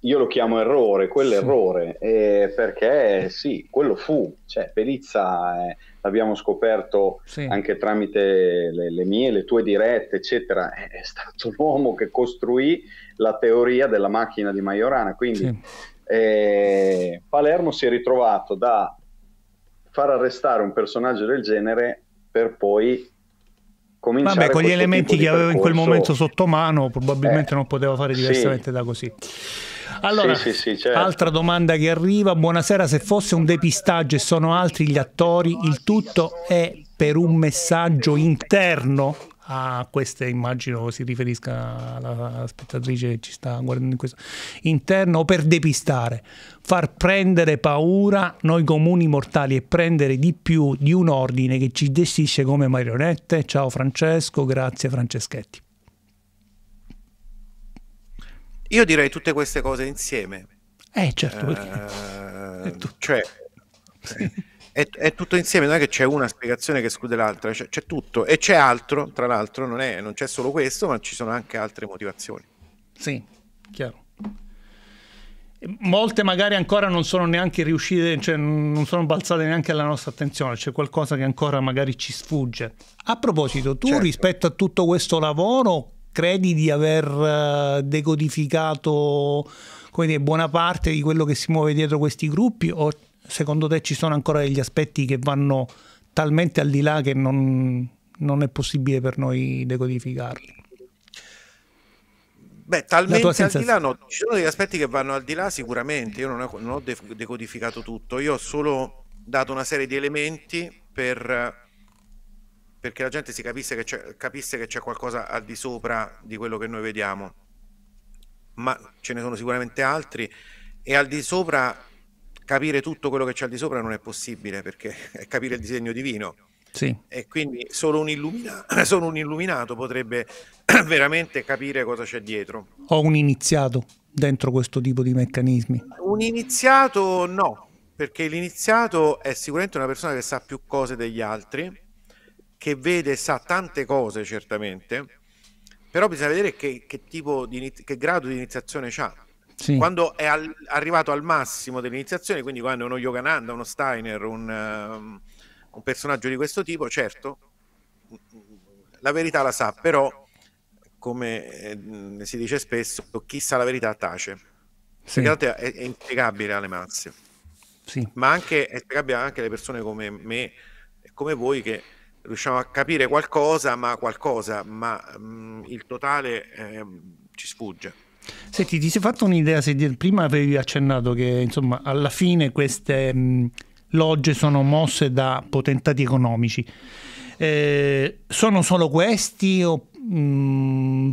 io lo chiamo errore, quell'errore, sì. eh, perché sì, quello fu, cioè Pelizza eh, l'abbiamo scoperto sì. anche tramite le, le, mie, le tue dirette, eccetera, è, è, stato l'uomo che costruì la teoria della macchina di Majorana, quindi sì. eh, Palermo si è ritrovato da far arrestare un personaggio del genere per poi cominciare Vabbè, con gli elementi che aveva in quel momento sotto mano, probabilmente eh, non poteva fare diversamente da così. Allora, sì, sì, sì, certo. altra domanda che arriva. Buonasera, se fosse un depistaggio e sono altri gli attori, il tutto è per un messaggio interno? A queste immagino si riferisca alla spettatrice che ci sta guardando in questo interno per depistare far prendere paura noi comuni mortali e prendere di più di un ordine che ci gestisce come marionette. Ciao Francesco grazie Franceschetti. Io direi tutte queste cose insieme. Eh, certo, perché... (laughs) Uh, cioè, (laughs) è, è, tutto insieme, non è che c'è una spiegazione che esclude l'altra, c'è, c'è tutto e c'è altro, tra l'altro, non, è, non c'è solo questo, ma ci sono anche altre motivazioni. Sì, chiaro. Molte magari ancora non sono neanche riuscite, cioè non sono balzate neanche alla nostra attenzione, c'è qualcosa che ancora magari ci sfugge. A proposito, tu certo. rispetto a tutto questo lavoro, credi di aver eh, decodificato dire, buona parte di quello che si muove dietro questi gruppi o secondo te ci sono ancora degli aspetti che vanno talmente al di là che non, non è possibile per noi decodificarli? Beh, talmente al di là no, ci sono degli aspetti che vanno al di là sicuramente, io non ho, non ho decodificato tutto, io ho solo dato una serie di elementi per perché la gente si capisse che, c'è, capisse che c'è qualcosa al di sopra di quello che noi vediamo. Ma ce ne sono sicuramente altri e al di sopra capire tutto quello che c'è al di sopra non è possibile perché è capire il disegno divino. Sì. E quindi solo un, illumina- (clears throat) solo un illuminato potrebbe (clears throat) veramente capire cosa c'è dietro. O un iniziato dentro questo tipo di meccanismi? Un iniziato no, perché l'iniziato è sicuramente una persona che sa più cose degli altri che vede e sa tante cose certamente, però bisogna vedere che, che tipo di che grado di iniziazione ha. Sì. Quando è al, arrivato al massimo dell'iniziazione, quindi quando uno Yogananda, uno Steiner, un, um, un personaggio di questo tipo, certo, la verità la sa, però come eh, si dice spesso, chi sa la verità tace. Sì. In realtà è, è inspiegabile alle masse. Sì. Ma anche, è spiegabile anche alle persone come me e come voi che riusciamo a capire qualcosa, ma qualcosa, ma mh, mm, il totale eh, ci sfugge. Senti, ti sei fatto un'idea, se prima avevi accennato che insomma alla fine queste mh, mm, logge sono mosse da potentati economici. Eh, sono solo questi o mh, mm,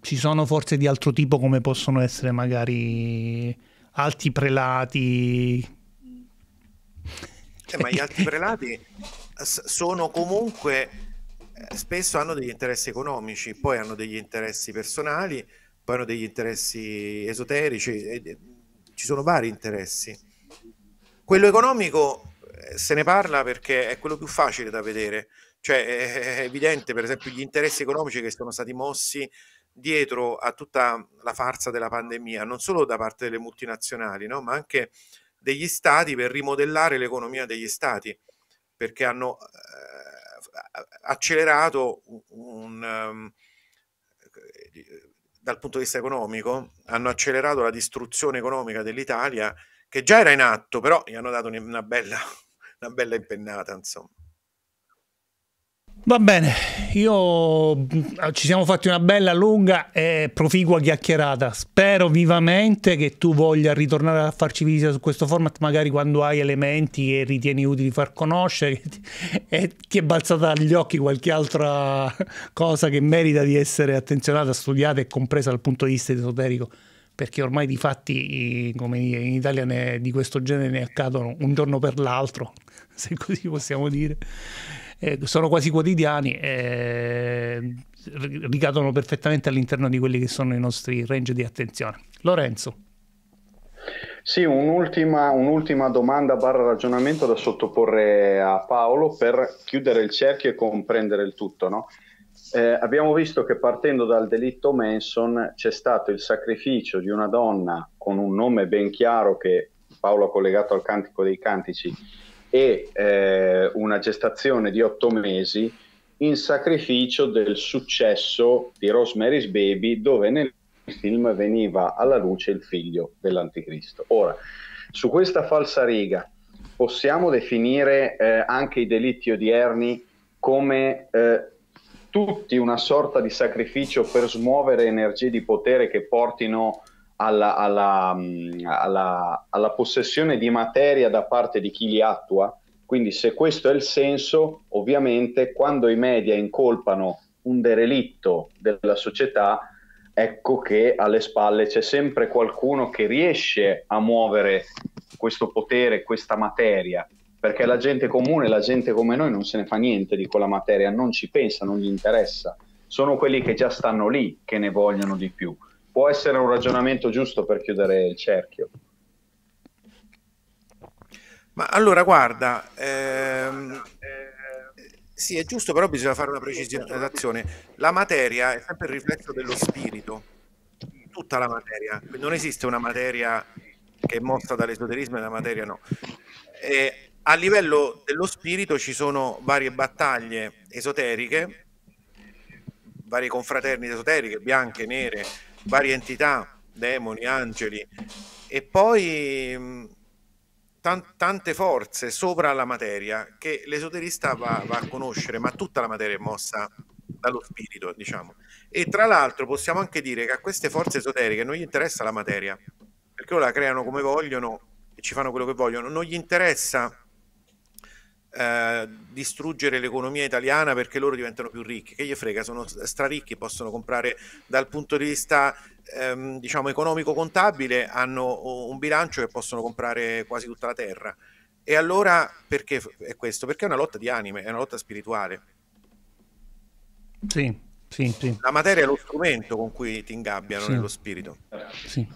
ci sono forze di altro tipo come possono essere magari alti prelati? Eh, ma gli alti prelati sono comunque eh, spesso hanno degli interessi economici, poi hanno degli interessi personali, poi hanno degli interessi esoterici, ci sono vari interessi. Quello economico eh, se ne parla perché è quello più facile da vedere, cioè è evidente per esempio gli interessi economici che sono stati mossi dietro a tutta la farsa della pandemia, non solo da parte delle multinazionali, no? ma anche degli stati per rimodellare l'economia degli stati, perché hanno eh, accelerato un, um, dal punto di vista economico, hanno accelerato la distruzione economica dell'Italia, che già era in atto, però gli hanno dato una bella, (laughs) una bella impennata, insomma. Va bene, io mm, ci siamo fatti una bella, lunga e proficua chiacchierata. Spero vivamente che tu voglia ritornare a farci visita su questo format, magari quando hai elementi che ritieni utili far conoscere (laughs) e ti è balzata agli occhi qualche altra cosa che merita di essere attenzionata, studiata e compresa dal punto di vista esoterico. Perché ormai di fatti, come in Italia, ne, di questo genere ne accadono un giorno per l'altro, (laughs) se così possiamo dire eh, sono quasi quotidiani e ricadono perfettamente all'interno di quelli che sono i nostri range di attenzione. Lorenzo. Sì, un'ultima, un'ultima domanda barra ragionamento da sottoporre a Paolo per chiudere il cerchio e comprendere il tutto. No? Eh, abbiamo visto che partendo dal delitto Manson c'è stato il sacrificio di una donna con un nome ben chiaro che Paolo ha collegato al Cantico dei Cantici, e eh, una gestazione di otto mesi in sacrificio del successo di Rosemary's Baby dove nel film veniva alla luce il figlio dell'anticristo. Ora, su questa falsa riga possiamo definire eh, anche i delitti odierni come eh, tutti una sorta di sacrificio per smuovere energie di potere che portino alla, alla, mm, alla, alla possessione di materia da parte di chi li attua. Quindi se questo è il senso, ovviamente quando i media incolpano un derelitto della società, ecco che alle spalle c'è sempre qualcuno che riesce a muovere questo potere, questa materia, perché la gente comune, la gente come noi non se ne fa niente di quella materia, non ci pensa, non gli interessa. Sono quelli che già stanno lì che ne vogliono di più può essere un ragionamento giusto per chiudere il cerchio. Ma allora guarda, ehm, sì è giusto, però bisogna fare una precisazione. La materia è sempre il riflesso dello spirito, tutta la materia. Non esiste una materia che è mossa dall'esoterismo e la materia no. E a livello dello spirito ci sono varie battaglie esoteriche, varie confraternite esoteriche, bianche, nere, varie entità, demoni, angeli, e poi mh, tan- tante forze sopra la materia che l'esoterista va, va, a conoscere, ma tutta la materia è mossa dallo spirito, diciamo. E tra l'altro possiamo anche dire che a queste forze esoteriche non gli interessa la materia, perché loro la creano come vogliono e ci fanno quello che vogliono, non gli interessa eh, distruggere l'economia italiana perché loro diventano più ricchi. Che gli frega, sono straricchi, possono comprare dal punto di vista ehm, diciamo economico-contabile, hanno un bilancio che possono comprare quasi tutta la terra. E allora perché è questo? Perché è una lotta di anime, è una lotta spirituale. Sì, sì, sì. La materia è lo strumento con cui ti ingabbiano sì. nello spirito. Sì.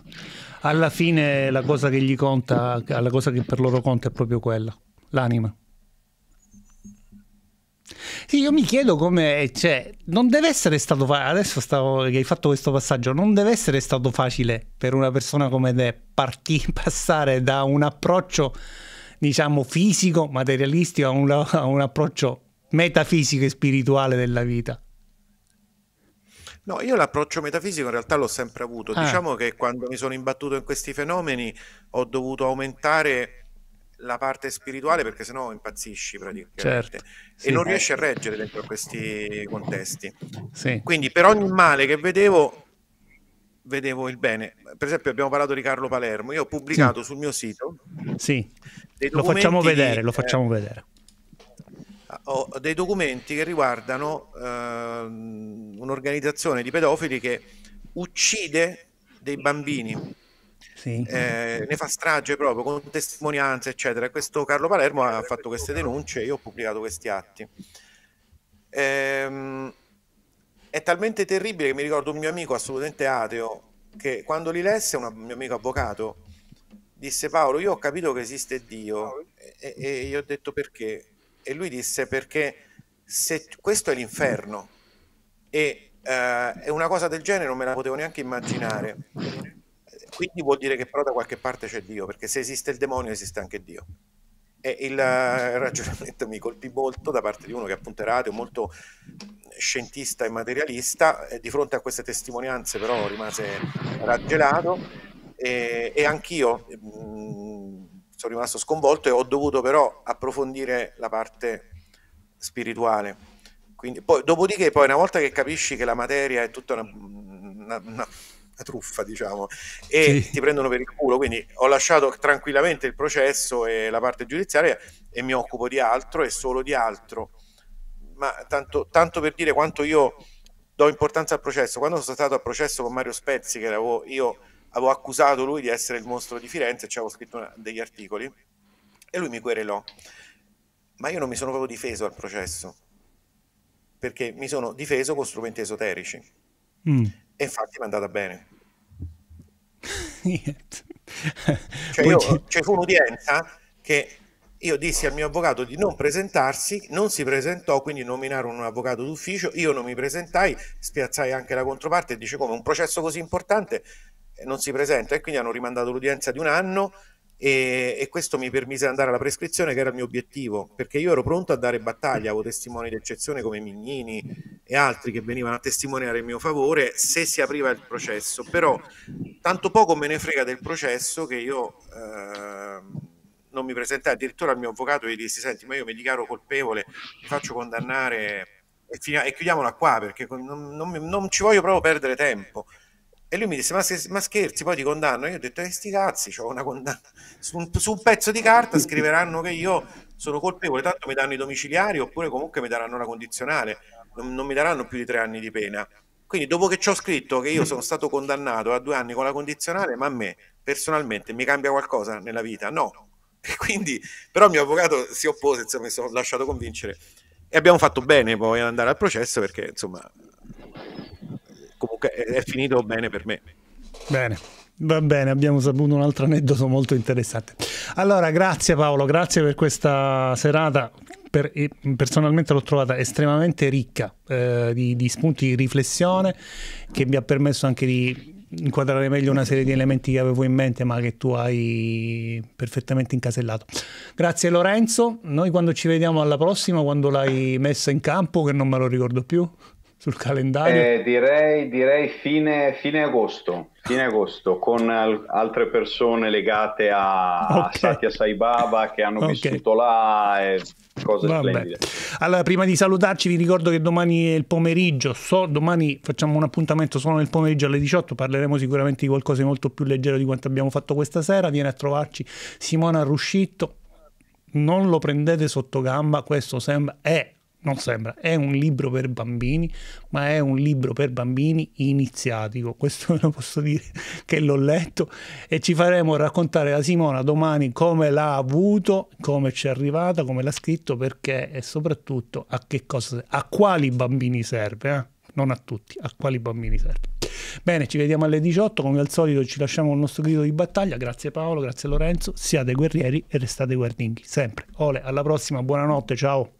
Alla fine la cosa che gli conta, la cosa che per loro conta è proprio quella, l'anima. Sì, io mi chiedo come, cioè, non deve essere stato facile, adesso stavo, che hai fatto questo passaggio, non deve essere stato facile per una persona come te partire, (laughs) passare da un approccio, diciamo, fisico, materialistico a un, a un approccio metafisico e spirituale della vita. No, io l'approccio metafisico in realtà l'ho sempre avuto. Ah. Diciamo che quando mi sono imbattuto in questi fenomeni ho dovuto aumentare la parte spirituale perché sennò impazzisci praticamente certo, e sì, non riesci a reggere dentro questi contesti. Sì. Quindi per ogni male che vedevo vedevo il bene. Per esempio abbiamo parlato di Carlo Palermo, io ho pubblicato sì. sul mio sito Sì. Lo facciamo vedere, lo facciamo eh, vedere. Ho dei documenti che riguardano eh, un'organizzazione di pedofili che uccide dei bambini sì. eh, ne fa strage proprio con testimonianze, eccetera. Questo Carlo Palermo ha fatto queste denunce e io ho pubblicato questi atti. Ehm, è talmente terribile che mi ricordo un mio amico assolutamente ateo che quando li lesse, un mio amico avvocato, disse Paolo, io ho capito che esiste Dio e, e io ho detto perché? E lui disse perché se questo è l'inferno e uh, una cosa del genere non me la potevo neanche immaginare. Quindi vuol dire che però da qualche parte c'è Dio, perché se esiste il demonio esiste anche Dio. E il ragionamento mi colpì molto da parte di uno che appunto era ateo, molto scientista e materialista, e di fronte a queste testimonianze però rimase raggelato e, e anch'io mm, sono rimasto sconvolto e ho dovuto però approfondire la parte spirituale. Quindi, poi, dopodiché, poi una volta che capisci che la materia è tutta una, una, una truffa, diciamo, e sì. ti prendono per il culo. Quindi ho lasciato tranquillamente il processo e la parte giudiziaria e mi occupo di altro e solo di altro. Ma tanto, tanto per dire quanto io do importanza al processo. Quando sono stato a processo con Mario Spezzi, che avevo, io avevo accusato lui di essere il mostro di Firenze, ci avevo scritto una, degli articoli, e lui mi querelò. Ma io non mi sono proprio difeso al processo, perché mi sono difeso con strumenti esoterici. Mm. E infatti mi è andata bene. cioè, io, cioè fu un'udienza che io dissi al mio avvocato di non presentarsi, non si presentò, quindi nominarono un avvocato d'ufficio, io non mi presentai, spiazzai anche la controparte e dice come un processo così importante? Non si presenta. E quindi hanno rimandato l'udienza di un anno e, e, questo mi permise di andare alla prescrizione che era il mio obiettivo perché io ero pronto a dare battaglia avevo testimoni d'eccezione come Mignini e altri che venivano a testimoniare in mio favore se si apriva il processo. Però tanto poco me ne frega del processo che io eh, non mi presentai. Addirittura al mio avvocato e gli dissi senti ma io mi dichiaro colpevole mi faccio condannare e, finiamo, e chiudiamola qua perché non, non, non ci voglio proprio perdere tempo e lui mi disse: Ma, ma scherzi, poi ti condanno? Io ho detto: Eh, sti cazzi, ho una condanna. Su un, su un, pezzo di carta (laughs) scriveranno che io sono colpevole, tanto mi danno i domiciliari oppure comunque mi daranno una condizionale, non, non mi daranno più di tre anni di pena. Quindi, dopo che ci ho scritto che io sono stato condannato a due anni con la condizionale, ma a me personalmente mi cambia qualcosa nella vita? No. E quindi, però, il mio avvocato si oppose, insomma, mi sono lasciato convincere e abbiamo fatto bene poi ad andare al processo perché, insomma, è finito bene per me. Bene. Va bene, abbiamo saputo un altro aneddoto molto interessante. Allora, grazie Paolo, grazie per questa serata. Per, personalmente l'ho trovata estremamente ricca eh, di, di, spunti di riflessione che mi ha permesso anche di inquadrare meglio una serie di elementi che avevo in mente ma che tu hai perfettamente incasellato. Grazie Lorenzo, noi quando ci vediamo alla prossima, quando l'hai messa in campo, che non me lo ricordo più sul calendario? Eh, direi, direi fine, fine, agosto, fine agosto, con al- altre persone legate a okay. Satya Sai Baba che hanno okay. vissuto là e cose Vabbè. splendide. Allora, prima di salutarci vi ricordo che domani è il pomeriggio, so, domani facciamo un appuntamento solo nel pomeriggio alle 18, parleremo sicuramente di qualcosa di molto più leggero di quanto abbiamo fatto questa sera, viene a trovarci Simona Ruscitto, non lo prendete sotto gamba, questo sembra, è non sembra, è un libro per bambini, ma è un libro per bambini iniziatico. Questo ve (laughs) lo posso dire che l'ho letto e ci faremo raccontare da Simona domani come l'ha avuto, come ci è arrivata, come l'ha scritto, perché e soprattutto a che cosa, a quali bambini serve, eh? non a tutti, a quali bambini serve. Bene, ci vediamo alle 18, come al solito ci lasciamo il nostro grido di battaglia, grazie Paolo, grazie Lorenzo, siate guerrieri e restate guardinghi, sempre. Ole, alla prossima, buonanotte, ciao.